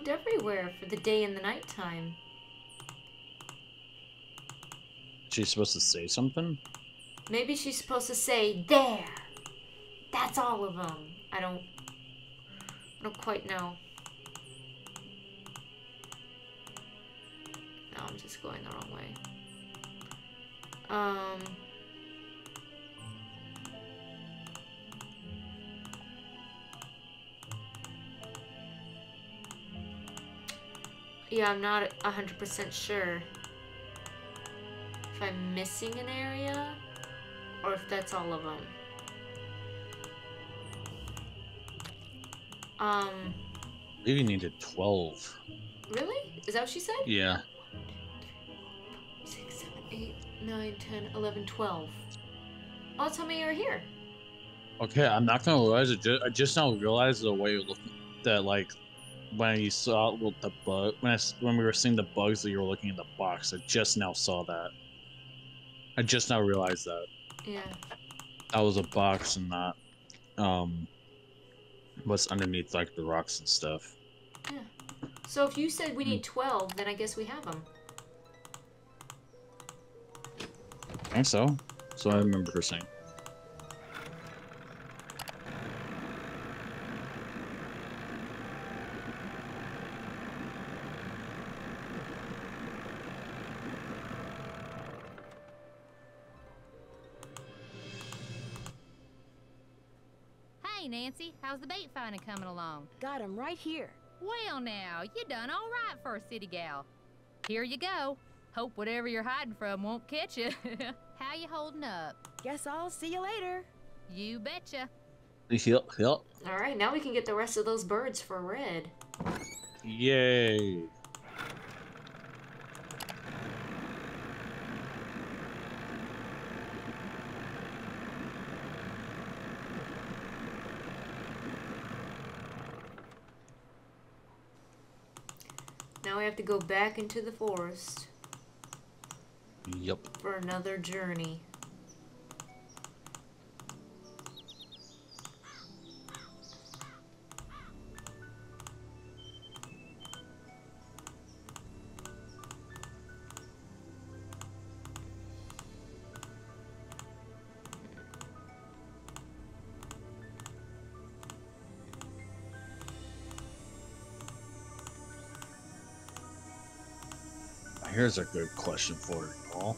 Speaker 1: Looked everywhere for the day and the nighttime.
Speaker 2: She's supposed to say something?
Speaker 1: Maybe she's supposed to say there. That's all of them. I don't. I don't quite know. No, I'm just going the wrong way. Um. Yeah, I'm not a hundred percent sure if I'm missing an area or if that's all of them. Um,
Speaker 2: I believe you needed 12.
Speaker 1: really? Is that what she said?
Speaker 2: Yeah.
Speaker 1: 6, 7, 8, 9, 10, 11, 12. Oh, tell me you're here.
Speaker 2: Okay, I'm not gonna realize it. Just, I just now realized the way you look that like when you saw well, the bug when I when we were seeing the bugs that you were looking in the box. I just now saw that. I just now realized that
Speaker 1: Yeah.
Speaker 2: that was a box and not um what's underneath like the rocks and stuff. Yeah.
Speaker 1: So if you said we need 12, then I guess we have them.
Speaker 2: I think so. So I remember her saying.
Speaker 9: How's the bait finding coming along?
Speaker 4: Got him right here.
Speaker 9: Well, now, you done all right for a city gal. Here you go. Hope whatever you're hiding from won't catch you. How you holding up?
Speaker 4: Guess I'll see you later.
Speaker 9: You betcha.
Speaker 2: Yep, yep.
Speaker 1: All right, now we can get the rest of those birds for red.
Speaker 2: Yay.
Speaker 1: To go back into the forest
Speaker 2: Yep.
Speaker 1: for another journey.
Speaker 2: Here's a good question for you all.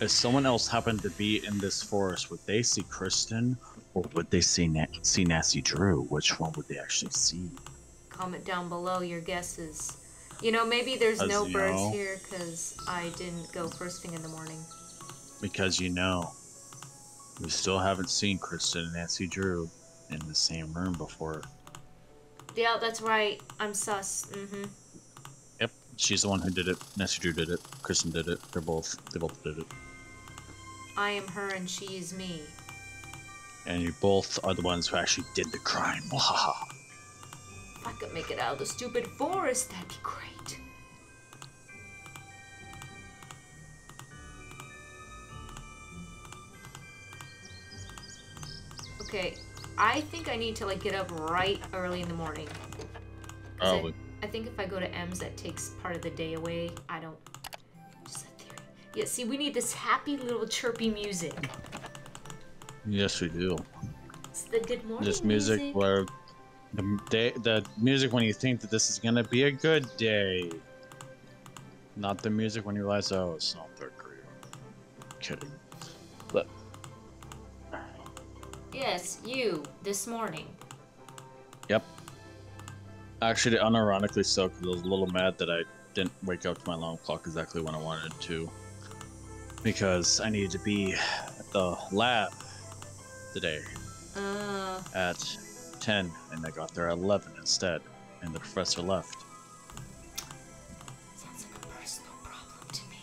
Speaker 2: If someone else happened to be in this forest, would they see Kristen or would they see Na- see Nasty Drew? Which one would they actually see?
Speaker 1: Comment down below your guesses. You know, maybe there's no
Speaker 2: you
Speaker 1: birds
Speaker 2: know.
Speaker 1: here because I didn't go first thing in the morning.
Speaker 2: Because you know, we still haven't seen Kristen and Nancy Drew in the same room before.
Speaker 1: Yeah, that's right. I'm sus. Mm-hmm.
Speaker 2: Yep, she's the one who did it. Nancy Drew did it. Kristen did it. They're both. They both did it.
Speaker 1: I am her and she is me.
Speaker 2: And you both are the ones who actually did the crime. Wahaha.
Speaker 1: If I could make it out of the stupid forest, that'd be great. Okay, I think I need to like get up right early in the morning. I-
Speaker 2: Probably.
Speaker 1: I, think if I go to Em's, that takes part of the day away. I don't. Just a theory. Yeah, see, we need this happy little chirpy music.
Speaker 2: Yes, we do.
Speaker 1: It's the good morning
Speaker 2: This music where the day, the music when you think that this is gonna be a good day. Not the music when you realize, oh, it's not that great. kidding. But
Speaker 1: Yes, you this morning.
Speaker 2: yep. Actually, unironically so, because I was a little mad that I didn't wake up to my alarm clock exactly when I wanted to, because I needed to be at the lab today
Speaker 1: Uh,
Speaker 2: at 10, and I got there at 11 instead, and the professor left.
Speaker 1: sounds like a personal problem to me.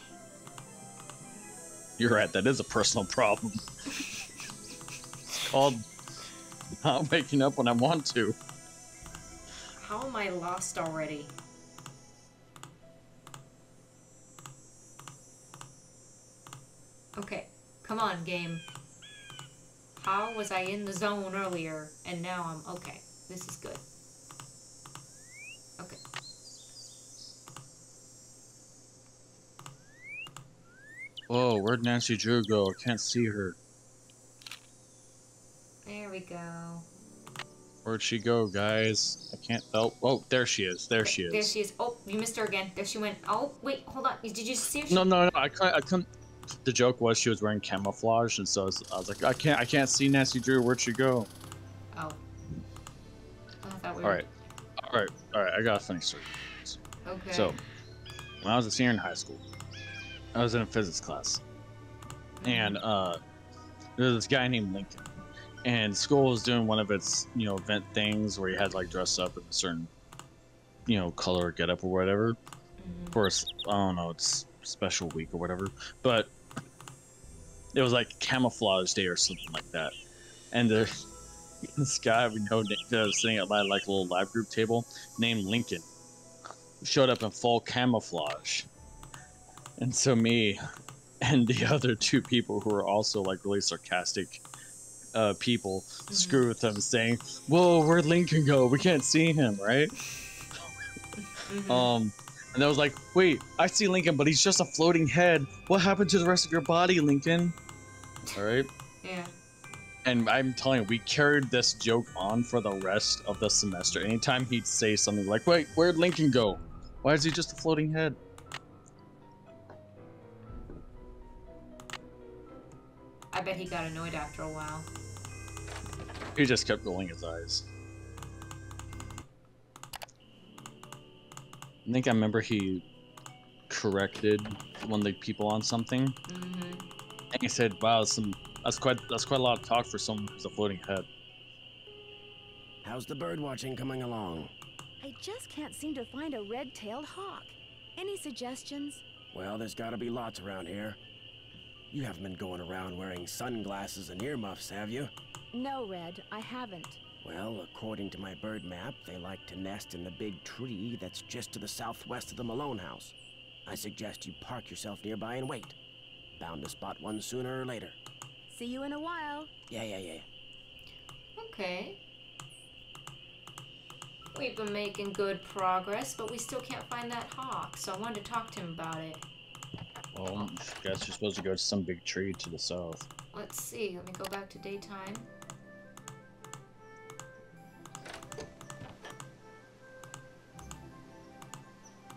Speaker 2: You're right, that is a personal problem. it's called not waking up when I want to.
Speaker 1: How am I lost already? Okay, come on, game. How was I in the zone earlier and now I'm okay? This is good. Okay.
Speaker 2: Whoa, where'd Nancy Drew go? I can't see her.
Speaker 1: There we go.
Speaker 2: Where'd she go, guys? I can't. Oh, oh, there she is. There she is.
Speaker 1: There she is. Oh, you missed her again. There she went. Oh, wait, hold on. Did you see her?
Speaker 2: No, no, no. I couldn't. I couldn't. The joke was she was wearing camouflage, and so I was, I was like, I can't. I can't see Nancy Drew. Where'd she go?
Speaker 1: Oh. I thought we
Speaker 2: All right, all right, all right. I got a funny story.
Speaker 1: Okay.
Speaker 2: So, when I was a senior in high school, I was in a physics class, and uh, there was this guy named Lincoln, and school was doing one of its you know event things where you had to like dress up in a certain you know color or get up or whatever. Mm-hmm. Of course, I don't know, it's special week or whatever, but it was like camouflage day or something like that, and there. This guy we know that was sitting at my like little lab group table named Lincoln showed up in full camouflage. And so me and the other two people who were also like really sarcastic uh, people screw with him saying, Whoa, where'd Lincoln go? We can't see him, right? Um and I was like, wait, I see Lincoln, but he's just a floating head. What happened to the rest of your body, Lincoln? Alright.
Speaker 1: Yeah.
Speaker 2: And I'm telling you, we carried this joke on for the rest of the semester. Anytime he'd say something like, wait, where'd Lincoln go? Why is he just a floating head?
Speaker 1: I bet he got annoyed after a while.
Speaker 2: He just kept rolling his eyes. I think I remember he corrected one of the people on something,
Speaker 1: Mm-hmm.
Speaker 2: and he said, "Wow, some that's quite that's quite a lot of talk for someone who's a floating head."
Speaker 6: How's the bird watching coming along?
Speaker 4: I just can't seem to find a red-tailed hawk. Any suggestions?
Speaker 6: Well, there's gotta be lots around here. You haven't been going around wearing sunglasses and earmuffs, have you?
Speaker 4: No, Red, I haven't.
Speaker 6: Well, according to my bird map, they like to nest in the big tree that's just to the southwest of the Malone house. I suggest you park yourself nearby and wait. Bound to spot one sooner or later.
Speaker 4: See you in a while.
Speaker 6: Yeah, yeah, yeah.
Speaker 1: Okay. We've been making good progress, but we still can't find that hawk, so I wanted to talk to him about it.
Speaker 2: Well, I guess you're supposed to go to some big tree to the south.
Speaker 1: Let's see. Let me go back to daytime.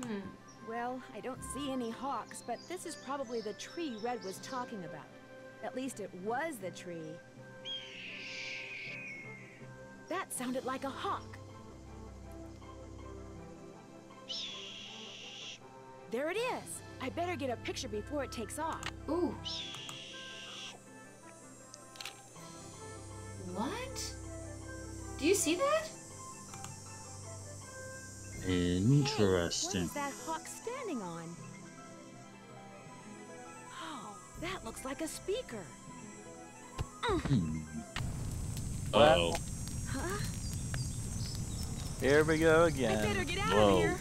Speaker 1: Hmm.
Speaker 4: Well, I don't see any hawks, but this is probably the tree Red was talking about. At least it was the tree. That sounded like a hawk. There it is. I better get a picture before it takes off.
Speaker 1: Ooh. What? Do you see that?
Speaker 4: What
Speaker 2: Interesting.
Speaker 4: is that hawk standing on? Oh, that looks like a speaker.
Speaker 2: Hmm. Oh.
Speaker 4: Huh?
Speaker 10: Here we go again.
Speaker 4: I better
Speaker 10: again.
Speaker 4: get out
Speaker 2: Whoa.
Speaker 4: of here.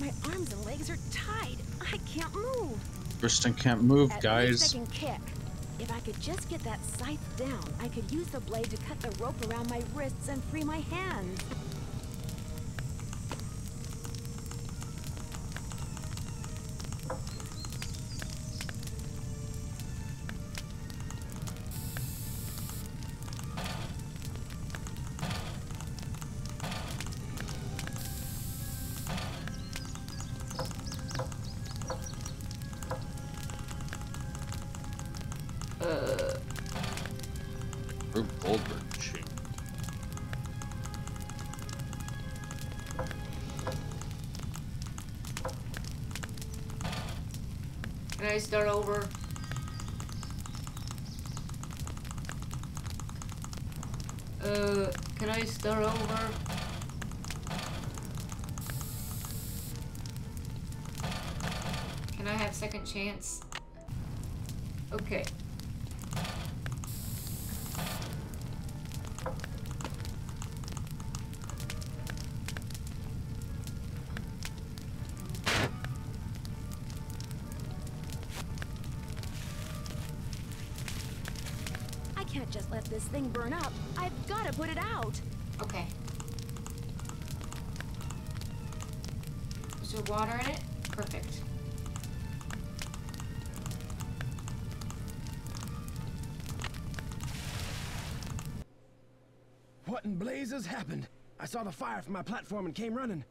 Speaker 4: My arms and legs are tied. I can't move.
Speaker 2: Kristen can't move,
Speaker 4: At
Speaker 2: guys.
Speaker 4: least I can kick. If I could just get that scythe down, I could use the blade to cut the rope around my wrists and free my hands.
Speaker 1: I start over? Uh, can I start over? Can I have second chance? Okay.
Speaker 4: Let this thing burn up. I've got to put it out.
Speaker 1: Okay. Is there water in it? Perfect.
Speaker 6: What in blazes happened? I saw the fire from my platform and came running.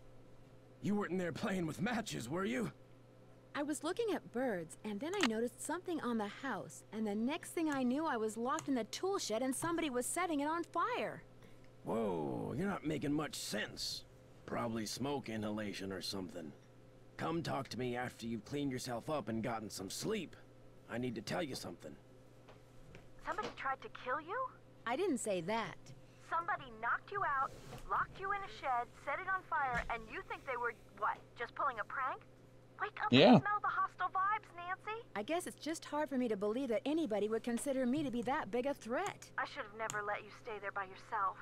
Speaker 6: You weren't in there playing with matches, were you?
Speaker 4: I was looking at birds, and then I noticed something on the house, and the next thing I knew, I was locked in the tool shed and somebody was setting it on fire.
Speaker 6: Whoa, you're not making much sense. Probably smoke inhalation or something. Come talk to me after you've cleaned yourself up and gotten some sleep. I need to tell you something.
Speaker 5: Somebody tried to kill you?
Speaker 4: I didn't say that.
Speaker 5: Somebody knocked you out, locked you in a shed, set it on fire, and you think they were, what, just pulling a prank? Wake up
Speaker 2: Yeah.
Speaker 5: and smell the hostile vibes, Nancy.
Speaker 4: I guess it's just hard for me to believe that anybody would consider me to be that big a threat.
Speaker 5: I should have never let you stay there by yourself.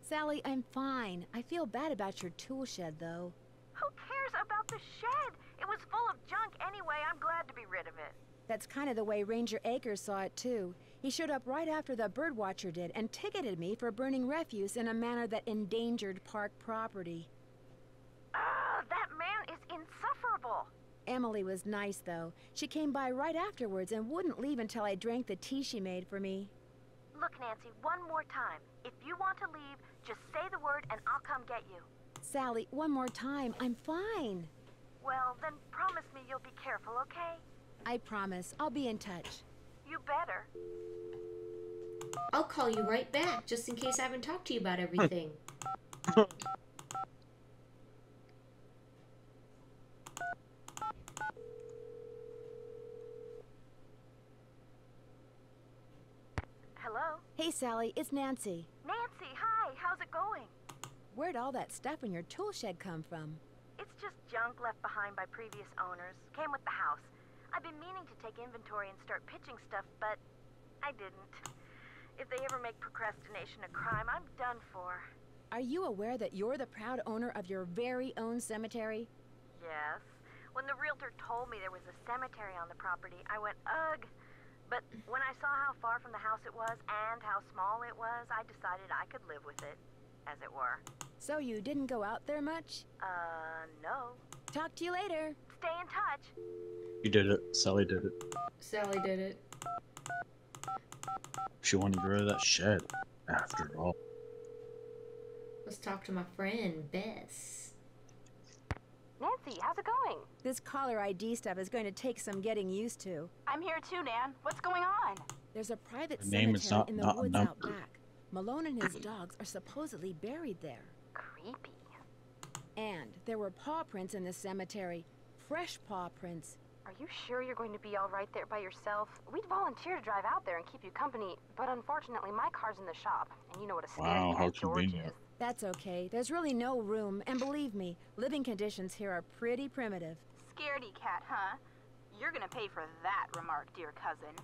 Speaker 4: Sally, I'm fine. I feel bad about your tool shed, though.
Speaker 5: Who cares about the shed? It was full of junk anyway. I'm glad to be rid of it.
Speaker 4: That's kind of the way Ranger Akers saw it, too. He showed up right after the birdwatcher did and ticketed me for burning refuse in a manner that endangered park property.
Speaker 5: Ah, that man is insufferable.
Speaker 4: Emily was nice, though. She came by right afterwards and wouldn't leave until I drank the tea she made for me.
Speaker 5: Look, Nancy, one more time. If you want to leave, just say the word and I'll come get you.
Speaker 4: Sally, one more time. I'm fine.
Speaker 5: Well, then promise me you'll be careful, okay?
Speaker 4: I promise. I'll be in touch.
Speaker 5: You better.
Speaker 1: I'll call you right back, just in case I haven't talked to you about everything.
Speaker 5: Hello?
Speaker 4: Hey, Sally, it's Nancy.
Speaker 5: Nancy, hi. How's it going?
Speaker 4: Where'd all that stuff in your tool shed come from?
Speaker 5: It's just junk left behind by previous owners. Came with the house. I've been meaning to take inventory and start pitching stuff, but I didn't. If they ever make procrastination a crime, I'm done for.
Speaker 4: Are you aware that you're the proud owner of your very own cemetery?
Speaker 5: Yes. When the realtor told me there was a cemetery on the property, I went, ugh. But when I saw how far from the house it was and how small it was, I decided I could live with it, as it were.
Speaker 4: So you didn't go out there much?
Speaker 5: Uh, no.
Speaker 4: Talk to you later.
Speaker 5: Stay in touch.
Speaker 2: You did it. Sally did it.
Speaker 1: Sally did it.
Speaker 2: She wanted to get rid of that shed. After all.
Speaker 1: Let's talk to my friend, Bess.
Speaker 11: Nancy, how's it going?
Speaker 4: This caller ID stuff is going to take some getting used to.
Speaker 12: I'm here too, Nan. What's going on?
Speaker 4: There's a private
Speaker 2: Her name
Speaker 4: cemetery
Speaker 2: is not-
Speaker 4: in the
Speaker 2: not
Speaker 4: woods out back. Malone and his dogs are supposedly buried there.
Speaker 11: Creepy.
Speaker 4: And there were paw prints in the cemetery. Fresh paw prints.
Speaker 11: Are you sure you're going to be all right there by yourself? We'd volunteer to drive out there and keep you company, but unfortunately my car's in the shop, and you know what a scaredy
Speaker 2: Wow, how
Speaker 11: cat George
Speaker 2: convenient.
Speaker 11: is.
Speaker 4: That's okay. There's really no room, and believe me, living conditions here are pretty primitive.
Speaker 12: Scaredy cat, huh? You're gonna pay for that remark, dear cousin.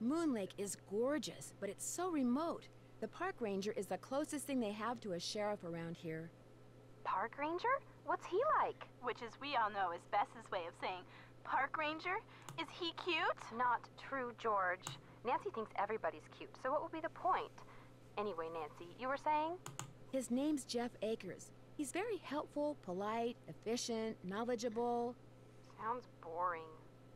Speaker 4: Moon Lake is gorgeous, but it's so remote. The park ranger is the closest thing they have to a sheriff around here.
Speaker 11: Park ranger? What's he like?
Speaker 12: Which, as we all know, is Bess's way of saying, Park Ranger? Is he cute?
Speaker 11: Not true, George. Nancy thinks everybody's cute, so what would be the point? Anyway, Nancy, you were saying?
Speaker 4: His name's Jeff Akers. He's very helpful, polite, efficient, knowledgeable.
Speaker 11: Sounds boring.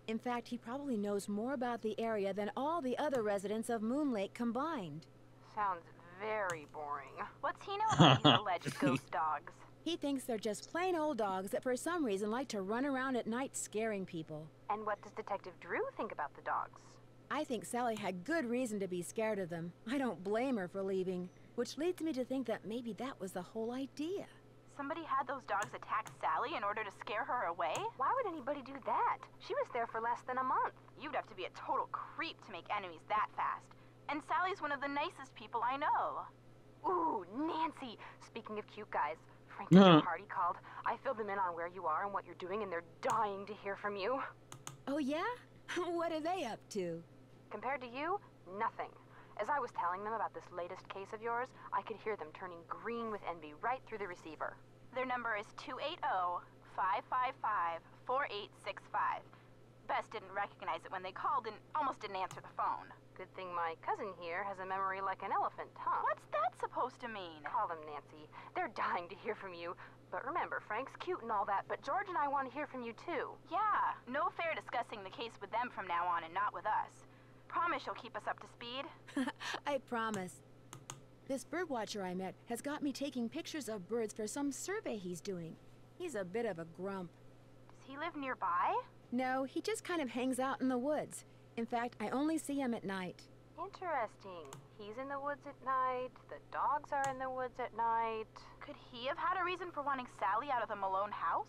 Speaker 4: In fact, he probably knows more about the area than all the other residents of Moon Lake combined.
Speaker 11: Sounds very boring.
Speaker 12: What's he know about these alleged ghost dogs?
Speaker 4: He thinks they're just plain old dogs that for some reason like to run around at night scaring people.
Speaker 11: And what does Detective Drew think about the dogs?
Speaker 4: I think Sally had good reason to be scared of them. I don't blame her for leaving, which leads me to think that maybe that was the whole idea.
Speaker 12: Somebody had those dogs attack Sally in order to scare her away?
Speaker 11: Why would anybody do that? She was there for less than a month.
Speaker 12: You'd have to be a total creep to make enemies that fast. And Sally's one of the nicest people I know.
Speaker 11: Ooh, Nancy! Speaking of cute guys, Frank and
Speaker 2: Huh.
Speaker 11: Hardy called. I filled them in on where you are and what you're doing, and they're dying to hear from you.
Speaker 4: Oh, yeah? what are they up to?
Speaker 11: Compared to you, nothing. As I was telling them about this latest case of yours, I could hear them turning green with envy right through the receiver.
Speaker 12: Their number is oh, 280-555-4865. Bess didn't recognize it when they called and almost didn't answer the phone.
Speaker 11: Good thing my cousin here has a memory like an elephant, huh?
Speaker 12: What's that supposed to mean?
Speaker 11: Call them, Nancy. They're dying to hear from you. But remember, Frank's cute and all that, but George and I want to hear from you too.
Speaker 12: Yeah, no fair discussing the case with them from now on and not with us. I promise you'll keep us up to speed?
Speaker 4: I promise. This birdwatcher I met has got me taking pictures of birds for some survey he's doing. He's a bit of a grump.
Speaker 12: Does he live nearby?
Speaker 4: No, he just kind of hangs out in the woods. In fact, I only see him at night.
Speaker 11: Interesting. He's in the woods at night. The dogs are in the woods at night.
Speaker 12: Could he have had a reason for wanting Sally out of the Malone house?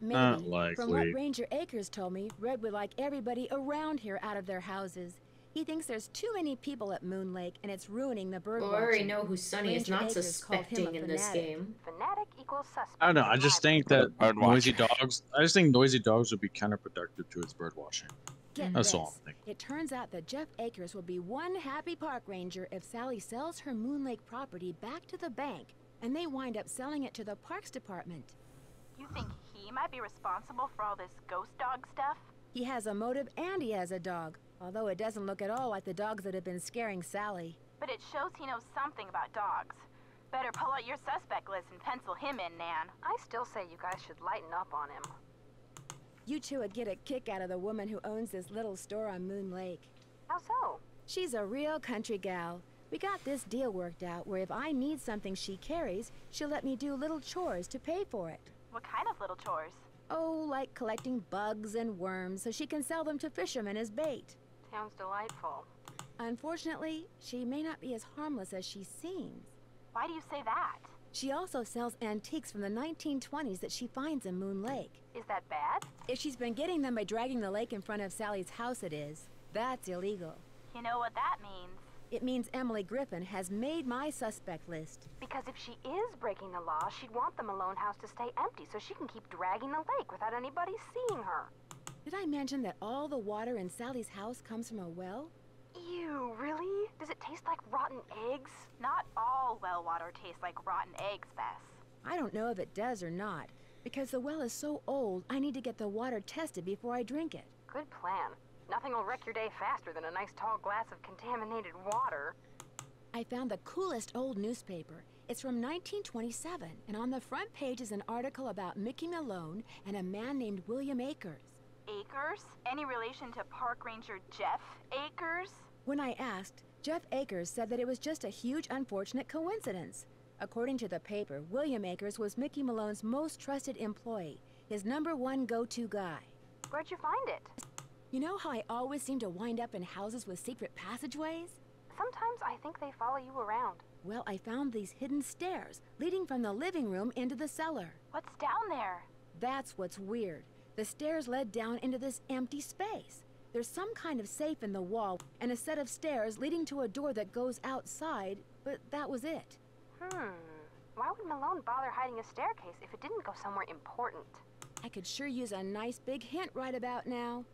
Speaker 4: Maybe.
Speaker 2: Not
Speaker 4: From what. Ranger Akers told me, Red would like everybody around here out of their houses. He thinks there's too many people at Moon Lake and it's ruining the bird
Speaker 1: Well, I already know who Sunny is not
Speaker 4: Akers called him a
Speaker 1: suspecting in this game.
Speaker 11: Fanatic equals suspect.
Speaker 2: I don't know. I just think that noisy dogs. I just think noisy dogs would be counterproductive to its bird watching.
Speaker 4: Get
Speaker 2: That's
Speaker 4: this.
Speaker 2: all I'm thinking.
Speaker 4: It turns out that Jeff Akers will be one happy park ranger if Sally sells her Moon Lake property back to the bank and they wind up selling it to the Parks Department.
Speaker 12: You think he might be responsible for all this ghost dog stuff?
Speaker 4: He has a motive and he has a dog, although it doesn't look at all like the dogs that have been scaring Sally.
Speaker 12: But it shows he knows something about dogs. Better pull out your suspect list and pencil him in, Nan.
Speaker 11: I still say you guys should lighten up on him.
Speaker 4: You two would get a kick out of the woman who owns this little store on Moon Lake.
Speaker 11: How so?
Speaker 4: She's a real country gal. We got this deal worked out where if I need something she carries, she'll let me do little chores to pay for it.
Speaker 12: What kind of little chores?
Speaker 4: Oh, like collecting bugs and worms so she can sell them to fishermen as bait.
Speaker 11: Sounds delightful.
Speaker 4: Unfortunately, she may not be as harmless as she seems.
Speaker 12: Why do you say that?
Speaker 4: She also sells antiques from the 1920s that she finds in Moon Lake.
Speaker 11: Is that bad?
Speaker 4: If she's been getting them by dragging the lake in front of Sally's house, it is. That's illegal.
Speaker 12: You know what that means.
Speaker 4: It means Emily Griffin has made my suspect list.
Speaker 11: Because if she is breaking the law, she'd want the Malone house to stay empty so she can keep dragging the lake without anybody seeing her.
Speaker 4: Did I mention that all the water in Sally's house comes from a well?
Speaker 11: Ew, really? Does it taste like rotten eggs?
Speaker 12: Not all well water tastes like rotten eggs, Bess.
Speaker 4: I don't know if it does or not. Because the well is so old, I need to get the water tested before I drink it.
Speaker 11: Good plan. Nothing will wreck your day faster than a nice tall glass of contaminated water.
Speaker 4: I found the coolest old newspaper. It's from 1927, and on the front page is an article about Mickey Malone and a man named William Akers.
Speaker 12: Akers? Any relation to Park Ranger Jeff Akers?
Speaker 4: When I asked, Jeff Akers said that it was just a huge unfortunate coincidence. According to the paper, William Akers was Mickey Malone's most trusted employee, his number one go-to guy.
Speaker 5: Where'd you find it?
Speaker 4: You know how I always seem to wind up in houses with secret passageways?
Speaker 5: Sometimes I think they follow you around.
Speaker 4: Well, I found these hidden stairs leading from the living room into the cellar.
Speaker 5: What's down there?
Speaker 4: That's what's weird. The stairs led down into this empty space. There's some kind of safe in the wall and a set of stairs leading to a door that goes outside, but that was it.
Speaker 5: Hmm. Why would Malone bother hiding a staircase if it didn't go somewhere important?
Speaker 4: I could sure use a nice big hint right about now.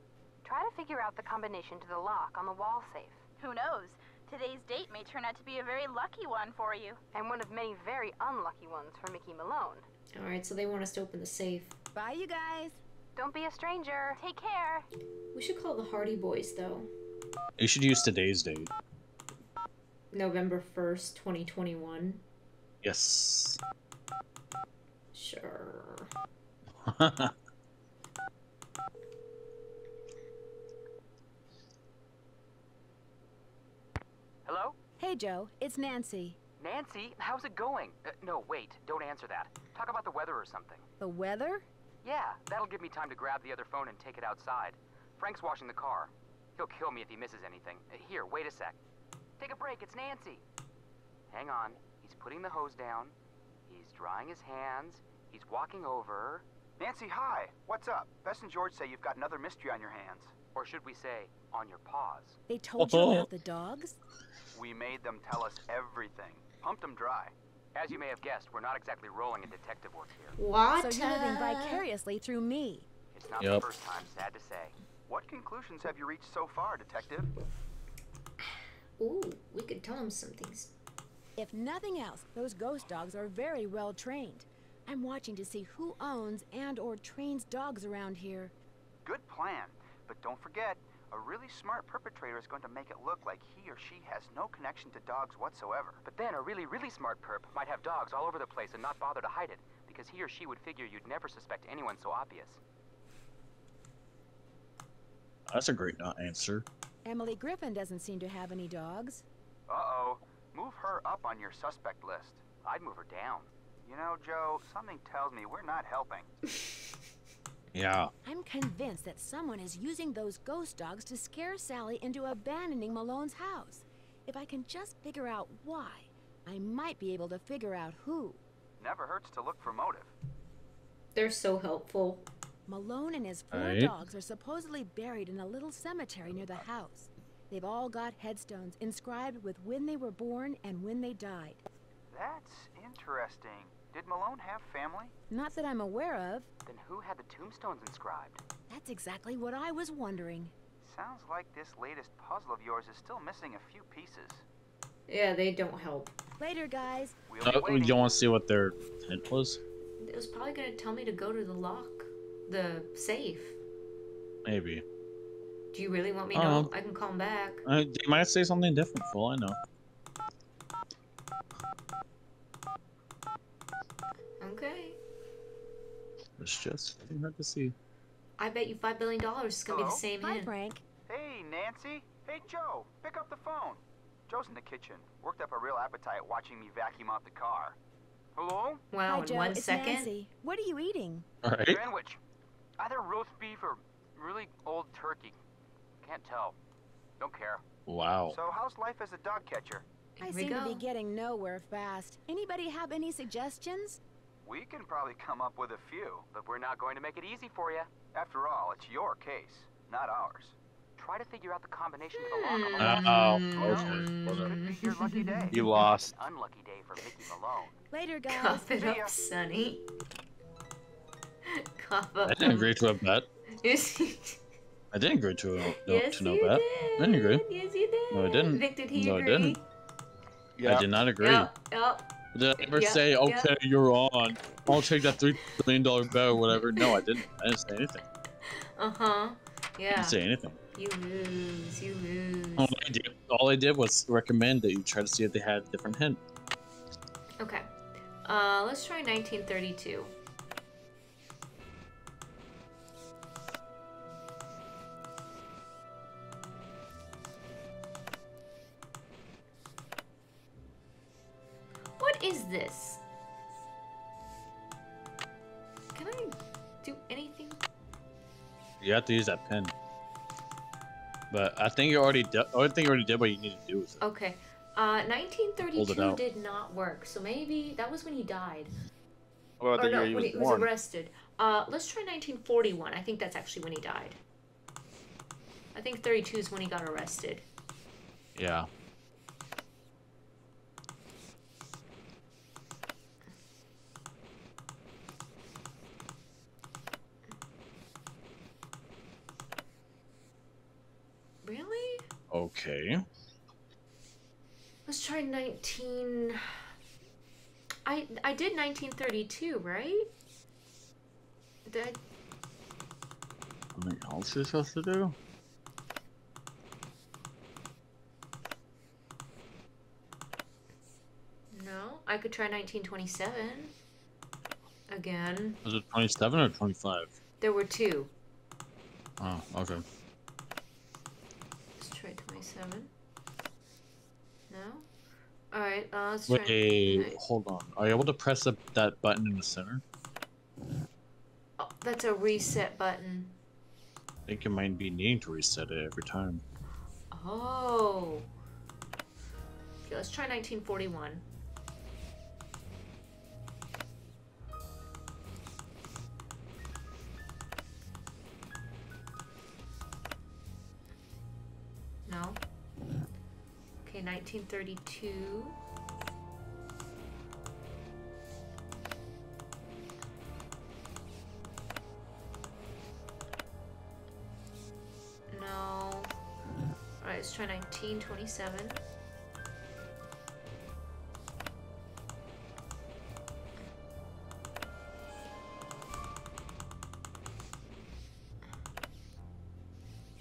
Speaker 5: Try to figure out the combination to the lock on the wall safe.
Speaker 7: Who knows? Today's date may turn out to be a very lucky one for you.
Speaker 5: And one of many very unlucky ones for Mickey Malone.
Speaker 1: Alright, so they want us to open the safe.
Speaker 4: Bye, you guys.
Speaker 5: Don't be a stranger.
Speaker 7: Take care.
Speaker 1: We should call the Hardy Boys, though.
Speaker 2: You should use today's date.
Speaker 1: November 1st, 2021.
Speaker 2: Yes.
Speaker 1: Sure.
Speaker 13: Hello?
Speaker 4: Hey, Joe. It's Nancy.
Speaker 13: Nancy, how's it going? Uh, no, wait, don't answer that. Talk about the weather or something.
Speaker 4: The weather?
Speaker 13: Yeah, that'll give me time to grab the other phone and take it outside. Frank's washing the car. He'll kill me if he misses anything. Uh, here, wait a sec. Take a break, it's Nancy. Hang on. He's putting the hose down. He's drying his hands. He's walking over.
Speaker 14: Nancy, hi. What's up? Bess and George say you've got another mystery on your hands.
Speaker 13: Or should we say, on your paws?
Speaker 4: They told you about the dogs?
Speaker 14: We made them tell us everything. Pumped them dry.
Speaker 13: As you may have guessed, we're not exactly rolling in detective work here.
Speaker 1: What?
Speaker 4: So you're living vicariously through me.
Speaker 13: It's not
Speaker 2: Yep.
Speaker 13: the first time, sad to say.
Speaker 14: What conclusions have you reached so far, Detective?
Speaker 1: Ooh, we could tell them some things.
Speaker 4: If nothing else, those ghost dogs are very well trained. I'm watching to see who owns and or trains dogs around here.
Speaker 14: Good plan. But don't forget, a really smart perpetrator is going to make it look like he or she has no connection to dogs whatsoever.
Speaker 13: But then a really, really smart perp might have dogs all over the place and not bother to hide it, because he or she would figure you'd never suspect anyone so obvious.
Speaker 2: That's a great not answer.
Speaker 4: Emily Griffin doesn't seem to have any dogs.
Speaker 14: Uh-oh. Move her up on your suspect list.
Speaker 13: I'd move her down.
Speaker 14: You know, Joe, something tells me we're not helping.
Speaker 2: Yeah.
Speaker 4: I'm convinced that someone is using those ghost dogs to scare Sally into abandoning Malone's house. If I can just figure out why, I might be able to figure out who.
Speaker 14: Never hurts to look for motive.
Speaker 1: They're so helpful.
Speaker 4: Malone and his four
Speaker 2: Right.
Speaker 4: dogs are supposedly buried in a little cemetery near the house. They've all got headstones inscribed with when they were born and when they died.
Speaker 14: That's interesting. Did Malone have family?
Speaker 4: Not that I'm aware of.
Speaker 13: Then who had the tombstones inscribed?
Speaker 4: That's exactly what I was wondering.
Speaker 14: Sounds like this latest puzzle of yours is still missing a few pieces.
Speaker 1: Yeah, they don't help.
Speaker 4: Later, guys.
Speaker 14: We'll be
Speaker 2: Uh,
Speaker 14: waiting.
Speaker 2: you want to see what their hint was?
Speaker 1: It was probably gonna tell me to go to the lock, the safe.
Speaker 2: Maybe.
Speaker 1: Do you really want me to?
Speaker 2: Um,
Speaker 1: know? I can call him back.
Speaker 2: Uh, they might say something different, for all I know.
Speaker 1: Okay.
Speaker 2: It's just something hard to see.
Speaker 1: I bet you five billion dollars is gonna be the same
Speaker 4: Hi,
Speaker 1: hint.
Speaker 4: Frank.
Speaker 14: Hey, Nancy. Hey, Joe. Pick up the phone. Joe's in the kitchen. Worked up a real appetite watching me vacuum out the car.
Speaker 13: Hello?
Speaker 1: Wow,
Speaker 4: Hi,
Speaker 1: in
Speaker 4: Joe.
Speaker 1: one
Speaker 4: it's
Speaker 1: second.
Speaker 4: Nancy. What are you eating?
Speaker 2: Alright.
Speaker 13: Sandwich. Either roast beef or really old turkey. Can't tell. Don't care.
Speaker 2: Wow.
Speaker 14: So, how's life as a dog catcher?
Speaker 4: I
Speaker 1: Here we
Speaker 4: seem to be getting nowhere fast. Anybody have any suggestions?
Speaker 14: We can probably come up with a few.
Speaker 13: But we're not going to make it easy for you.
Speaker 14: After all, it's your case, not ours.
Speaker 13: Try to figure out the combination to the lock
Speaker 2: Uh oh. Okay.
Speaker 14: Could your lucky day.
Speaker 10: You lost.
Speaker 13: Unlucky day for Mickey Malone.
Speaker 4: Later, guys.
Speaker 1: Cough it
Speaker 14: See ya.
Speaker 1: up, Sunny. Cough
Speaker 2: I didn't agree to a bet.
Speaker 1: Yes, you
Speaker 2: I didn't agree to a no,
Speaker 1: yes,
Speaker 2: to no
Speaker 1: you
Speaker 2: bet.
Speaker 1: did.
Speaker 2: I didn't agree.
Speaker 1: Yes, you did.
Speaker 2: No, I didn't.
Speaker 1: Vic, did he
Speaker 2: No, I didn't. I did not agree.
Speaker 1: Yep, yep.
Speaker 2: Did I ever
Speaker 1: Yeah,
Speaker 2: say,
Speaker 1: yeah.
Speaker 2: okay, you're on. I'll take that three billion dollar bet or whatever? No, I didn't. I didn't say anything.
Speaker 1: Uh huh. Yeah.
Speaker 2: I
Speaker 1: Yeah.
Speaker 2: didn't say anything.
Speaker 1: You lose. You lose.
Speaker 2: All I did, all I did was recommend that you try to see if they had a different hint.
Speaker 1: Okay. Uh, let's try 1932. This? Can I do? Anything?
Speaker 2: You have to use that pen. But I think you already did. I think you already did what you needed to do with it.
Speaker 1: Okay. Uh, 1932 did not work, so maybe that was when he died.
Speaker 10: What about
Speaker 1: or
Speaker 10: the
Speaker 1: no,
Speaker 10: year he
Speaker 1: when
Speaker 10: was
Speaker 1: he was arrested. Uh, let's try 1941. I think that's actually when he died. I think 32 is when he got arrested.
Speaker 2: Yeah.
Speaker 1: Really?
Speaker 2: Okay.
Speaker 1: Let's try 19. I I did 1932, right? Did I...
Speaker 2: Something else you're supposed to do?
Speaker 1: No, I could try 1927. Again,
Speaker 2: Was it 27 or 25?
Speaker 1: there were two.
Speaker 2: Oh, okay.
Speaker 1: 27. No? Alright, uh, let's try.
Speaker 2: Wait, hold on. Are you able to press up that button in the center?
Speaker 1: Oh, that's a reset button.
Speaker 2: I think you might be needing to reset it every time.
Speaker 1: Oh. Okay, let's try 1941. Okay, 1932. No. Alright, let's try 1927.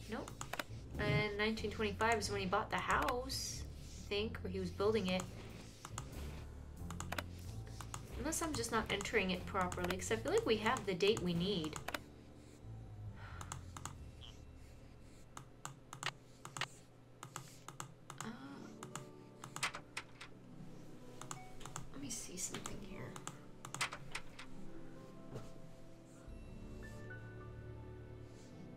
Speaker 1: Nope. And 1925 is when he bought the house, think, or he was building it. Unless I'm just not entering it properly, because I feel like we have the date we need. Uh, Let me see something here.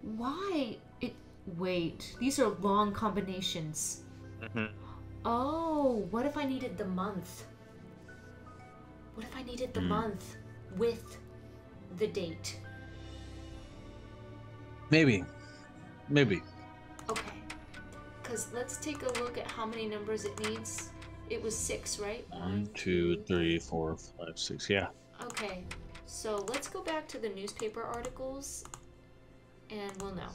Speaker 1: Why? It. Wait. These are long combinations.
Speaker 10: Mhm.
Speaker 1: Oh, what if I needed the month? What if I needed the
Speaker 2: Hmm.
Speaker 1: month with the date?
Speaker 2: Maybe. Maybe.
Speaker 1: Okay. Because let's take a look at how many numbers it needs. It was six, right?
Speaker 2: One, two, three, four, five, six. Yeah.
Speaker 1: Okay. So let's go back to the newspaper articles and we'll know.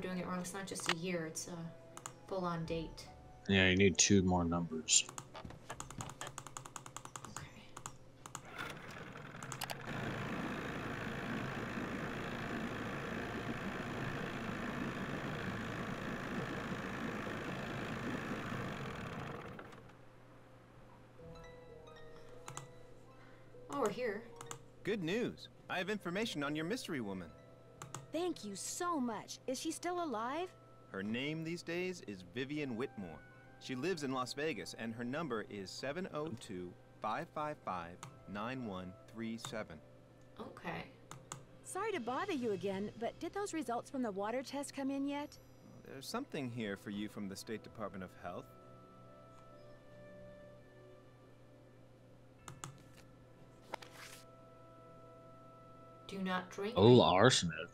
Speaker 1: We're doing it wrong. It's not just a year, it's a full on date.
Speaker 2: Yeah, you need two more numbers.
Speaker 1: Oh, we're here.
Speaker 8: Good news. I have information on your mystery woman.
Speaker 4: Thank you so much. Is she still alive?
Speaker 8: Her name these days is Vivian Whitmore. She lives in Las Vegas, and her number is 702 555 9137.
Speaker 1: Okay.
Speaker 4: Sorry to bother you again, but did those results from the water test come in yet?
Speaker 8: There's something here for you from the State Department of Health.
Speaker 1: Do not drink.
Speaker 2: Oh, arsenic.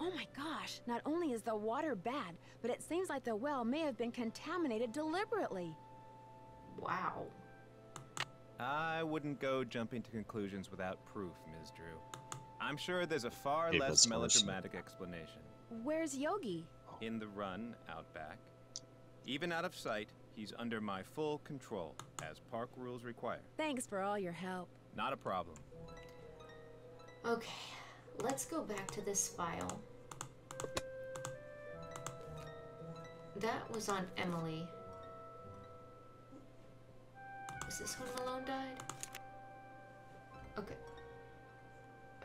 Speaker 4: Oh my gosh, not only is the water bad, but it seems like the well may have been contaminated deliberately.
Speaker 1: Wow.
Speaker 8: I wouldn't go jumping to conclusions without proof, Ms. Drew. I'm sure there's a far
Speaker 2: People's
Speaker 8: less
Speaker 2: mercy.
Speaker 8: melodramatic explanation.
Speaker 4: Where's Yogi?
Speaker 8: In the run, out back. Even out of sight, he's under my full control, as park rules require.
Speaker 4: Thanks for all your help.
Speaker 8: Not a problem.
Speaker 1: Okay, let's go back to this file. That was on Emily. Is this when Malone died? Okay.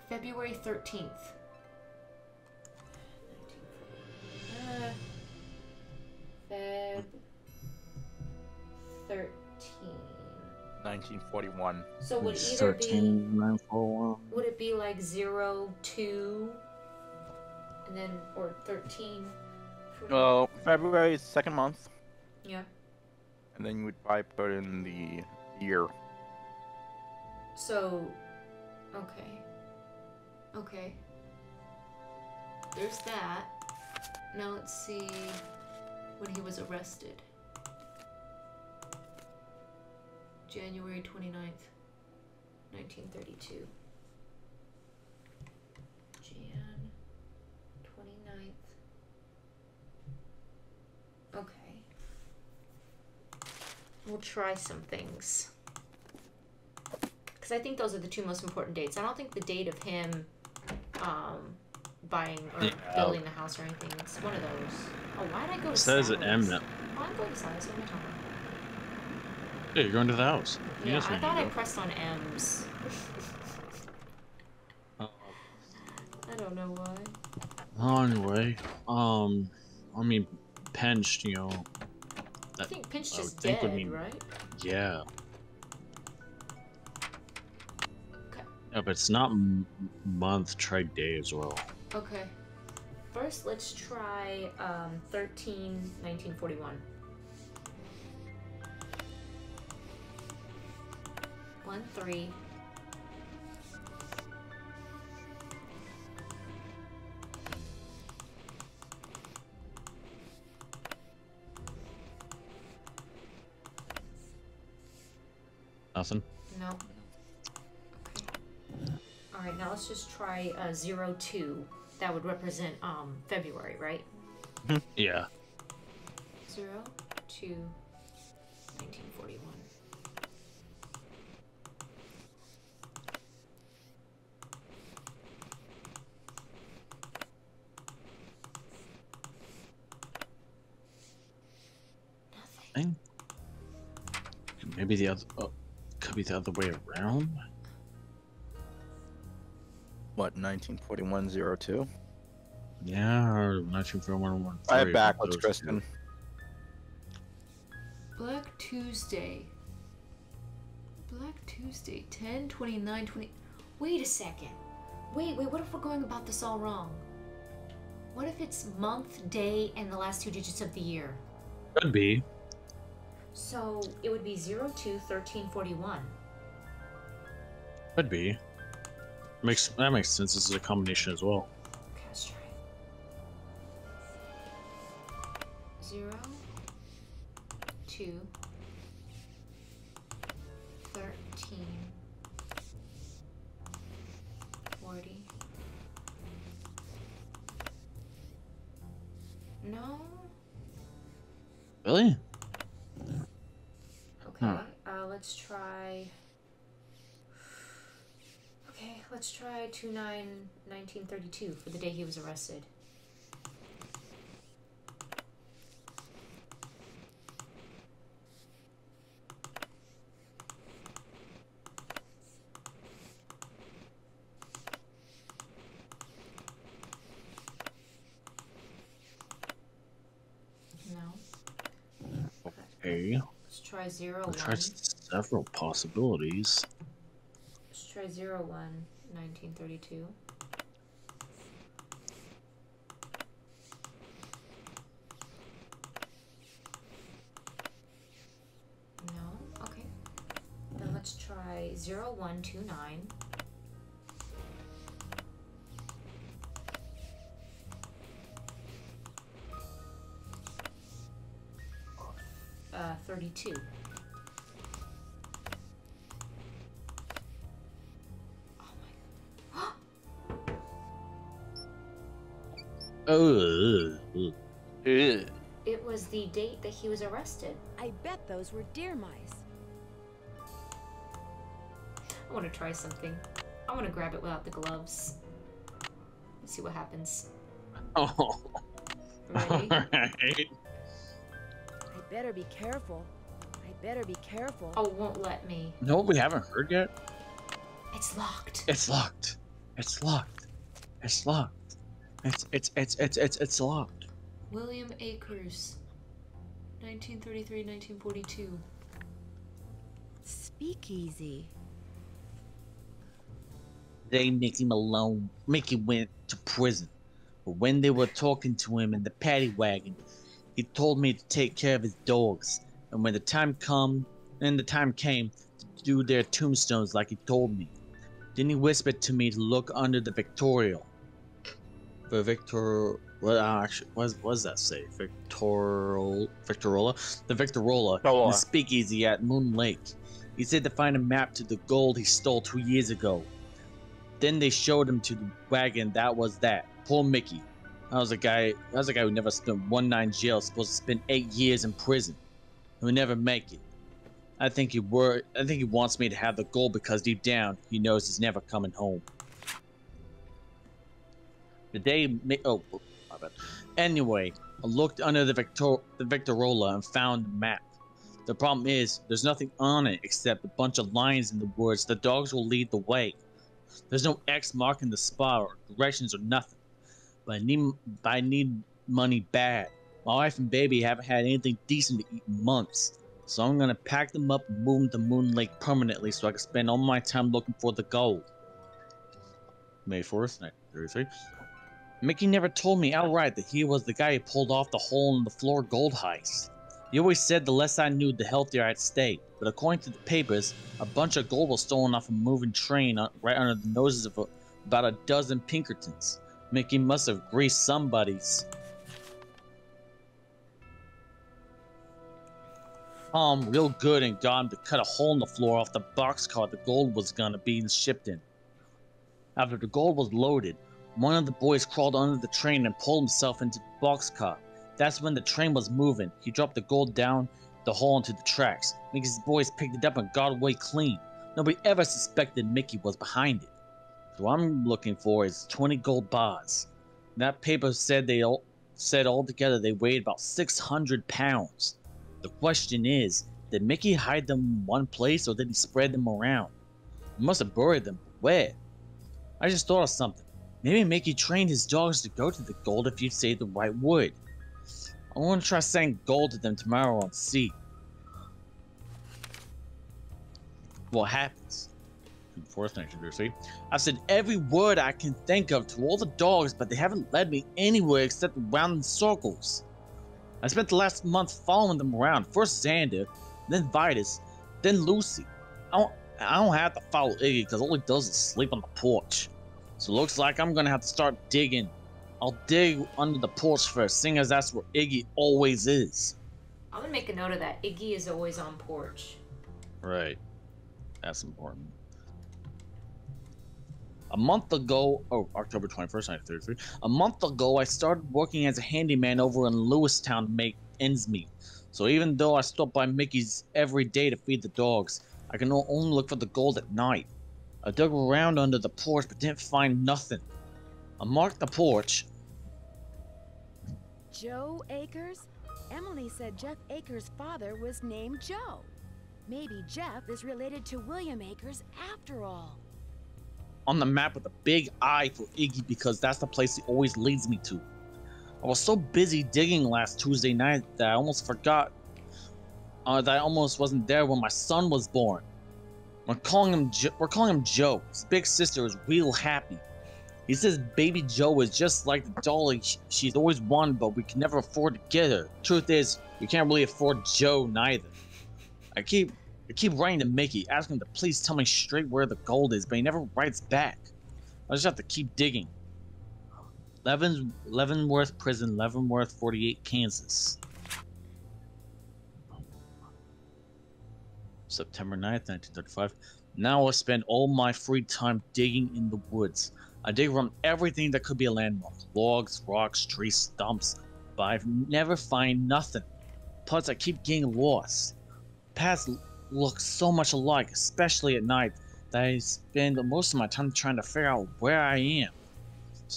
Speaker 1: February 13th. Uh, Feb 13.
Speaker 10: 1941.
Speaker 1: So would either be
Speaker 2: 13, 941.
Speaker 1: would it be like zero two, and then or thirteen? for-
Speaker 10: Well, February is second month,
Speaker 1: Yeah.
Speaker 10: and then you would probably put in the year.
Speaker 1: So, okay. Okay. There's that. Now let's see when he was arrested. January 29th, 1932. Jan 29th. Okay. We'll try some things because I think those are the two most important dates. I don't think the date of him um, buying or
Speaker 2: Yeah.
Speaker 1: building the house or anything. It's one of those. Oh, why did I go to
Speaker 2: It says
Speaker 1: Sally's?
Speaker 2: M now.
Speaker 1: Oh, I'm going to Sally's. What am I talking about?
Speaker 2: Yeah, you're going to the house.
Speaker 1: Yeah, I thought I pressed on Em's.
Speaker 2: Oh.
Speaker 1: I don't know why.
Speaker 2: Anyway, um, I mean, pinched, you know.
Speaker 1: I think Pinch
Speaker 2: I would
Speaker 1: just
Speaker 2: think
Speaker 1: dead,
Speaker 2: would mean-
Speaker 1: right?
Speaker 2: yeah.
Speaker 1: Okay.
Speaker 2: Yeah, but it's not m- month, try day as well.
Speaker 1: Okay. First, let's try um, 13, 1941. One, three.
Speaker 2: Nothing?
Speaker 1: No. Okay. All right, now let's just try uh, zero two. That would represent um February, right?
Speaker 2: Yeah.
Speaker 1: Zero two. 1941.
Speaker 2: Thing? Maybe the other. Oh, could be the other way around.
Speaker 10: What, 1941 02?
Speaker 2: Yeah, or 1941.
Speaker 10: I have backwards, Kristen.
Speaker 1: Black Tuesday. Black Tuesday, 10, 29, 20. Wait a second. Wait, wait, what if we're going about this all wrong? What if it's month, day, and the last two digits of the year?
Speaker 2: Could be.
Speaker 1: So it would be 02 1341.
Speaker 2: Could be. Makes that makes sense. This is a combination as well.
Speaker 1: Okay, let's try. Zero, two, thirteen, forty. No.
Speaker 2: Really?
Speaker 1: Let's try. Okay, let's try 2 9 1932 for the day he was arrested. No.
Speaker 2: Okay.
Speaker 1: Let's try 0
Speaker 2: I've
Speaker 1: 1.
Speaker 2: several possibilities.
Speaker 1: Let's try 0 1 1932. No? Okay. Then let's try 0 1 2 9. Uh, 32.
Speaker 2: Oh.
Speaker 1: It was the date that he was arrested.
Speaker 4: I bet those were deer mice.
Speaker 1: I want to try something. I want to grab it without the gloves. Let's see what happens.
Speaker 2: Oh.
Speaker 1: Ready?
Speaker 2: Alright.
Speaker 4: I better be careful. I better be careful.
Speaker 1: Oh, won't let me.
Speaker 2: No, we haven't heard yet.
Speaker 1: It's locked.
Speaker 2: It's locked. It's locked. It's locked. It's it's it's it's it's it's locked.
Speaker 1: William Akers. 1933 1942.
Speaker 4: speakeasy.
Speaker 2: They Mickey Malone. Mickey went to prison. But when they were talking to him in the paddy wagon, he told me to take care of his dogs. And when the time come, and the time came to do their tombstones like he told me, then he whispered to me to look under the Victoria. The Victor, what uh, actually, what, what does that say? Victoral, Victorola, the Victorola, in
Speaker 10: Victorola.
Speaker 2: the speakeasy at Moon Lake. He said to find a map to the gold he stole two years ago. Then they showed him to the wagon. That was that. Poor Mickey. That was a guy. That was a guy who never spent one night in jail. Supposed to spend eight years in prison. Who never make it. I think he were. I think he wants me to have the gold because deep down he knows he's never coming home. The day. Mi- oh, oh, my bad. Anyway, I looked under the Victor the Victorola and found the map. The problem is, there's nothing on it except a bunch of lines in the woods. The dogs will lead the way. There's no X marking the spot or directions or nothing. But I need, but I need money bad. My wife and baby haven't had anything decent to eat in months. So I'm gonna pack them up and move them to Moon Lake permanently so I can spend all my time looking for the gold. May 4th, 1933. Mickey never told me outright that he was the guy who pulled off the hole in the floor gold heist. He always said the less I knew, the healthier I'd stay. But according to the papers, a bunch of gold was stolen off a moving train right under the noses of about a dozen Pinkertons. Mickey must have greased somebody's. Palm real good and got him to cut a hole in the floor off the boxcar the gold was gonna be shipped in. After the gold was loaded, one of the boys crawled under the train and pulled himself into the boxcar. That's when the train was moving. He dropped the gold down the hole into the tracks. Mickey's boys picked it up and got away clean. Nobody ever suspected Mickey was behind it. So what I'm looking for is 20 gold bars. That paper said they all said altogether they weighed about 600 pounds. The question is, did Mickey hide them in one place or did he spread them around? He must have buried them. Where? I just thought of something. Maybe Mickey trained his dogs to go to the gold if you say the right word. I want to try saying gold to them tomorrow and see what happens. Fourth see? I've said every word I can think of to all the dogs, but they haven't led me anywhere except around in circles. I spent the last month following them around. First Xander, then Vitus, then Lucy. I don't, I don't have to follow Iggy because all he does is sleep on the porch. So it looks like I'm gonna have to start digging. I'll dig under the porch first, seeing as that's where Iggy always is.
Speaker 1: I'm gonna make a note of that. Iggy is always on porch.
Speaker 15: Right. That's important.
Speaker 2: A month ago, oh, October 21st, 1933. A month ago, I started working as a handyman over in Lewistown to make ends meet. So even though I stop by Mickey's every day to feed the dogs, I can only look for the gold at night. I dug around under the porch but didn't find nothing. I marked the porch.
Speaker 4: Joe Akers? Emily said Jeff Akers' father was named Joe. Maybe Jeff is related to William Akers after all.
Speaker 2: On the map with a big eye for Iggy because that's the place he always leads me to. I was so busy digging last Tuesday night that I almost forgot uh, that I almost wasn't there when my son was born. We're calling him jo- we're calling him Joe. His big sister is real happy. He says baby Joe is just like the dolly sh- she's always wanted, but we can never afford to get her. Truth is, we can't really afford Joe neither. I keep I keep writing to Mickey, asking him to please tell me straight where the gold is, but he never writes back. I just have to keep digging. Leaven, Leavenworth Prison, Leavenworth, 48, Kansas. September 9th, 1935. Now I spend all my free time digging in the woods. I dig around everything that could be a landmark logs, rocks, trees, stumps, but I never find nothing. Plus, I keep getting lost. Paths look so much alike, especially at night, that I spend most of my time trying to figure out where I am.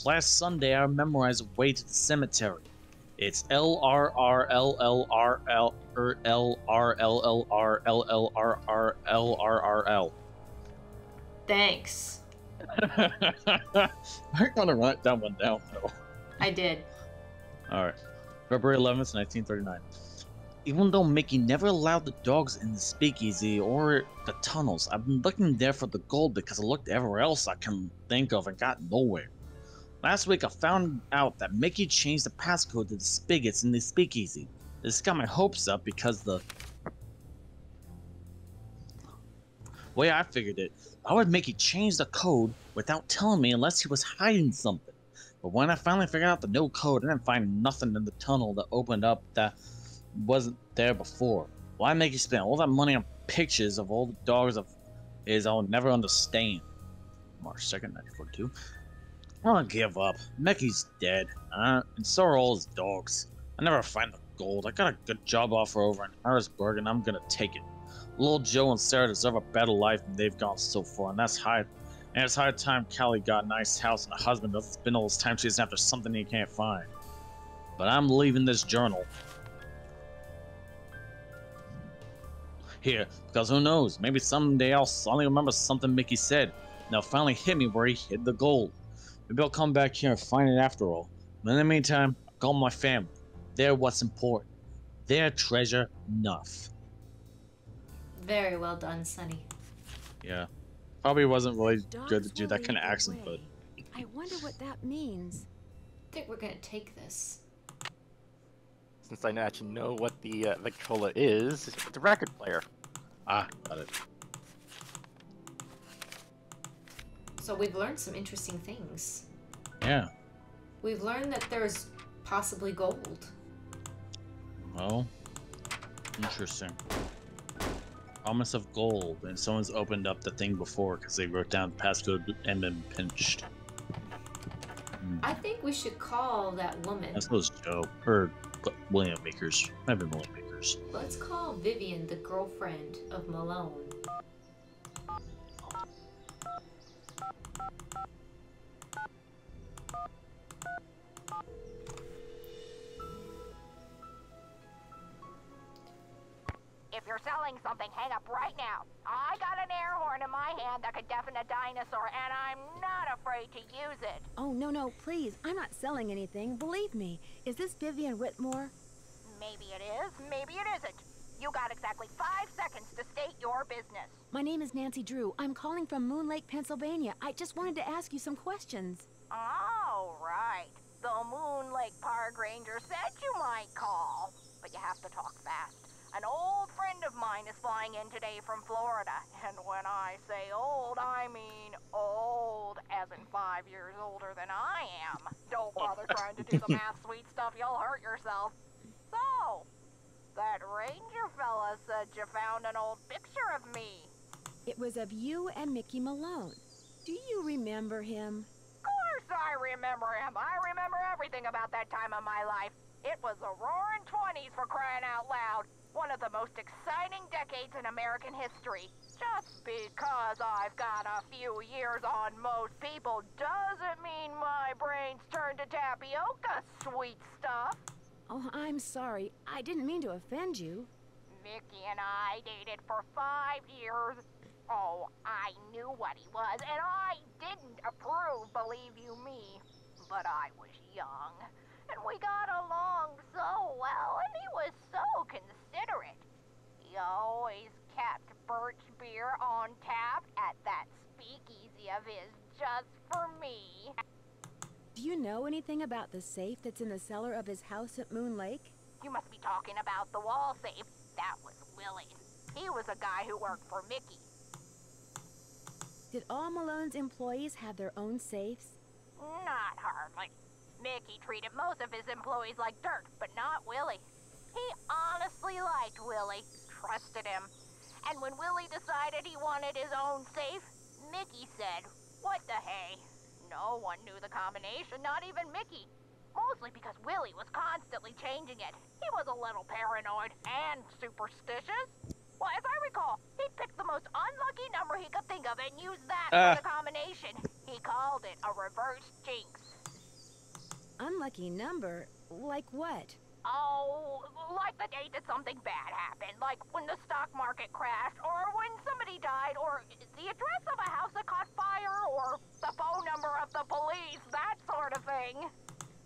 Speaker 2: Last Sunday, I memorized a way to the cemetery. It's L R R L L R L er, L R L L R L L R R L R R L.
Speaker 1: Thanks.
Speaker 2: I'm gonna write that one down though.
Speaker 1: I did.
Speaker 2: All right. February 11th, 1939. Even though Mickey never allowed the dogs in the speakeasy or the tunnels, I've been looking there for the gold because I looked everywhere else I can think of and got nowhere. Last week I found out that Mickey changed the passcode to the spigots in the speakeasy. This got my hopes up because the way I figured it, I would Mickey change the code without telling me unless he was hiding something. But when I finally figured out the new code, I didn't find nothing in the tunnel that opened up that wasn't there before. Why make you spend all that money on pictures of all the dogs of is I'll never understand. March 2nd, 1942. I don't give up. Mickey's dead, uh, and so are all his dogs. I never find the gold. I got a good job offer over in Harrisburg, and I'm gonna take it. Little Joe and Sarah deserve a better life than they've gone so far, and that's high. And it's high time Callie got a nice house and a husband doesn't spend all his time chasing after something he can't find. But I'm leaving this journal. Here, because who knows, maybe someday I'll suddenly remember something Mickey said, and it'll finally hit me where he hid the gold. Maybe I'll come back here and find it after all. But in the meantime, I'll call my family. They're what's important. They're treasure enough.
Speaker 1: Very well done, Sunny.
Speaker 2: Yeah. Probably wasn't really good to do that kind of
Speaker 4: lead the
Speaker 2: accent, but.
Speaker 4: I wonder what that means.
Speaker 1: I think we're gonna take this.
Speaker 10: Since I actually know what the uh, Victrola is, it's a record player.
Speaker 2: ah, got it.
Speaker 1: So we've learned some interesting things.
Speaker 2: Yeah.
Speaker 1: We've learned that there's possibly gold.
Speaker 2: Well, interesting. Promise of gold, and someone's opened up the thing before because they wrote down the passcode and been pinched. Hmm.
Speaker 1: I think we should call that woman.
Speaker 2: That's those Joe or William Makers. Maybe William Makers.
Speaker 1: Let's call Vivian the girlfriend of Malone.
Speaker 7: You're selling something, hang up right now. I got an air horn in my hand that could deafen a dinosaur, and I'm not afraid to use it.
Speaker 4: Oh, no, no, please. I'm not selling anything. Believe me. Is this Vivian Whitmore?
Speaker 7: Maybe it is, maybe it isn't. You got exactly five seconds to state your business.
Speaker 4: My name is Nancy Drew. I'm calling from Moon Lake, Pennsylvania. I just wanted to ask you some questions.
Speaker 7: Oh, right. The Moon Lake Park Ranger said you might call. But you have to talk fast. An old friend of mine is flying in today from Florida. And when I say old, I mean old, as in five years older than I am. Don't oh. bother trying to do the math, sweet stuff. You'll hurt yourself. So, that ranger fella said you found an old picture of me.
Speaker 4: It was of you and Mickey Malone. Do you remember him?
Speaker 7: Of course I remember him. I remember everything about that time of my life. It was the roaring 20s for crying out loud. One of the most exciting decades in American history. Just because I've got a few years on most people doesn't mean my brain's turned to tapioca, sweet stuff.
Speaker 4: Oh, I'm sorry. I didn't mean to offend you.
Speaker 7: Mickey and I dated for five years. Oh, I knew what he was, and I didn't approve, believe you me. But I was young, and we got along so well, and he was so considerate. He always kept birch beer on tap at that speakeasy of his just for me.
Speaker 4: Do you know anything about the safe that's in the cellar of his house at Moon Lake?
Speaker 7: You must be talking about the wall safe. That was Willie. He was a guy who worked for Mickey.
Speaker 4: Did all Malone's employees have their own safes?
Speaker 7: Not hardly. Mickey treated most of his employees like dirt, but not Willie. He honestly liked Willie, trusted him. And when Willie decided he wanted his own safe, Mickey said, What the hey? No one knew the combination, not even Mickey. Mostly because Willie was constantly changing it. He was a little paranoid and superstitious. Well, as I recall, he picked the most unlucky number he could think of and used that
Speaker 10: Ah.
Speaker 7: for the combination. He called it a reverse jinx.
Speaker 4: Unlucky number? Like what?
Speaker 7: Oh, like the date that something bad happened, like when the stock market crashed, or when somebody died, or the address of a house that caught fire, or the phone number of the police, that sort of thing.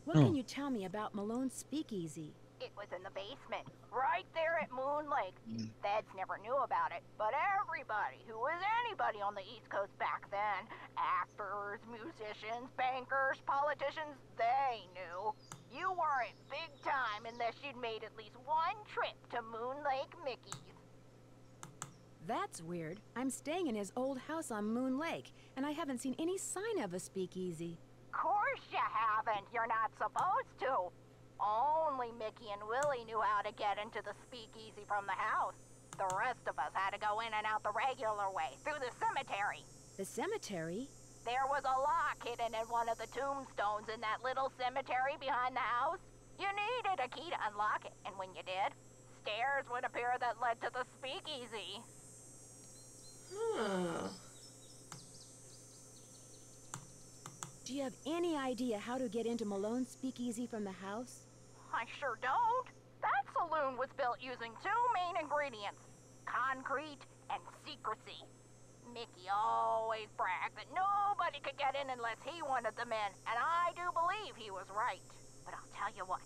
Speaker 4: What can hmm. you tell me about Malone's speakeasy?
Speaker 7: It it was in the basement, right there at Moon Lake. Mm. Feds never knew about it, but everybody who was anybody on the East Coast back then actors, musicians, bankers, politicians they knew. You weren't big time unless you'd made at least one trip to Moon Lake Mickey's.
Speaker 4: That's weird. I'm staying in his old house on Moon Lake, and I haven't seen any sign of a speakeasy.
Speaker 7: Course you haven't. You're not supposed to. Only Mickey and Willie knew how to get into the speakeasy from the house. The rest of us had to go in and out the regular way, through the cemetery.
Speaker 4: The cemetery?
Speaker 7: There was a lock hidden in one of the tombstones in that little cemetery behind the house. You needed a key to unlock it, and when you did, stairs would appear that led to the speakeasy.
Speaker 1: Huh.
Speaker 4: Do you have any idea how to get into Malone's speakeasy from the house?
Speaker 7: I sure don't. That saloon was built using two main ingredients concrete and secrecy. Mickey always bragged that nobody could get in unless he wanted them in, and I do believe he was right. But I'll tell you what.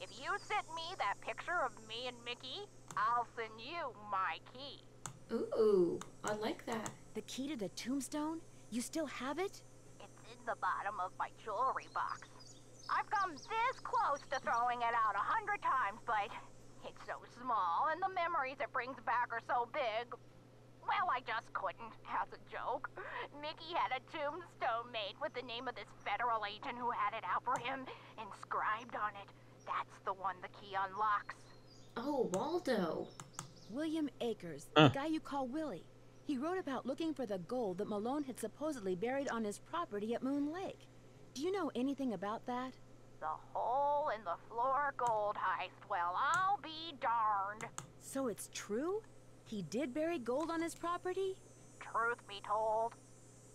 Speaker 7: If you send me that picture of me and Mickey, I'll send you my key.
Speaker 1: Ooh, I like that.
Speaker 4: The key to the tombstone? You still have it?
Speaker 7: It's in the bottom of my jewelry box. I've come this close to throwing it out a hundred times, but it's so small, and the memories it brings back are so big. Well, I just couldn't, as a joke. Mickey had a tombstone made with the name of this federal agent who had it out for him inscribed on it. That's the one the key unlocks.
Speaker 1: Oh, Waldo.
Speaker 4: William Akers,
Speaker 16: Uh.
Speaker 4: the guy you call Willie. He wrote about looking for the gold that Malone had supposedly buried on his property at Moon Lake. Do you know anything about that?
Speaker 7: The hole in the floor gold heist. Well, I'll be darned.
Speaker 4: So it's true? He did bury gold on his property?
Speaker 7: Truth be told,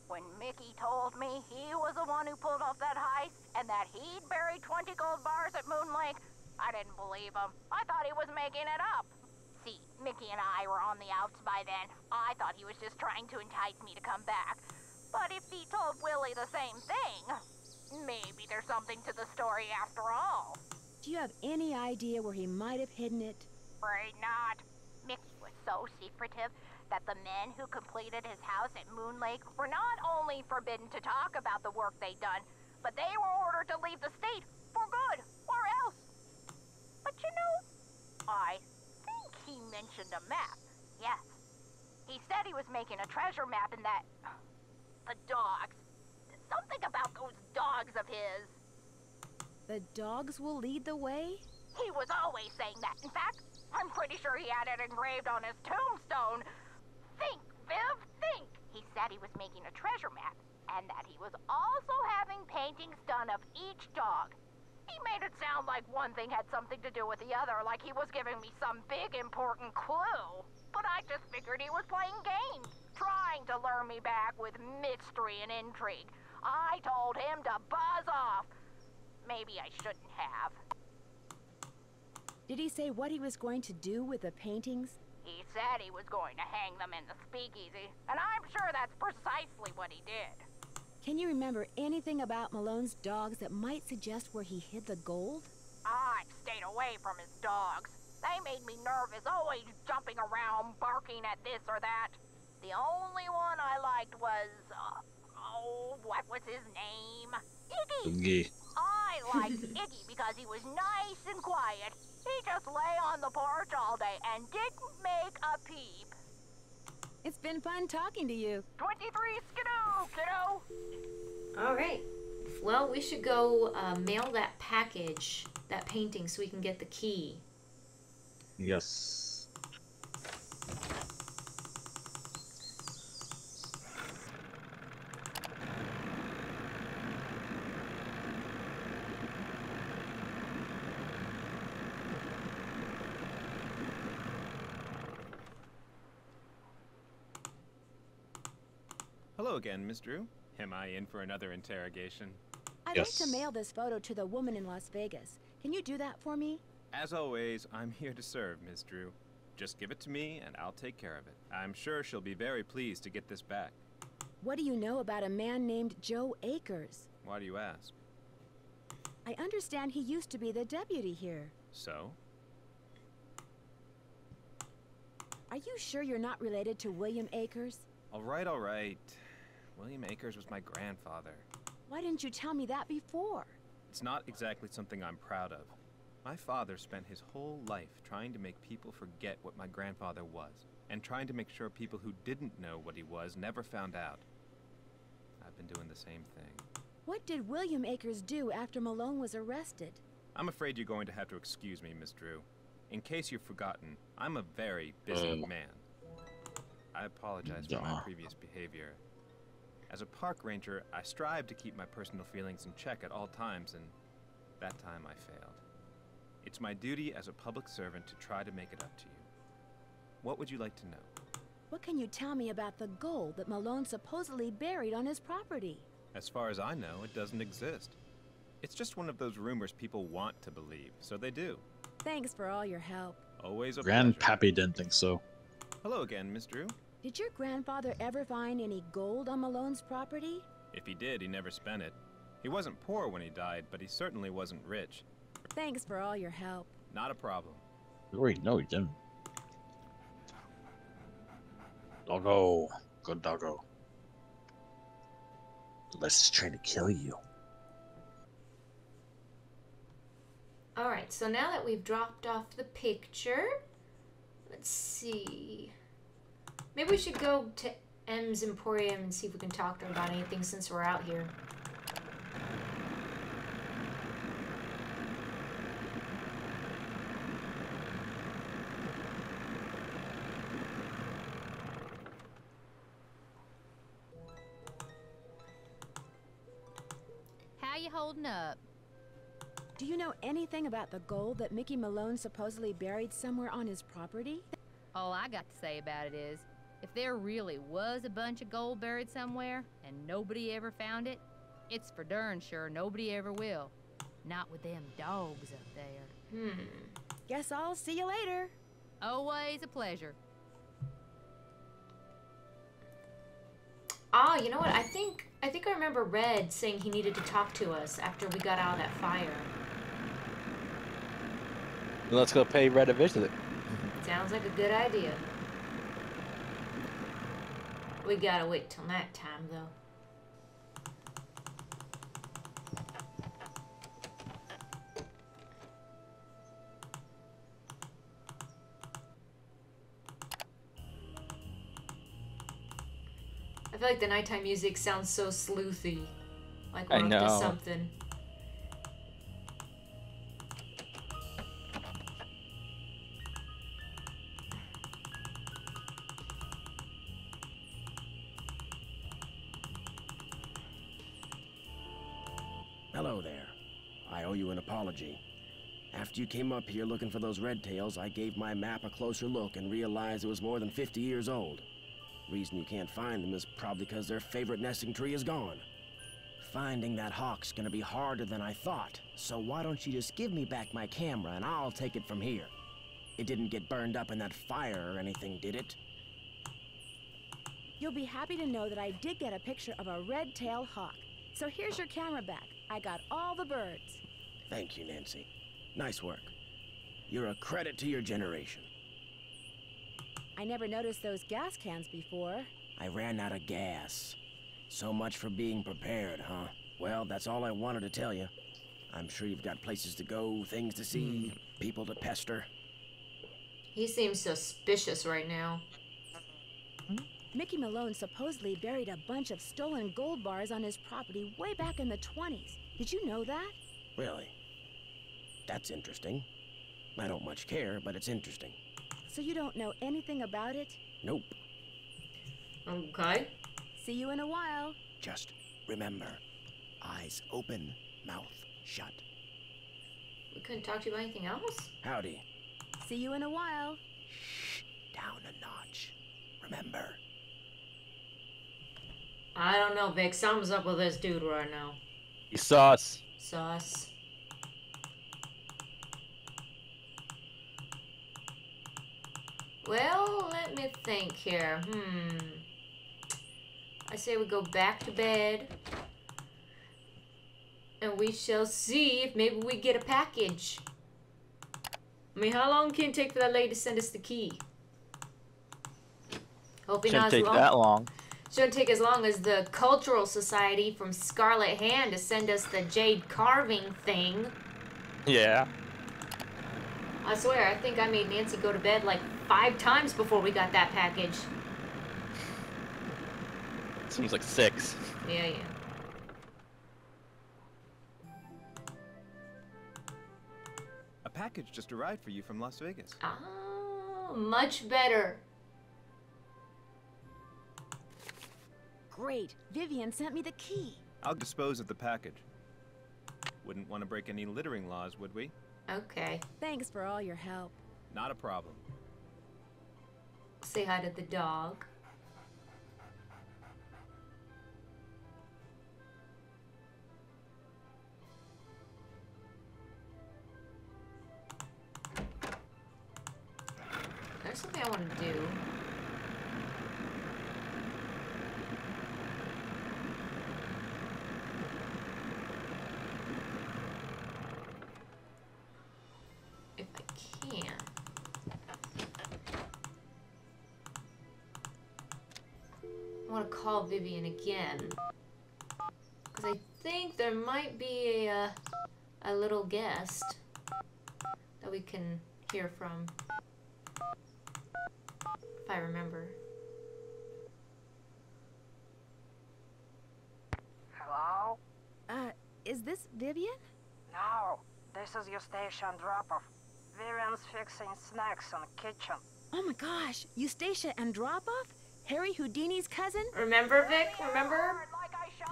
Speaker 7: when Mickey told me he was the one who pulled off that heist and that he'd buried 20 gold bars at Moon Lake, I didn't believe him. I thought he was making it up. See, Mickey and I were on the outs by then. I thought he was just trying to entice me to come back. But if he told Willie the same thing, maybe there's something to the story after all.
Speaker 4: Do you have any idea where he might have hidden it?
Speaker 7: Afraid not. Mickey was so secretive that the men who completed his house at Moon Lake were not only forbidden to talk about the work they'd done, but they were ordered to leave the state for good, or else. But you know, I think he mentioned a map. Yes. He said he was making a treasure map and that. The dogs. Something about those dogs of his.
Speaker 4: The dogs will lead the way?
Speaker 7: He was always saying that. In fact, I'm pretty sure he had it engraved on his tombstone. Think, Viv, think! He said he was making a treasure map, and that he was also having paintings done of each dog. He made it sound like one thing had something to do with the other, like he was giving me some big important clue. But I just figured he was playing games, trying to lure me back with mystery and intrigue. I told him to buzz off. Maybe I shouldn't have.
Speaker 4: Did he say what he was going to do with the paintings?
Speaker 7: He said he was going to hang them in the speakeasy, and I'm sure that's precisely what he did.
Speaker 4: Can you remember anything about Malone's dogs that might suggest where he hid the gold?
Speaker 7: I stayed away from his dogs. They made me nervous, always jumping around, barking at this or that. The only one I liked was, uh, what was his name? Iggy.
Speaker 16: Iggy.
Speaker 7: I liked Iggy because he was nice and quiet. He just lay on the porch all day and didn't make a peep.
Speaker 4: It's been fun talking to you.
Speaker 7: 23 skidoo, kiddo.
Speaker 1: All right. Well, we should go uh, mail that package, that painting, so we can get the key.
Speaker 2: Yes.
Speaker 8: Again, Miss Drew. Am I in for another interrogation?
Speaker 4: I'd like to mail this photo to the woman in Las Vegas. Can you do that for me?
Speaker 8: As always, I'm here to serve, Miss Drew. Just give it to me and I'll take care of it. I'm sure she'll be very pleased to get this back.
Speaker 4: What do you know about a man named Joe Akers?
Speaker 8: Why do you ask?
Speaker 4: I understand he used to be the deputy here.
Speaker 8: So?
Speaker 4: Are you sure you're not related to William Akers?
Speaker 8: All right, all right. William Akers was my grandfather.
Speaker 4: Why didn't you tell me that before?
Speaker 8: It's not exactly something I'm proud of. My father spent his whole life trying to make people forget what my grandfather was, and trying to make sure people who didn't know what he was never found out. I've been doing the same thing.
Speaker 4: What did William Akers do after Malone was arrested?
Speaker 8: I'm afraid you're going to have to excuse me, Miss Drew. In case you've forgotten, I'm a very busy
Speaker 2: Uh.
Speaker 8: man. I apologize for my previous behavior. As a park ranger, I strive to keep my personal feelings in check at all times, and that time I failed. It's my duty as a public servant to try to make it up to you. What would you like to know?
Speaker 4: What can you tell me about the gold that Malone supposedly buried on his property?
Speaker 8: As far as I know, it doesn't exist. It's just one of those rumors people want to believe, so they do.
Speaker 4: Thanks for all your help.
Speaker 8: Always a pleasure.
Speaker 2: Grandpappy didn't think so.
Speaker 8: Hello again, Miss Drew.
Speaker 4: Did your grandfather ever find any gold on Malone's property?
Speaker 8: If he did, he never spent it. He wasn't poor when he died, but he certainly wasn't rich.
Speaker 4: Thanks for all your help.
Speaker 8: Not a problem.
Speaker 2: Wait, no, he didn't. Doggo. Good doggo. Unless he's trying to kill you.
Speaker 1: Alright, so now that we've dropped off the picture, let's see. Maybe we should go to Em's Emporium and see if we can talk to her about anything since we're out here.
Speaker 9: How you holding up?
Speaker 4: Do you know anything about the gold that Mickey Malone supposedly buried somewhere on his property?
Speaker 9: All I got to say about it is, if there really was a bunch of gold buried somewhere and nobody ever found it, it's for darn sure nobody ever will. Not with them dogs up there.
Speaker 1: Hmm.
Speaker 4: Guess I'll see you later.
Speaker 9: Always a pleasure.
Speaker 1: Ah, you know what? I think I think I remember Red saying he needed to talk to us after we got out of that fire.
Speaker 10: Let's go pay Red a visit.
Speaker 1: Sounds like a good idea. We gotta wait till night time though. I feel like the nighttime music sounds so sleuthy. Like we're
Speaker 10: I
Speaker 1: up
Speaker 10: know.
Speaker 1: to something.
Speaker 6: Apology. After you came up here looking for those red tails, I gave my map a closer look and realized it was more than 50 years old. Reason you can't find them is probably because their favorite nesting tree is gone. Finding that hawk's gonna be harder than I thought, so why don't you just give me back my camera and I'll take it from here. It didn't get burned up in that fire or anything, did it?
Speaker 4: You'll be happy to know that I did get a picture of a red-tailed hawk. So here's your camera back. I got all the birds.
Speaker 6: Thank you, Nancy. Nice work. You're a credit to your generation.
Speaker 4: I never noticed those gas cans before.
Speaker 6: I ran out of gas. So much for being prepared, huh? Well, that's all I wanted to tell you. I'm sure you've got places to go, things to see, hmm. people to pester.
Speaker 1: He seems suspicious right now.
Speaker 4: Mickey Malone supposedly buried a bunch of stolen gold bars on his property way back in the 20s. Did you know that?
Speaker 6: Really? That's interesting. I don't much care, but it's interesting.
Speaker 4: So you don't know anything about it?
Speaker 6: Nope.
Speaker 1: Okay.
Speaker 4: See you in a while.
Speaker 6: Just remember eyes open, mouth shut.
Speaker 1: We couldn't talk to you about anything else?
Speaker 6: Howdy.
Speaker 4: See you in a while.
Speaker 6: Shh, Down a notch. Remember.
Speaker 1: I don't know, Vic. Something's up with this dude right now.
Speaker 10: He's sauce.
Speaker 1: Sus. Well, let me think here. Hmm. I say we go back to bed. And we shall see if maybe we get a package. I mean, how long can it take for that lady to send us the key? Hoping
Speaker 10: Shouldn't
Speaker 1: not as
Speaker 10: take
Speaker 1: long.
Speaker 10: that long.
Speaker 1: Shouldn't take as long as the Cultural Society from Scarlet Hand to send us the jade carving thing.
Speaker 10: Yeah.
Speaker 1: I swear, I think I made Nancy go to bed like five times before we got that package.
Speaker 10: Seems like six.
Speaker 1: Yeah, yeah.
Speaker 8: A package just arrived for you from Las Vegas.
Speaker 1: Oh, much better.
Speaker 4: Great. Vivian sent me the key.
Speaker 8: I'll dispose of the package. Wouldn't want to break any littering laws, would we?
Speaker 1: Okay.
Speaker 4: Thanks for all your help.
Speaker 8: Not a problem.
Speaker 1: Say hi to the dog. There's something I want to do. Call Vivian again. Because I think there might be a, uh, a little guest that we can hear from. If I remember.
Speaker 5: Hello?
Speaker 4: Uh, is this Vivian?
Speaker 5: No, this is your station drop-off. Vivian's fixing snacks in the kitchen.
Speaker 4: Oh my gosh, Eustacia Andropov? Harry Houdini's cousin?
Speaker 1: Remember, Vic? Remember?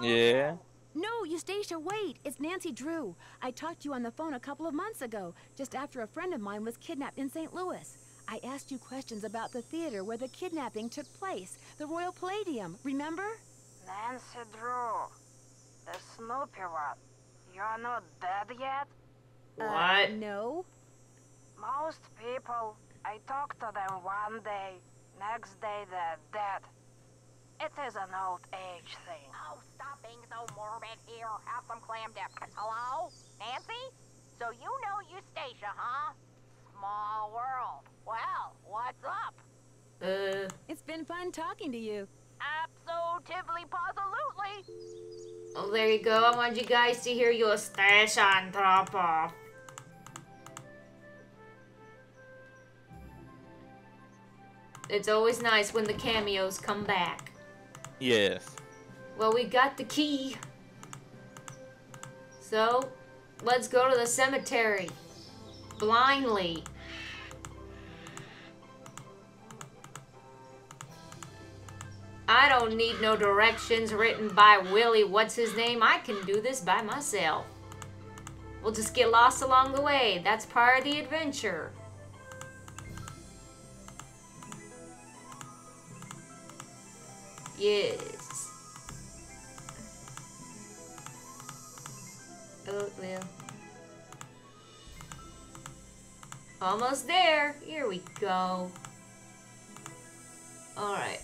Speaker 10: Yeah.
Speaker 4: No, Eustacia, wait. It's Nancy Drew. I talked to you on the phone a couple of months ago, just after a friend of mine was kidnapped in St. Louis. I asked you questions about the theater where the kidnapping took place, the Royal Palladium, remember?
Speaker 5: Nancy Drew. The Snoopy one. You're not dead yet?
Speaker 4: Uh, no.
Speaker 5: Most people, I talk to them one day, next day they're dead. It is an old age thing.
Speaker 7: Oh, stop being so morbid here. Have some clam dip. Hello? Nancy? So you know Eustacia, huh? Small world. Well, what's up?
Speaker 1: Uh,
Speaker 4: It's been fun talking to you.
Speaker 7: Absolutely, positively.
Speaker 1: oh, there you go. I want you guys to hear your station drop off. It's always nice when the cameos come back.
Speaker 10: Yes.
Speaker 1: Well, we got the key. So, let's go to the cemetery. Blindly. I don't need no directions written by Willie, what's his name? I can do this by myself. We'll just get lost along the way. That's part of the adventure. Yes. Oh, well. Almost there. Here we go. Alright.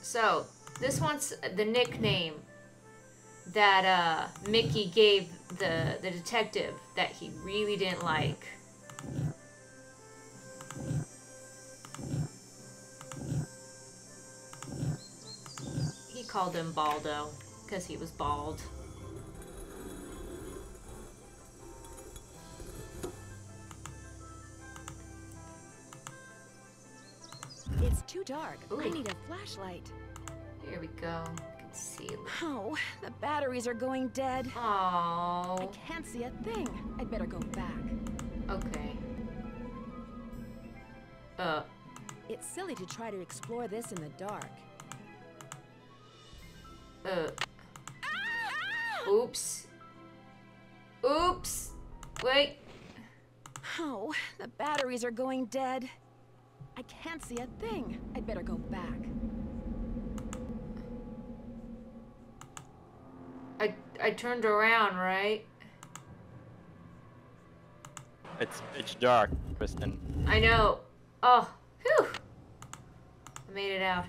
Speaker 1: So, this one's the nickname that uh, Mickey gave the, the detective that he really didn't like. He called him Baldo because he was bald.
Speaker 4: It's too dark. I need a flashlight.
Speaker 1: Here we go. Can see.
Speaker 4: Oh, the batteries are going dead.
Speaker 1: Oh.
Speaker 4: I can't see a thing. I'd better go back.
Speaker 1: Okay. Uh.
Speaker 4: It's silly to try to explore this in the dark.
Speaker 1: Uh. Oops. Oops. Wait.
Speaker 4: Oh, the batteries are going dead. I can't see a thing. I'd better go back.
Speaker 1: I turned around, right?
Speaker 10: It's it's dark, Kristen.
Speaker 1: I know. Oh, whew. I made it out.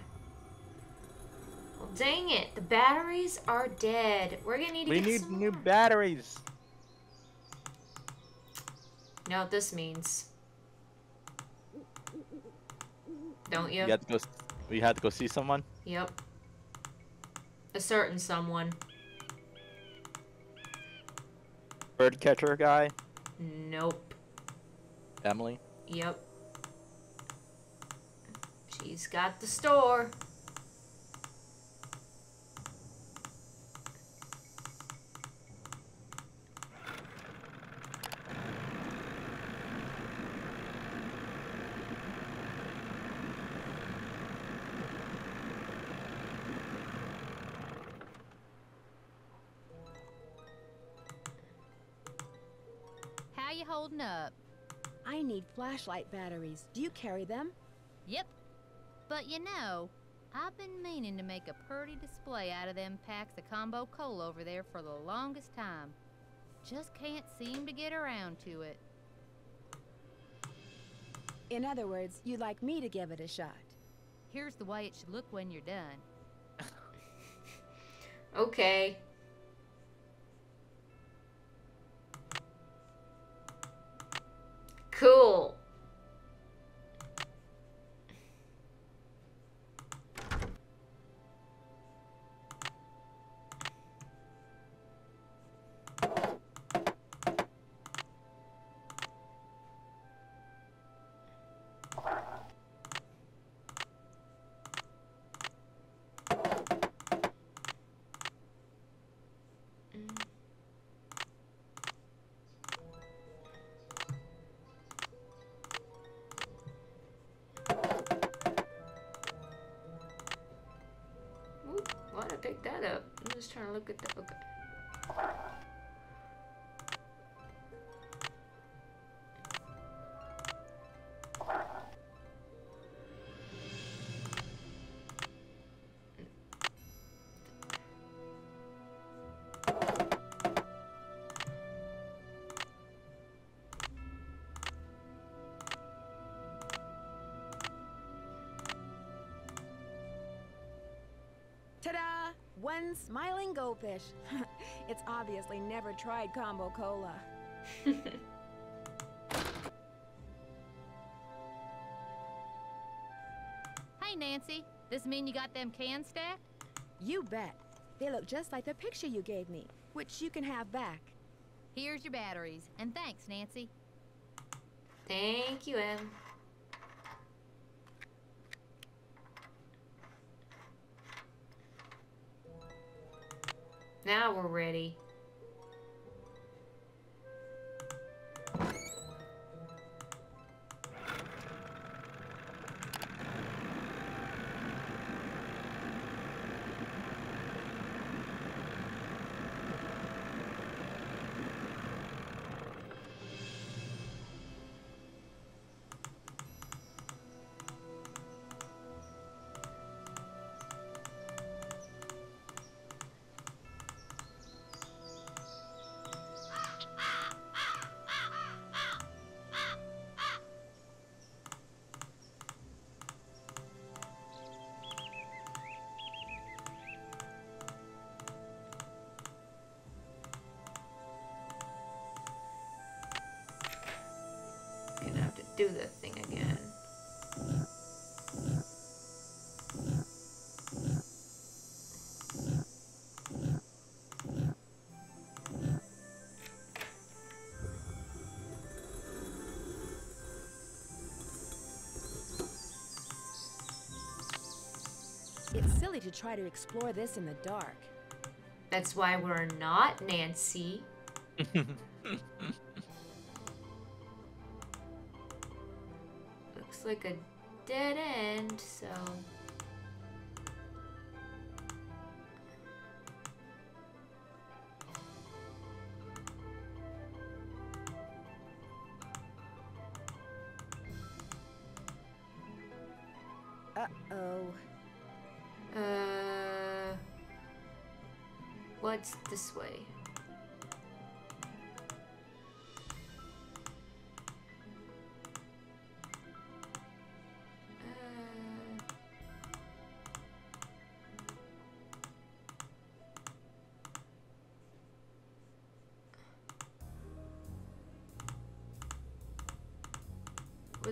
Speaker 1: Well, dang it. The batteries are dead. We're gonna need to
Speaker 10: We
Speaker 1: get
Speaker 10: need
Speaker 1: some
Speaker 10: new
Speaker 1: more.
Speaker 10: batteries.
Speaker 1: You know what this means? Don't you?
Speaker 10: We had to go. We had to go see someone.
Speaker 1: Yep. A certain someone.
Speaker 10: Bird catcher guy.
Speaker 1: Nope.
Speaker 10: Emily.
Speaker 1: Yep. She's got the store.
Speaker 9: How you holding up?
Speaker 4: I need flashlight batteries. Do you carry them?
Speaker 9: Yep. But you know, I've been meaning to make a pretty display out of them packs of combo cola over there for the longest time. Just can't seem to get around to it.
Speaker 4: In other words, you'd like me to give it a shot.
Speaker 9: Here's the way it should look when you're done.
Speaker 1: Okay. Cool. Up? I'm just trying to look at the. Okay.
Speaker 4: One smiling goldfish. it's obviously never tried combo cola.
Speaker 9: Hey, Nancy. This mean you got them cans stacked?
Speaker 4: You bet. They look just like the picture you gave me, which you can have back.
Speaker 9: Here's your batteries. And thanks, Nancy.
Speaker 1: Thank you, Em. Now we're ready. Do the thing again.
Speaker 4: It's silly to try to explore this in the dark.
Speaker 1: That's why we're not Nancy. like a dead end, so.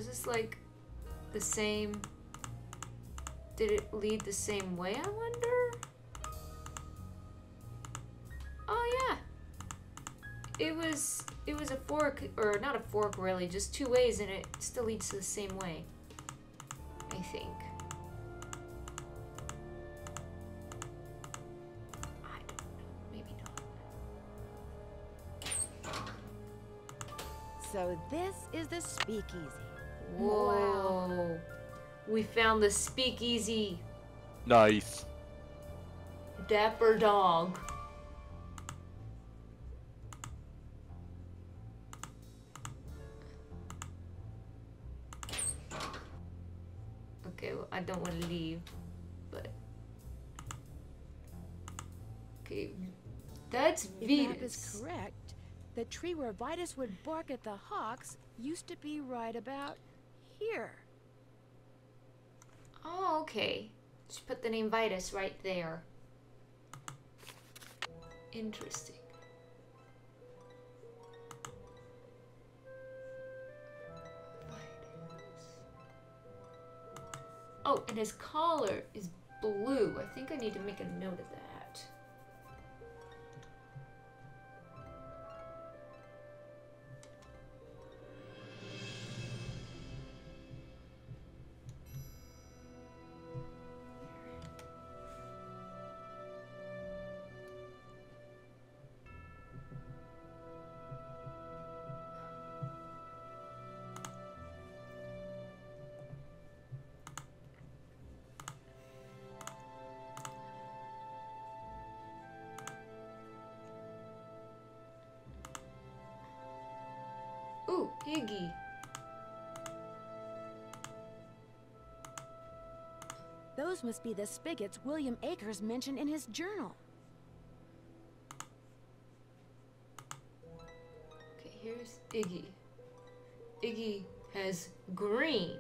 Speaker 1: Was this like the same? Did it lead the same way, I wonder? Oh yeah. It was it was a fork or not a fork really, just two ways and it still leads to the same way. I think.
Speaker 4: So this is the speakeasy.
Speaker 1: Whoa. We found the speakeasy
Speaker 3: Nice.
Speaker 1: dapper dog. Okay, well, I don't want to leave, but okay, that's
Speaker 4: If map is correct, the tree where Vitus would bark at the hawks used to be right about here.
Speaker 1: Oh, okay. Just put the name Vitus right there. Interesting. Oh, and his collar is blue. I think I need to make a note of that.
Speaker 4: Those must be the spigots William Akers mentioned in his journal.
Speaker 1: Okay, here's Iggy. Iggy has green.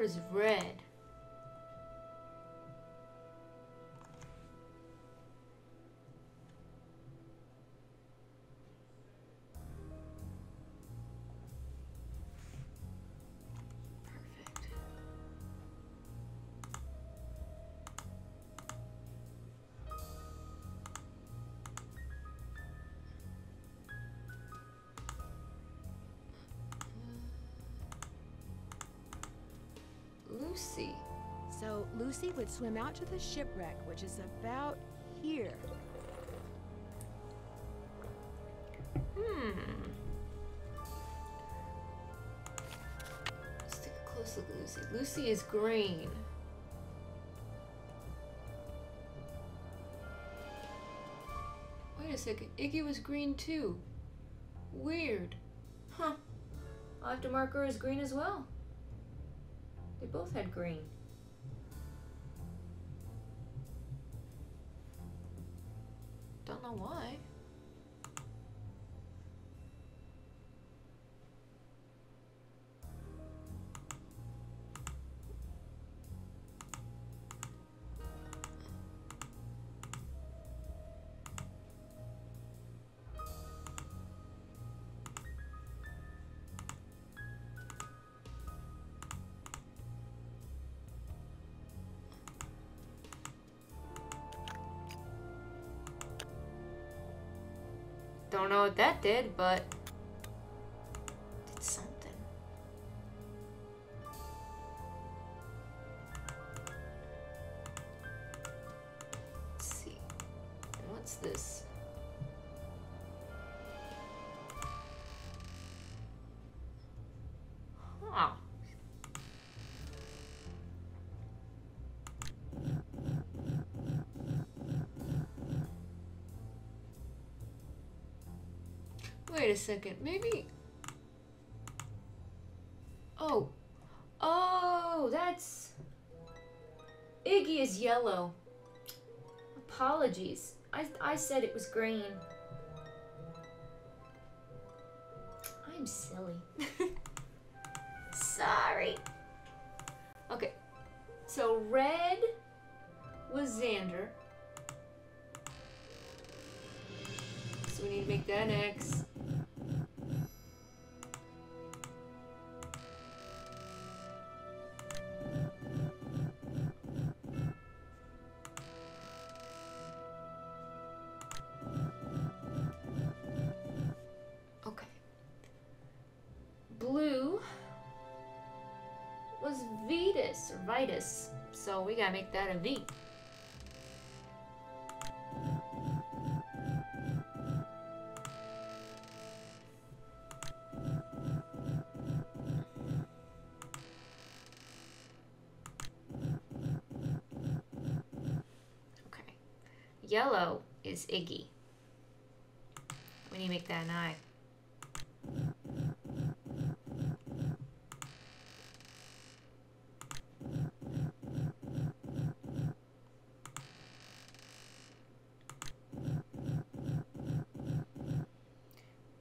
Speaker 1: Is red. Lucy.
Speaker 4: So Lucy would swim out to the shipwreck, which is about here.
Speaker 1: Hmm. Let's take a close look at Lucy. Lucy is green. Wait a second. Iggy was green too. Weird. Huh. I'll have to mark her as green as well. They both had green. Don't know why. I don't know what that did, but second. Maybe. Oh. Oh, that's. Iggy is yellow. Apologies. I, I said it was green. I'm silly. so we gotta make that a V. Okay. Yellow is Iggy. We need to make that an I.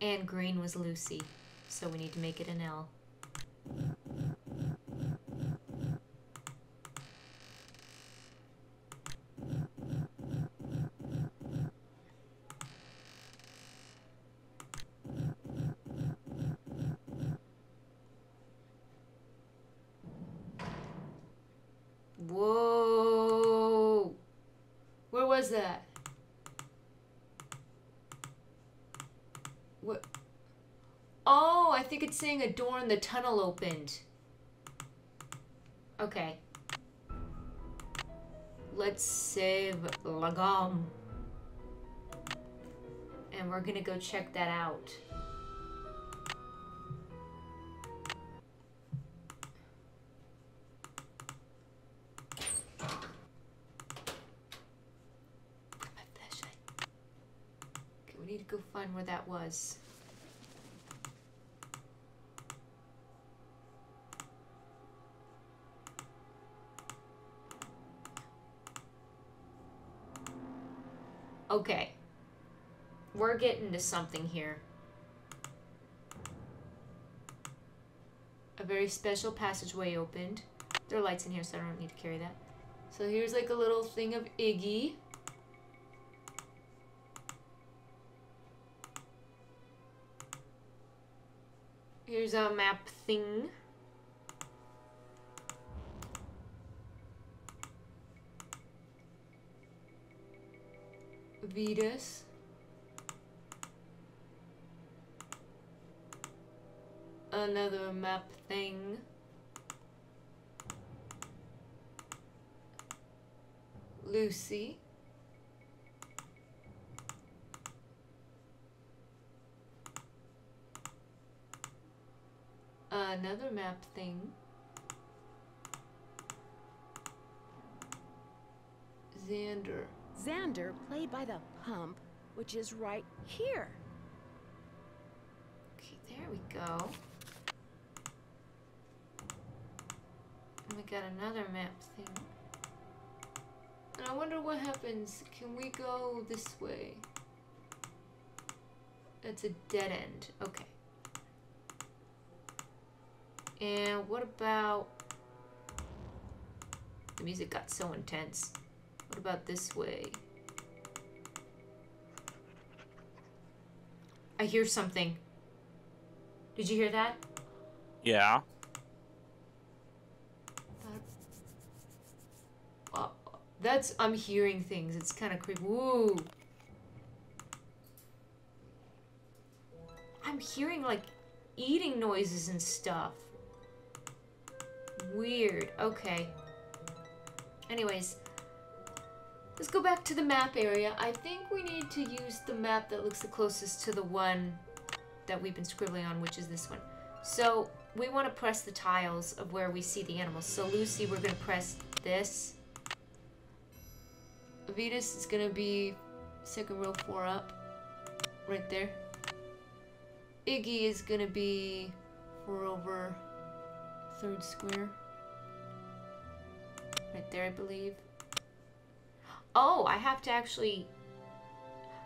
Speaker 1: And green was Lucy, so we need to make it an L. Whoa! Where was that? What? Oh, I think it's saying a door in the tunnel opened. Okay. Let's save Lagom. And we're gonna go check that out. Need to go find where that was. Okay. We're getting to something here. A very special passageway opened. There are lights in here, so I don't need to carry that. So here's like a little thing of Iggy. Here's a map thing. Vitus. Another map thing. Lucy. Another map thing. Xander.
Speaker 4: Xander, played by the pump, which is right here.
Speaker 1: Okay, there we go. We got another map thing. And I wonder what happens. Can we go this way? It's a dead end. Okay. And what about... The music got so intense. What about this way? I hear something. Did you hear that?
Speaker 10: Yeah.
Speaker 1: Uh, that's I'm hearing things. It's kind of creepy. Woo. I'm hearing like eating noises and stuff. Weird. Okay. Anyways, let's go back to the map area. I think we need to use the map that looks the closest to the one that we've been scribbling on, which is this one. So we want to press the tiles of where we see the animals. So Lucy, we're going to press this. Vitus is to be second row four up. Right there. Iggy is gonna be for over third square. Right there, I believe. Oh, I have to actually.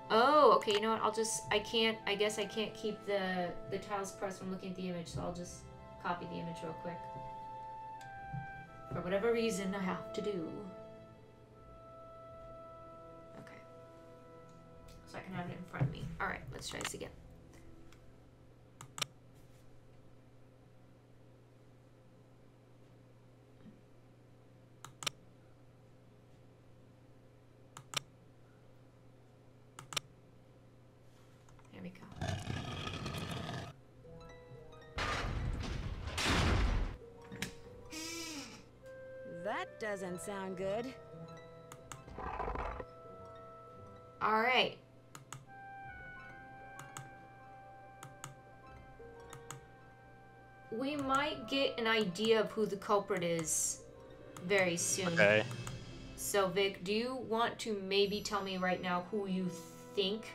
Speaker 1: Oh, okay. You know what? I'll just. I can't. I guess I can't keep the the tiles pressed from looking at the image, so I'll just copy the image real quick. For whatever reason, I have to do. So I can have it in front of me. All right. Let's try this again. There we go.
Speaker 4: That doesn't sound good.
Speaker 1: All right. We might get an idea of who the culprit is very soon.
Speaker 10: Okay.
Speaker 1: So, Vic, do you want to maybe tell me right now who you think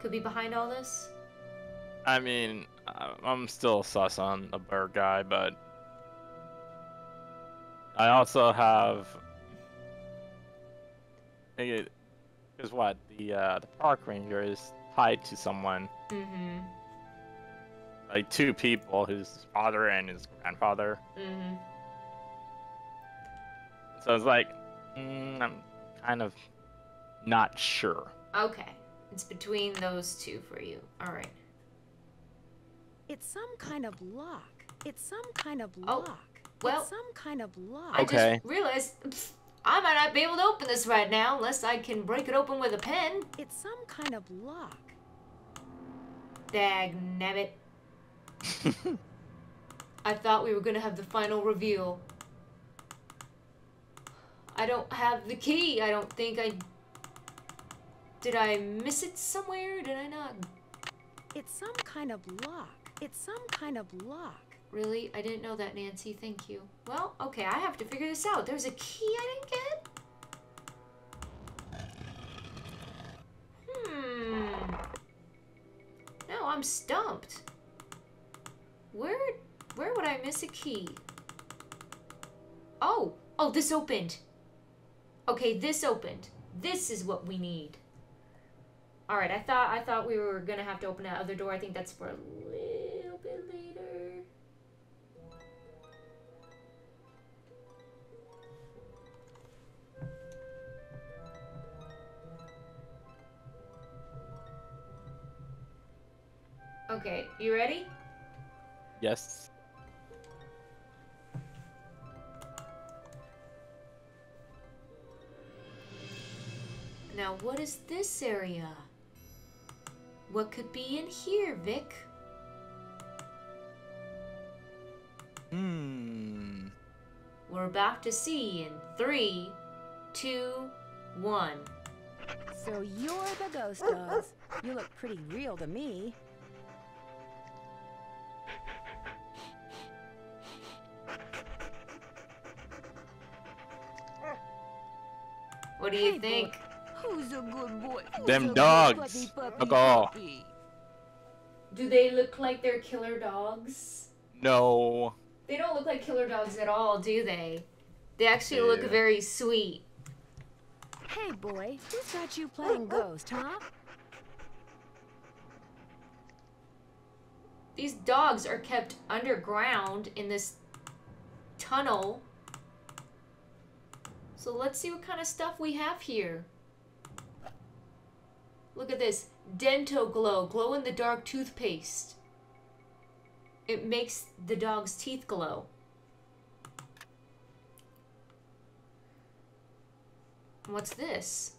Speaker 1: could be behind all this?
Speaker 10: I mean, I'm still sus on the bird guy, but I also have. Because what the uh, the park ranger is tied to someone,
Speaker 1: Mm-hmm.
Speaker 10: Like two people, his father and his grandfather.
Speaker 1: Mm-hmm.
Speaker 10: So it's like, mm, I'm kind of not sure.
Speaker 1: Okay. It's between those two for you. All right.
Speaker 4: It's some kind of lock. It's some kind of lock.
Speaker 1: Oh,
Speaker 4: lock.
Speaker 1: well-
Speaker 4: it's some kind of lock.
Speaker 10: Okay.
Speaker 1: I just realized pff, I might not be able to open this right now unless I can break it open with a pen.
Speaker 4: It's some kind of lock.
Speaker 1: Dag nabbit. I thought we were gonna have the final reveal. I don't have the key. I don't think I. Did I miss it somewhere? Did I not?
Speaker 4: It's some kind of lock. It's some kind of lock.
Speaker 1: Really? I didn't know that, Nancy. Thank you. Well, okay, I have to figure this out. There's a key I didn't get? Hmm. No, I'm stumped. Where where would I miss a key? Oh, oh, this opened. Okay, this opened. This is what we need. All right, I thought I thought we were gonna have to open that other door. I think that's for a little bit later. Okay, you ready?
Speaker 10: Yes.
Speaker 1: Now, what is this area? What could be in here, Vic?
Speaker 10: Hmm.
Speaker 1: We're about to see in three, two, one.
Speaker 4: So you're the ghost dogs. You look pretty real to me.
Speaker 1: What do you
Speaker 4: Hey, boy.
Speaker 1: think?
Speaker 4: Who's a good boy? Who's
Speaker 10: Them dogs.
Speaker 4: puppy, puppy,
Speaker 10: Look all.
Speaker 4: puppy?
Speaker 1: Do they look like they're killer dogs?
Speaker 10: No.
Speaker 1: They don't look like killer dogs at all, do they? They actually look very sweet.
Speaker 4: Hey, boy, who's got you playing ghost, huh?
Speaker 1: These dogs are kept underground in this tunnel. So let's see what kind of stuff we have here. Look at this. Dento Glow, glow in the dark toothpaste. It makes the dog's teeth glow. What's this?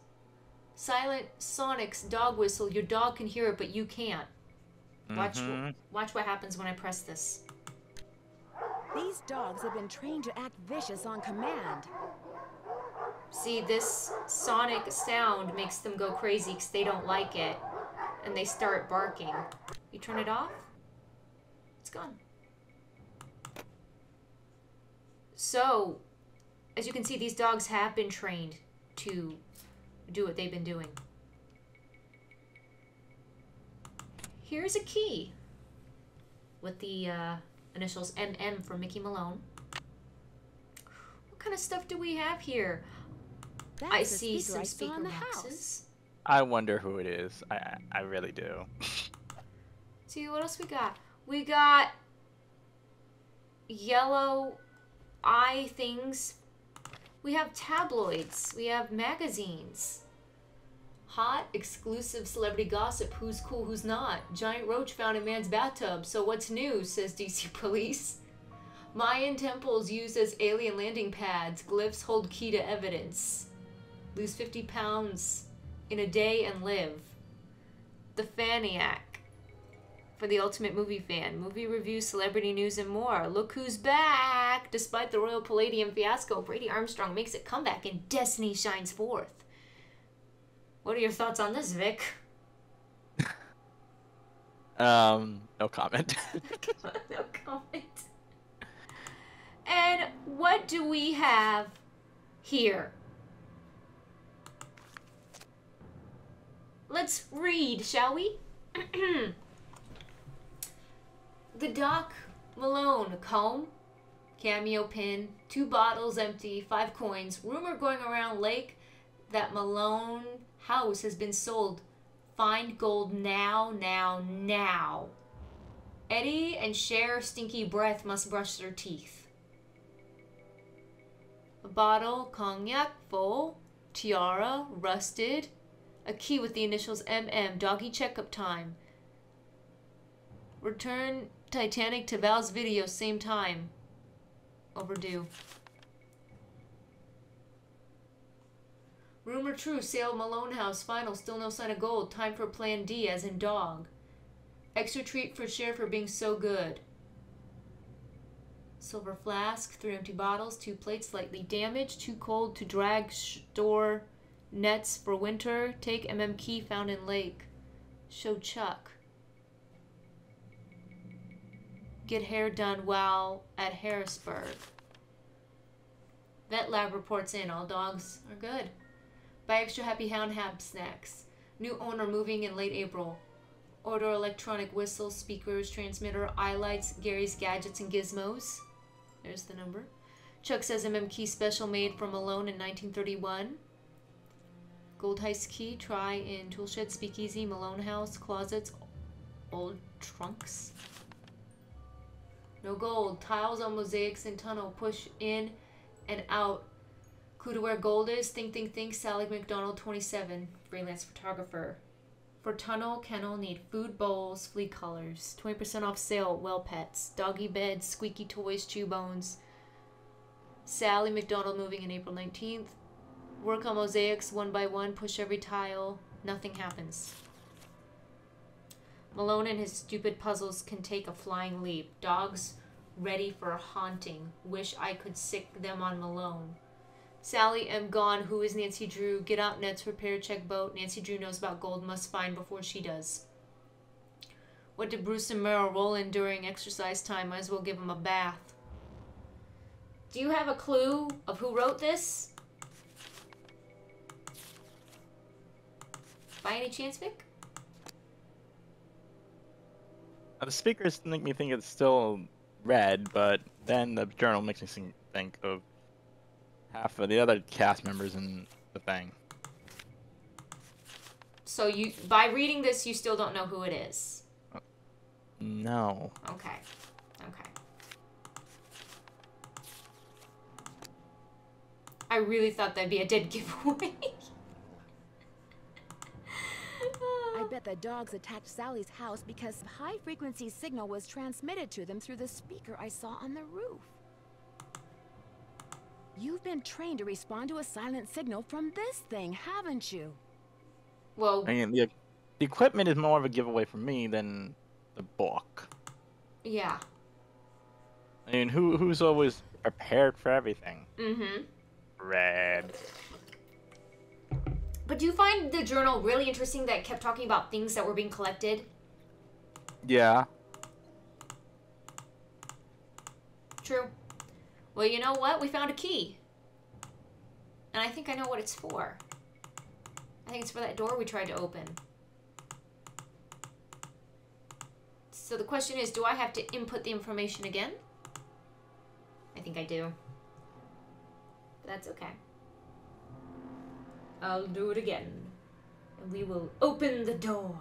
Speaker 1: Silent Sonic's dog whistle. Your dog can hear it, but you can't. Watch,
Speaker 10: Mhm.
Speaker 1: watch what happens when I press this.
Speaker 4: These dogs have been trained to act vicious on command.
Speaker 1: See, this sonic sound makes them go crazy because they don't like it. And they start barking. You turn it off? It's gone. So, as you can see, these dogs have been trained to do what they've been doing. here's a key with the uh, initials MM for Mickey Malone. What kind of stuff do we have here?
Speaker 4: That's
Speaker 1: I see
Speaker 4: speaker
Speaker 1: some
Speaker 4: I
Speaker 1: speaker
Speaker 4: in the
Speaker 1: boxes.
Speaker 10: I wonder who it is. I I, I really do.
Speaker 1: See what else we got? We got yellow eye things. We have tabloids. We have magazines. Hot, exclusive celebrity gossip. Who's cool, who's not? Giant roach found in man's bathtub. So what's new? Says DC police. Mayan temples used as alien landing pads. Glyphs hold key to evidence. Lose 50 pounds in a day and live. The Faniac for the ultimate movie fan. Movie reviews, celebrity news, and more. Look who's back! Despite the Royal Palladium fiasco, Brady Armstrong makes a comeback and Destiny shines forth. What are your thoughts on this, Vic?
Speaker 10: Um, no comment.
Speaker 1: no comment. And what do we have here? Let's read, shall we? the Doc Malone comb, cameo pin, two bottles empty, five coins. Rumor going around Lake that Malone house has been sold. Find gold now, now, now. Eddie and Cher stinky breath must brush their teeth. A bottle, cognac, full, tiara, rusted, a key with the initials MM, doggy checkup time. Return Titanic to Val's video, same time. Overdue. Rumor true, sale Malone House, final, still no sign of gold. Time for plan D, as in dog. Extra treat for Cher for being so good. Silver flask, three empty bottles, two plates slightly damaged, too cold to drag, store nets for winter. Take MM key found in lake. Show Chuck. Get hair done while at Harrisburg. Vet lab reports in. All dogs are good. Buy extra happy hound hab snacks. New owner moving in late April. Order electronic whistles, speakers, transmitter, eye lights, Gary's gadgets and gizmos. There's the number. Chuck says MM key special made from Malone in 1931. Gold Heist key, try in Toolshed, Speakeasy, Malone House, closets, old trunks. No gold. Tiles on mosaics and tunnel. Push in and out. Clue to where gold is. Think, think, think. Sally McDonald, 27. Freelance photographer. For tunnel, kennel need food bowls, flea collars. 20% off sale. Well pets. Doggy beds, squeaky toys, chew bones. Sally McDonald moving in April 19th. Work on mosaics one by one. Push every tile. Nothing happens. Malone and his stupid puzzles can take a flying leap. Dogs ready for haunting. Wish I could sick them on Malone. Sally M. Gone. Who is Nancy Drew? Get out nets, repair, check boat. Nancy Drew knows about gold. Must find before she does. What did Bruce and Merrill roll in during exercise time? Might as well give them a bath. Do you have a clue of who wrote this? By any chance, Vic?
Speaker 10: Uh, the speakers make me think it's still red, but then the journal makes me think- think of half of the other cast members in the thing.
Speaker 1: So you, by reading this, you still don't know who it is.
Speaker 10: No.
Speaker 1: Okay. Okay. I really thought that'd be a dead giveaway.
Speaker 4: I bet the dogs attacked Sally's house because high-frequency signal was transmitted to them through the speaker I saw on the roof. You've been trained to respond to a silent signal from this thing, haven't you?
Speaker 1: Well,
Speaker 10: I mean, the, the equipment is more of a giveaway for me than the book.
Speaker 1: yeah.
Speaker 10: I mean, who who's always prepared for everything?
Speaker 1: Mm-hmm.
Speaker 10: Red.
Speaker 1: But do you find the journal really interesting that kept talking about things that were being collected?
Speaker 10: Yeah.
Speaker 1: True. Well, you know what? We found a key. And I think I know what it's for. I think it's for that door we tried to open. So the question is, do I have to input the information again? I think I do. That's okay. I'll do it again. And we will open the door.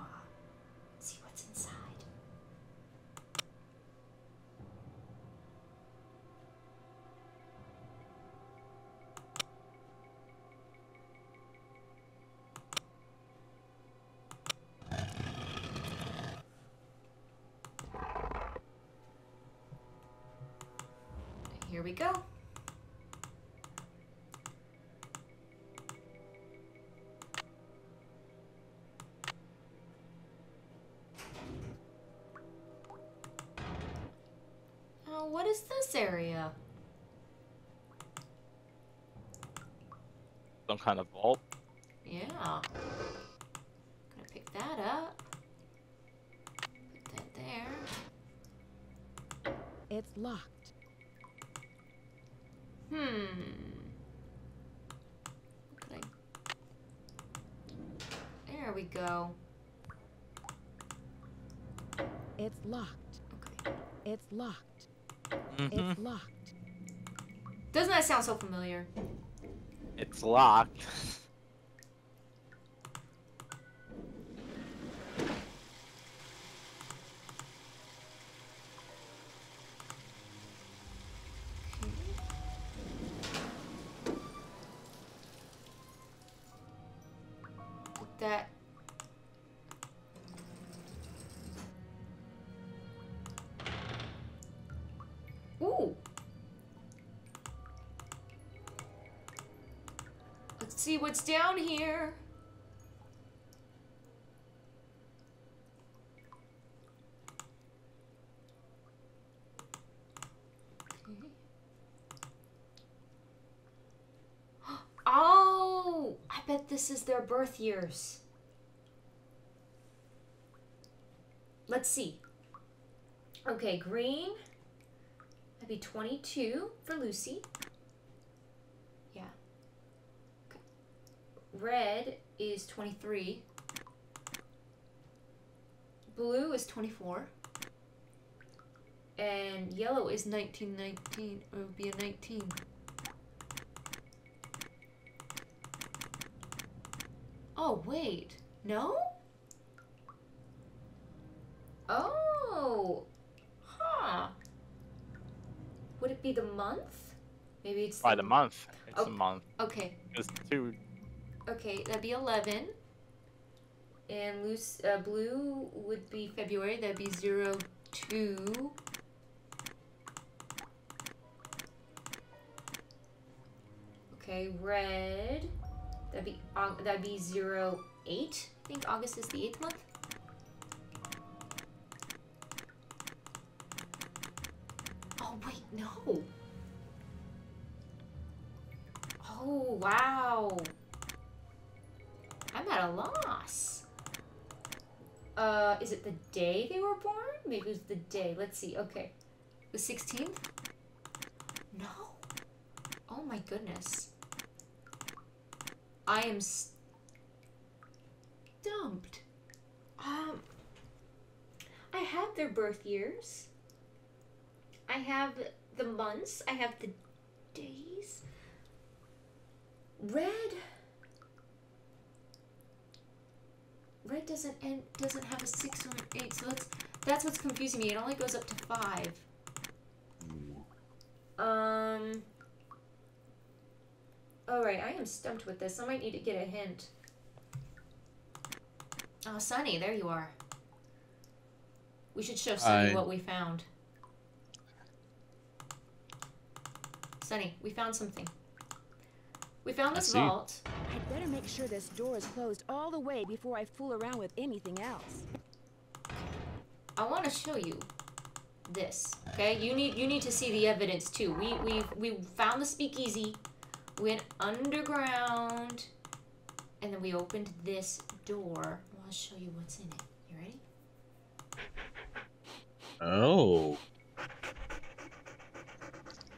Speaker 1: This area?
Speaker 10: Some kind of vault.
Speaker 1: Yeah. Gonna pick that up. Put that there.
Speaker 4: It's locked.
Speaker 1: Hmm. What I... There we go.
Speaker 4: It's locked.
Speaker 1: Okay.
Speaker 4: It's locked.
Speaker 10: Mhm.
Speaker 4: It's locked.
Speaker 1: Doesn't that sound so familiar?
Speaker 10: It's locked.
Speaker 1: what's down here. Oh! I bet this is their birth years. Let's see. Okay, green. That'd be 22 for Lucy. Yeah. Okay. Red is 23. Blue is 24. And yellow is 1919. It would be a 19. Oh, wait. No? Oh. Huh. Would it be the month? Maybe it's
Speaker 10: By the month. It's
Speaker 1: Oh,
Speaker 10: a month.
Speaker 1: Okay.
Speaker 10: It's two.
Speaker 1: Okay, that'd be 11. And loose, uh, blue would be February. That'd be 0, 2. Okay, red. That'd be Au- that'd be 0, 8. I think August is the 8th month. Oh, wait, no. Oh, wow. I'm at a loss. Uh, is it the day they were born? Maybe it was the day. Let's see. Okay. The 16th? No. Oh my goodness. I am stumped. Um, I have their birth years. I have the months. I have the days. Red. Red doesn't end doesn't have a six or an eight, so that's that's what's confusing me. It only goes up to five. Um. All right, I am stumped with this. I might need to get a hint. Oh, Sunny, there you are. We should show Sunny
Speaker 2: I-
Speaker 1: what we found. Sunny, we found something. We found
Speaker 2: I
Speaker 1: this
Speaker 2: see.
Speaker 1: vault.
Speaker 4: I'd better make sure this door is closed all the way before I fool around with anything else.
Speaker 1: I want to show you this. Okay, you need you need to see the evidence too. We we we found the speakeasy, went underground, and then we opened this door. I'll show you what's in it. You ready?
Speaker 2: Oh,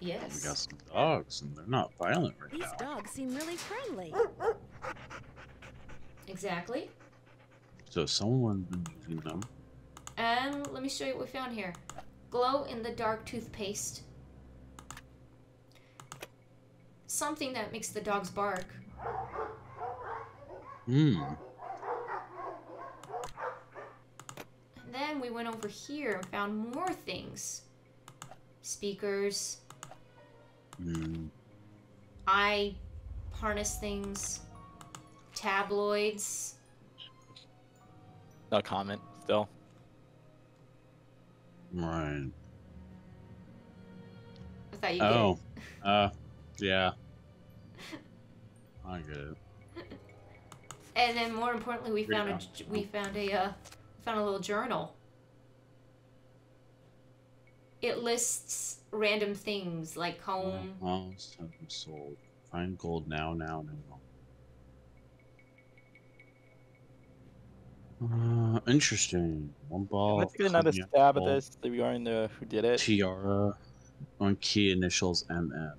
Speaker 2: we got some dogs, and they're not violent right
Speaker 4: These
Speaker 2: now.
Speaker 4: dogs seem really friendly.
Speaker 1: Exactly.
Speaker 2: So someone's been using them.
Speaker 1: Um, let me show you what we found here. Glow in the dark toothpaste. Something that makes the dogs bark.
Speaker 2: Hmm.
Speaker 1: And then we went over here and found more things. Speakers, Eye harness things, tabloids.
Speaker 10: No comment. Still.
Speaker 2: Right.
Speaker 1: I thought you
Speaker 2: Oh. Uh. Yeah. I get it.
Speaker 1: And then more importantly, we found a
Speaker 2: Yeah.
Speaker 1: j- we found a uh, found a little journal. It lists random things like home.
Speaker 2: House have been sold. Find gold now, now, now. Uh, interesting. One ball.
Speaker 10: Let's get another
Speaker 2: cognac
Speaker 10: stab at
Speaker 2: ball,
Speaker 10: this regarding the who did it.
Speaker 2: Tiara. On key initials MM.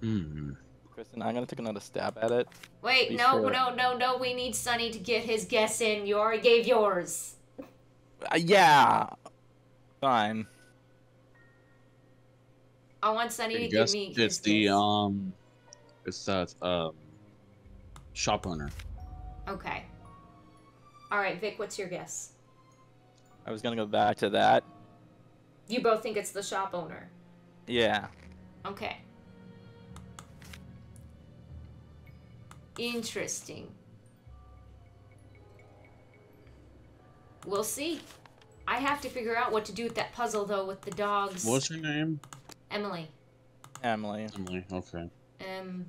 Speaker 2: Hmm.
Speaker 10: Kristen, I'm gonna take another stab at it.
Speaker 1: Wait, no,
Speaker 10: sure.
Speaker 1: no, no, no. We need Sunny to get his guess in. You already gave yours.
Speaker 10: Uh, yeah. Fine.
Speaker 1: I want Sunny to give me
Speaker 2: it's the
Speaker 1: guess.
Speaker 2: um, it's that um, shop owner.
Speaker 1: Okay. All right, Vic. What's your guess?
Speaker 10: I was gonna go back to that.
Speaker 1: You both think it's the shop owner.
Speaker 10: Yeah.
Speaker 1: Okay. Interesting. We'll see. I have to figure out what to do with that puzzle though with the dogs.
Speaker 2: What's her name?
Speaker 1: Emily.
Speaker 10: Emily.
Speaker 2: Emily. Okay.
Speaker 1: Um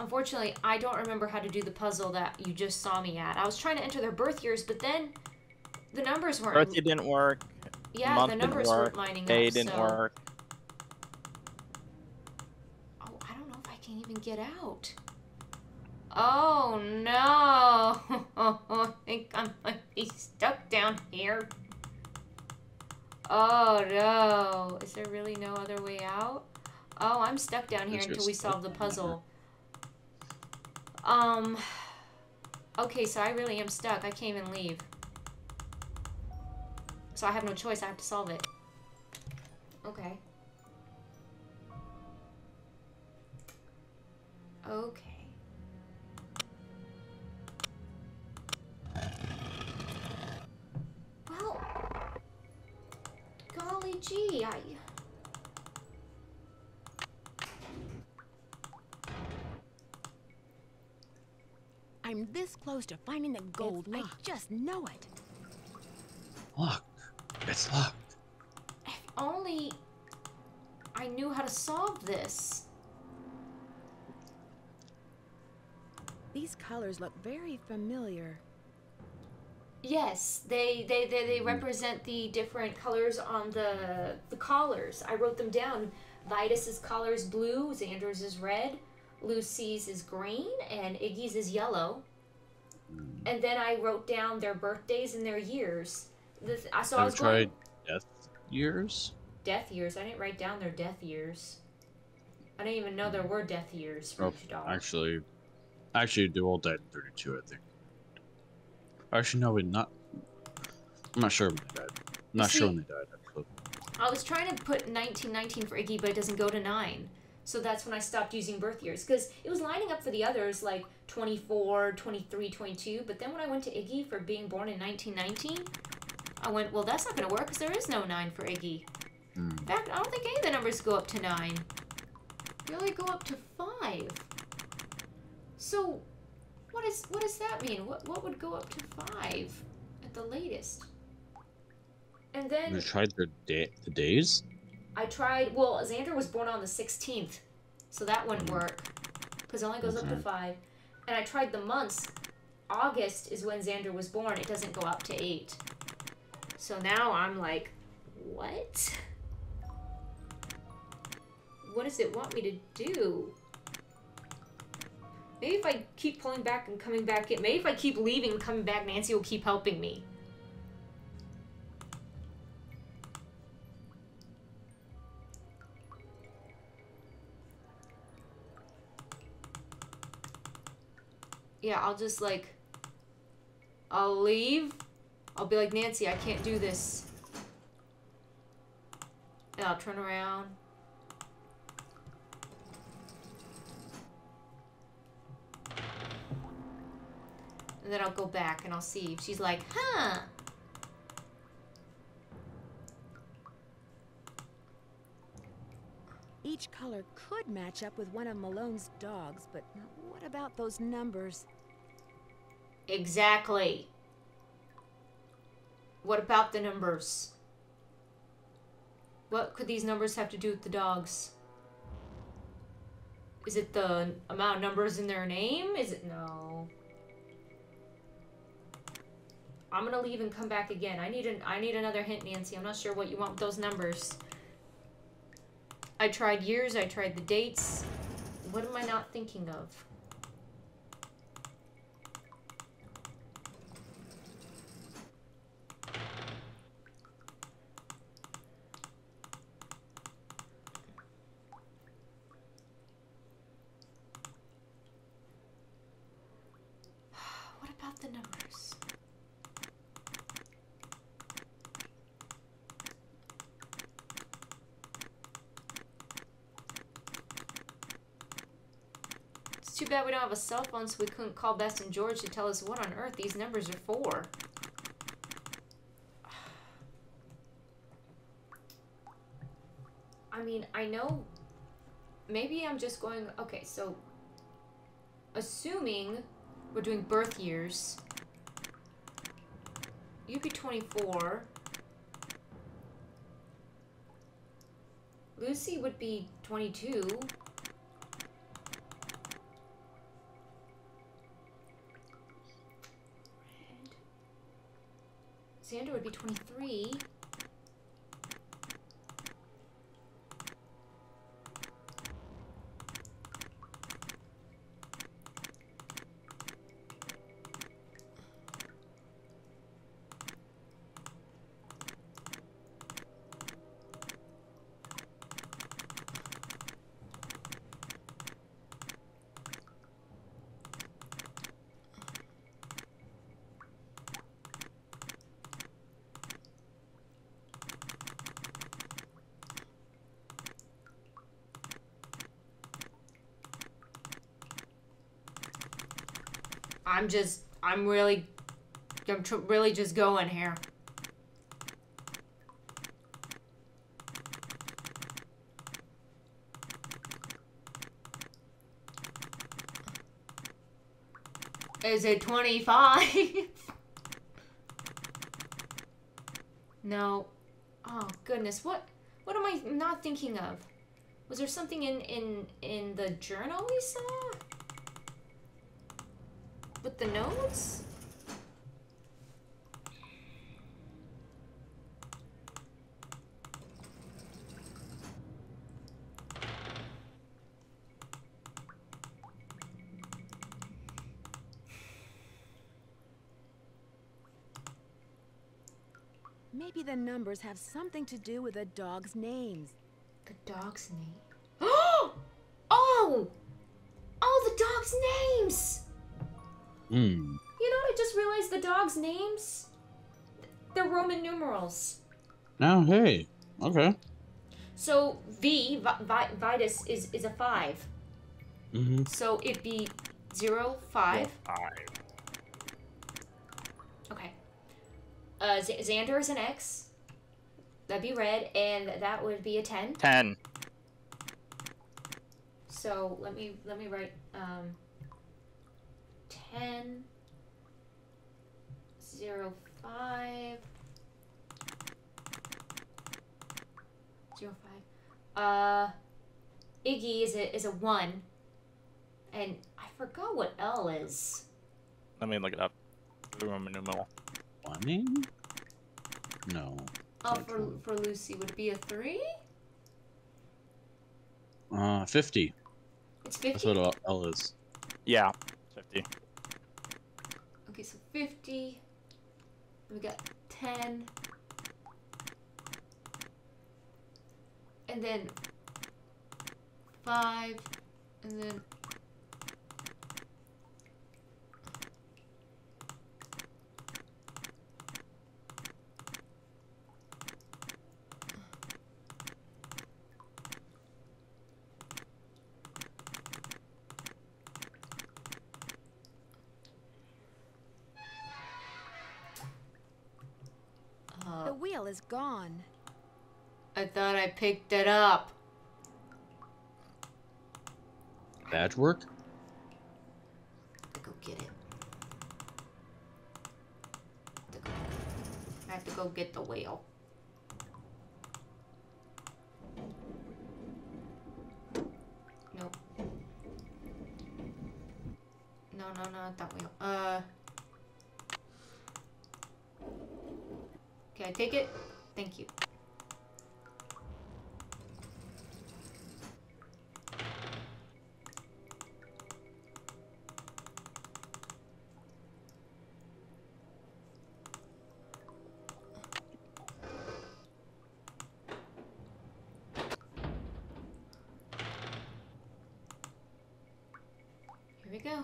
Speaker 1: Unfortunately, I don't remember how to do the puzzle that you just saw me at. I was trying to enter their birth years, but then the numbers weren't
Speaker 10: Birthday didn't work.
Speaker 1: Yeah,
Speaker 10: month
Speaker 1: the numbers weren't lining
Speaker 10: day
Speaker 1: up,
Speaker 10: didn't
Speaker 1: so-
Speaker 10: work.
Speaker 1: Oh, I don't know if I can even get out. Oh no! I think I might be stuck down here. Oh no! Is there really no other way out? Oh, I'm stuck down here until we solve the puzzle. Um. Okay, so I really am stuck. I can't even leave. So I have no choice. I have to solve it. Okay. Okay. Golly gee, I.
Speaker 4: I'm this close to finding the gold, I just know it.
Speaker 2: Look, it's locked.
Speaker 1: If only I knew how to solve this.
Speaker 4: These colors look very familiar.
Speaker 1: Yes, they they, they, they mm-hmm. represent the different colors on the the collars. I wrote them down. Vitus's collar is blue, Xander's is red, Lucy's is green, and Iggy's is yellow. Mm. And then I wrote down their birthdays and their years. The, th- I- so I was
Speaker 2: tried death years?
Speaker 1: death years. I didn't write down their death years. I didn't even know there mm. were death years for
Speaker 2: Oh,
Speaker 1: each dog.
Speaker 2: actually, actually, they all died in 32, I think. Actually, no, we not. I'm not sure when they died. I'm not
Speaker 1: see-
Speaker 2: sure when they died. Actually.
Speaker 1: I was trying to put 1919 for Iggy, but it doesn't go to 9. So that's when I stopped using birth years. Because it was lining up for the others, like 24, 23, 22. But then when I went to Iggy for being born in 1919, I went, well, that's not going to work because there is no 9 for Iggy.
Speaker 2: Hmm.
Speaker 1: In fact, I don't think any of the numbers go up to 9. They only go up to 5. So, what is what does that mean? What, what would go up to 5 at the latest? And then...
Speaker 2: You tried their day, the days?
Speaker 1: I tried. Well, Xander was born on the 16th, so that wouldn't mm. work because it only goes up to five. And I tried the months. August is when Xander was born. It doesn't go up to eight. So now I'm like, what? What does it want me to do? Maybe if I keep pulling back and coming back in, maybe if I keep leaving and coming back, Nancy will keep helping me. Yeah, I'll just like I'll leave I'll be like, Nancy, I can't do this. And I'll turn around. And then I'll go back and I'll see if she's like, huh.
Speaker 4: Each color could match up with one of Malone's dogs, but what about those numbers?
Speaker 1: Exactly. What about the numbers? What could these numbers have to do with the dogs? Is it the amount of numbers in their name? Is it no? I'm gonna leave and come back again. I need an I need another hint, Nancy. I'm not sure what you want with those numbers. I tried years, I tried the dates. What am I not thinking of? What about the numbers? It's too bad we don't have a cell phone so we couldn't call Bess and George to tell us what on earth these numbers are for. I mean, I know maybe I'm just going okay, so assuming we're doing birth years. You'd be 24. Lucy would be 22. Xander would be 23. I'm just, I'm really, I'm really just going here. Is it 25? no. Oh goodness, what what am I not thinking of? Was there something in in in the journal we saw? The notes?
Speaker 4: Maybe the numbers have something to do with the dog's names.
Speaker 1: The dog's name. oh! Oh, the dog's names!
Speaker 2: Hmm.
Speaker 1: You know what? I just realized the dog's names. They're Roman numerals.
Speaker 2: Oh, hey. Okay.
Speaker 1: So V, vi, vi, Vitus, is is a five.
Speaker 2: Mm-hmm.
Speaker 1: So it'd be zero, five.
Speaker 10: Five.
Speaker 1: Okay. Uh, Z- Xander is an X. That'd be red, and that would be a ten.
Speaker 10: Ten.
Speaker 1: So let me let me write um, 10 0 5 0 5 uh Iggy is a is a 1 and I forgot what L is
Speaker 10: Let me look it up. Roman numeral.
Speaker 2: One? No.
Speaker 1: oh for for Lucy would it be a 3
Speaker 2: Uh, fifty.
Speaker 1: it's
Speaker 2: That's what L is.
Speaker 10: Yeah. Fifty.
Speaker 1: Okay so 50 we got 10 and then 5 and then
Speaker 4: is gone.
Speaker 1: I thought I picked it up.
Speaker 2: Badge work?
Speaker 1: Go get it. I have to go get the whale. Nope. No, no, no, not that wheel. Uh. Can I take it? Thank you. Here we go.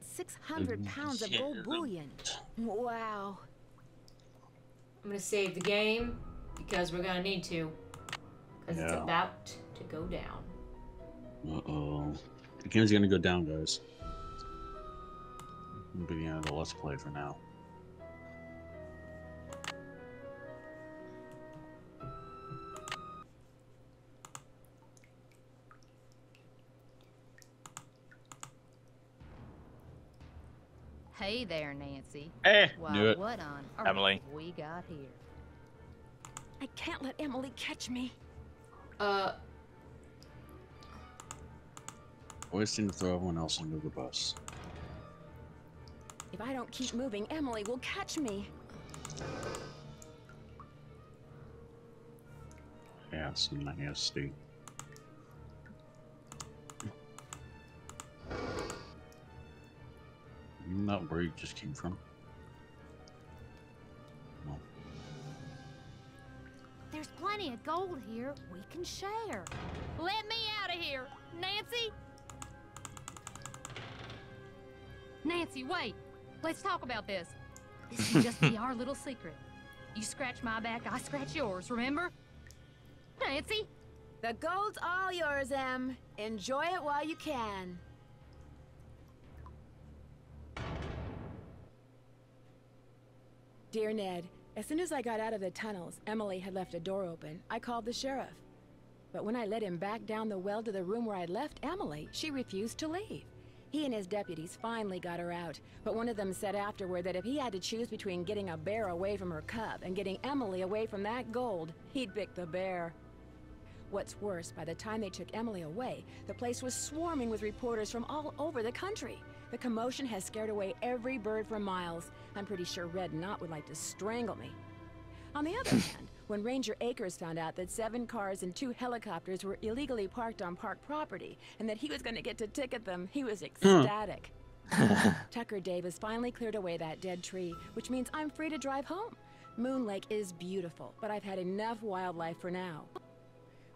Speaker 4: 600 pounds of gold bullion. Wow.
Speaker 1: I'm gonna save the game because we're gonna need to. Because it's about to go down.
Speaker 2: Uh oh. The game's gonna go down, guys. It'll be the end of the let's play for now.
Speaker 9: Hey there, Nancy.
Speaker 10: Eh,
Speaker 9: Why,
Speaker 10: knew it.
Speaker 9: what on earth
Speaker 10: Emily.
Speaker 9: we got here?
Speaker 4: I can't let Emily catch me.
Speaker 1: Uh,
Speaker 2: Always seem to throw everyone else under the bus.
Speaker 4: If I don't keep moving, Emily will catch me.
Speaker 2: Yeah, it's nasty. Isn't that where you just came from? No.
Speaker 9: There's plenty of gold here. We can share. Let me out of here, Nancy. Nancy, wait. Let's talk about this. This can just be our little secret. You scratch my back, I scratch yours, remember? Nancy?
Speaker 4: The gold's all yours, Em. Enjoy it while you can. Dear Ned, as soon as I got out of the tunnels, Emily had left a door open. I called the sheriff. But when I led him back down the well to the room where I'd left Emily, she refused to leave. He and his deputies finally got her out, but one of them said afterward that if he had to choose between getting a bear away from her cub and getting Emily away from that gold, he'd pick the bear. What's worse, by the time they took Emily away, the place was swarming with reporters from all over the country. The commotion has scared away every bird for miles. I'm pretty sure Red Knott would like to strangle me. On the other hand, when Ranger Akers found out that seven cars and two helicopters were illegally parked on park property and that he was going to get to ticket them, he was ecstatic. Tucker Davis finally cleared away that dead tree, which means I'm free to drive home. Moon Lake is beautiful, but I've had enough wildlife for now.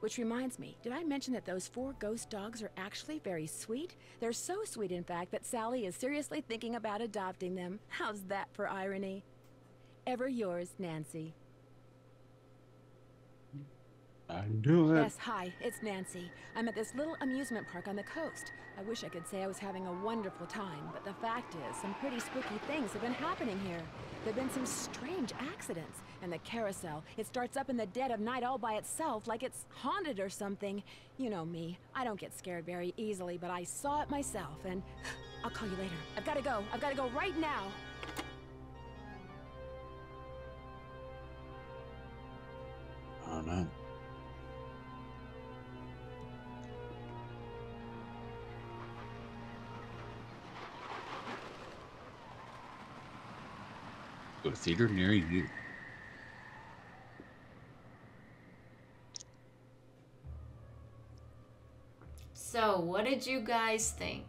Speaker 4: Which reminds me, did I mention that those four ghost dogs are actually very sweet? They're so sweet, in fact, that Sally is seriously thinking about adopting them. How's that for irony? Ever yours, Nancy.
Speaker 2: I knew it.
Speaker 4: Yes, hi, it's Nancy. I'm at this little amusement park on the coast. I wish I could say I was having a wonderful time, but the fact is, some pretty spooky things have been happening here. There have been some strange accidents, and the carousel, it starts up in the dead of night all by itself, like it's haunted or something. You know me, I don't get scared very easily, but I saw it myself, and I'll call you later. I've gotta go. I've gotta go right now.
Speaker 2: Oh no. Go to theater near you.
Speaker 1: So what did you guys think?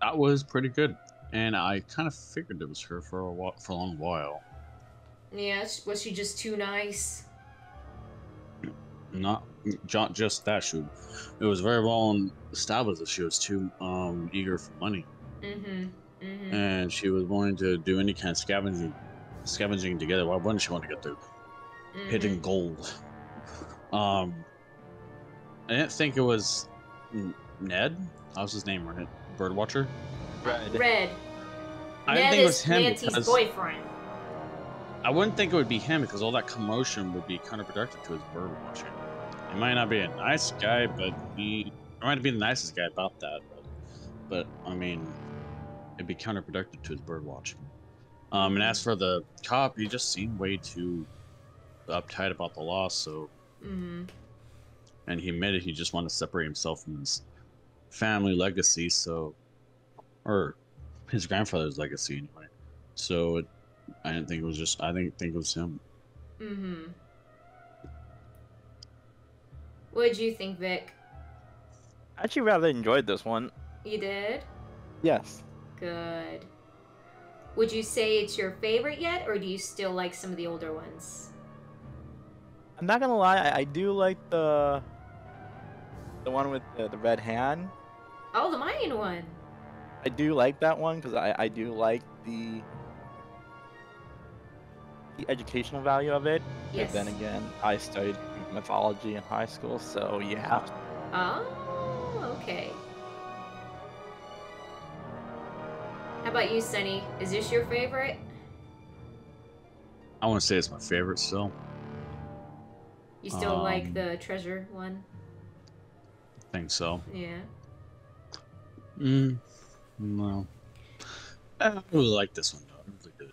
Speaker 2: That was pretty good, and I kind of figured it was her for a while, for a long while.
Speaker 1: Yeah, was she just too nice?
Speaker 2: Not not just that she. It was very well established that she was too um eager for money,
Speaker 1: Mm-hmm. Mm-hmm.
Speaker 2: and she was willing to do any kind of scavenging, scavenging together. Why wouldn't she want to get the hidden gold? Um, I didn't think it was Ned. That was his name, right? Birdwatcher.
Speaker 10: Red.
Speaker 1: Red.
Speaker 2: I didn't
Speaker 1: Ned
Speaker 2: think it was
Speaker 1: is
Speaker 2: him
Speaker 1: Nancy's boyfriend.
Speaker 2: I wouldn't think it would be him because all that commotion would be counterproductive to his bird watching. He might not be a nice guy, but he might be the nicest guy about that. But, but I mean, it'd be counterproductive to his bird watching. Um, and as for the cop, he just seemed way too uptight about the law. So,
Speaker 1: Mm-hmm.
Speaker 2: And he admitted he just wanted to separate himself from his family legacy. So, or his grandfather's legacy anyway. So it, I didn't think it was just. I didn't think it was him.
Speaker 1: Mm-hmm. What'd you think, Vic?
Speaker 10: I actually rather enjoyed this one.
Speaker 1: You did?
Speaker 10: Yes.
Speaker 1: Good. Would you say it's your favorite yet, or do you still like some of the older ones?
Speaker 10: I'm not gonna lie, I, I do like the the one with the, the red hand.
Speaker 1: Oh, the Mayan one.
Speaker 10: I do like that one because I, I do like the the educational value of it.
Speaker 1: Yes.
Speaker 10: But then again, I studied mythology in high school, so yeah.
Speaker 1: Oh, okay. How about you, Sunny? Is this your favorite?
Speaker 2: I want to say it's my favorite still.
Speaker 1: You still like
Speaker 2: Um,
Speaker 1: the treasure one?
Speaker 2: I think so.
Speaker 1: Yeah.
Speaker 2: Mm, no. I really like this one though. I really did.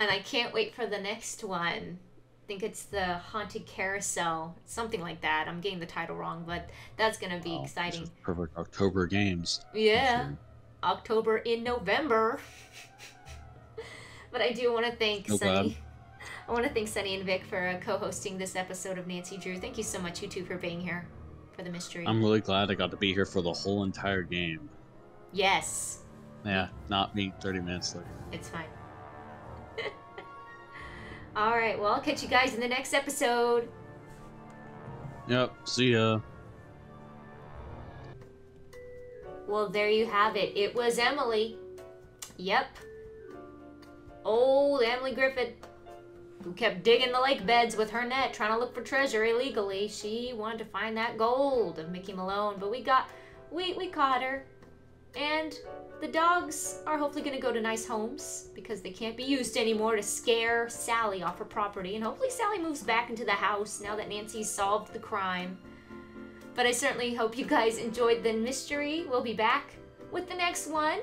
Speaker 1: And I can't wait for the next one. I think it's the Haunted Carousel, something like that. I'm getting the title wrong, but that's gonna be
Speaker 2: Oh,
Speaker 1: exciting.
Speaker 2: this is Perfect October games.
Speaker 1: Yeah, October in November. but I do want to thank
Speaker 2: No
Speaker 1: Sunny.
Speaker 2: bad.
Speaker 1: I want to thank Sunny and Vic for uh, co-hosting this episode of Nancy Drew. Thank you so much, you two, for being here for the mystery.
Speaker 2: I'm really glad I got to be here for the whole entire game.
Speaker 1: yes,
Speaker 2: Yeah, not me 30 minutes later.
Speaker 1: it's fine. All right, well, I'll catch you guys in the next episode.
Speaker 2: Yep, see ya.
Speaker 1: Well, there you have it. It was Emily. Yep. Old Emily Griffith, who kept digging the lake beds with her net, trying to look for treasure illegally. She wanted to find that gold of Mickey Malone, but we got, we we caught her, and the dogs are hopefully going to go to nice homes because they can't be used anymore to scare Sally off her property, and hopefully Sally moves back into the house now that Nancy solved the crime. But I certainly hope you guys enjoyed the mystery. We'll be back with the next one.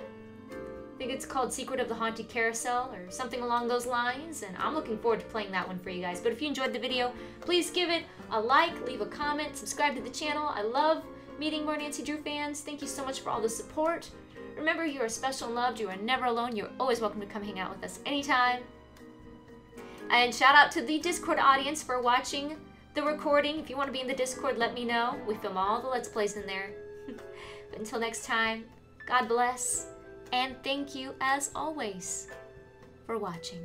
Speaker 1: Think it's called Secret of the Haunted Carousel or something along those lines, and I'm looking forward to playing that one for you guys. But if you enjoyed the video, please give it a like, leave a comment, subscribe to the channel. I love meeting more Nancy Drew fans. Thank you so much for all the support. Remember, you are special and loved. You are never alone. You're always welcome to come hang out with us anytime. And shout out to the Discord audience for watching the recording. If you want to be in the Discord, let me know. We film all the Let's Plays in there. but until next time, God bless, and thank you as always for watching.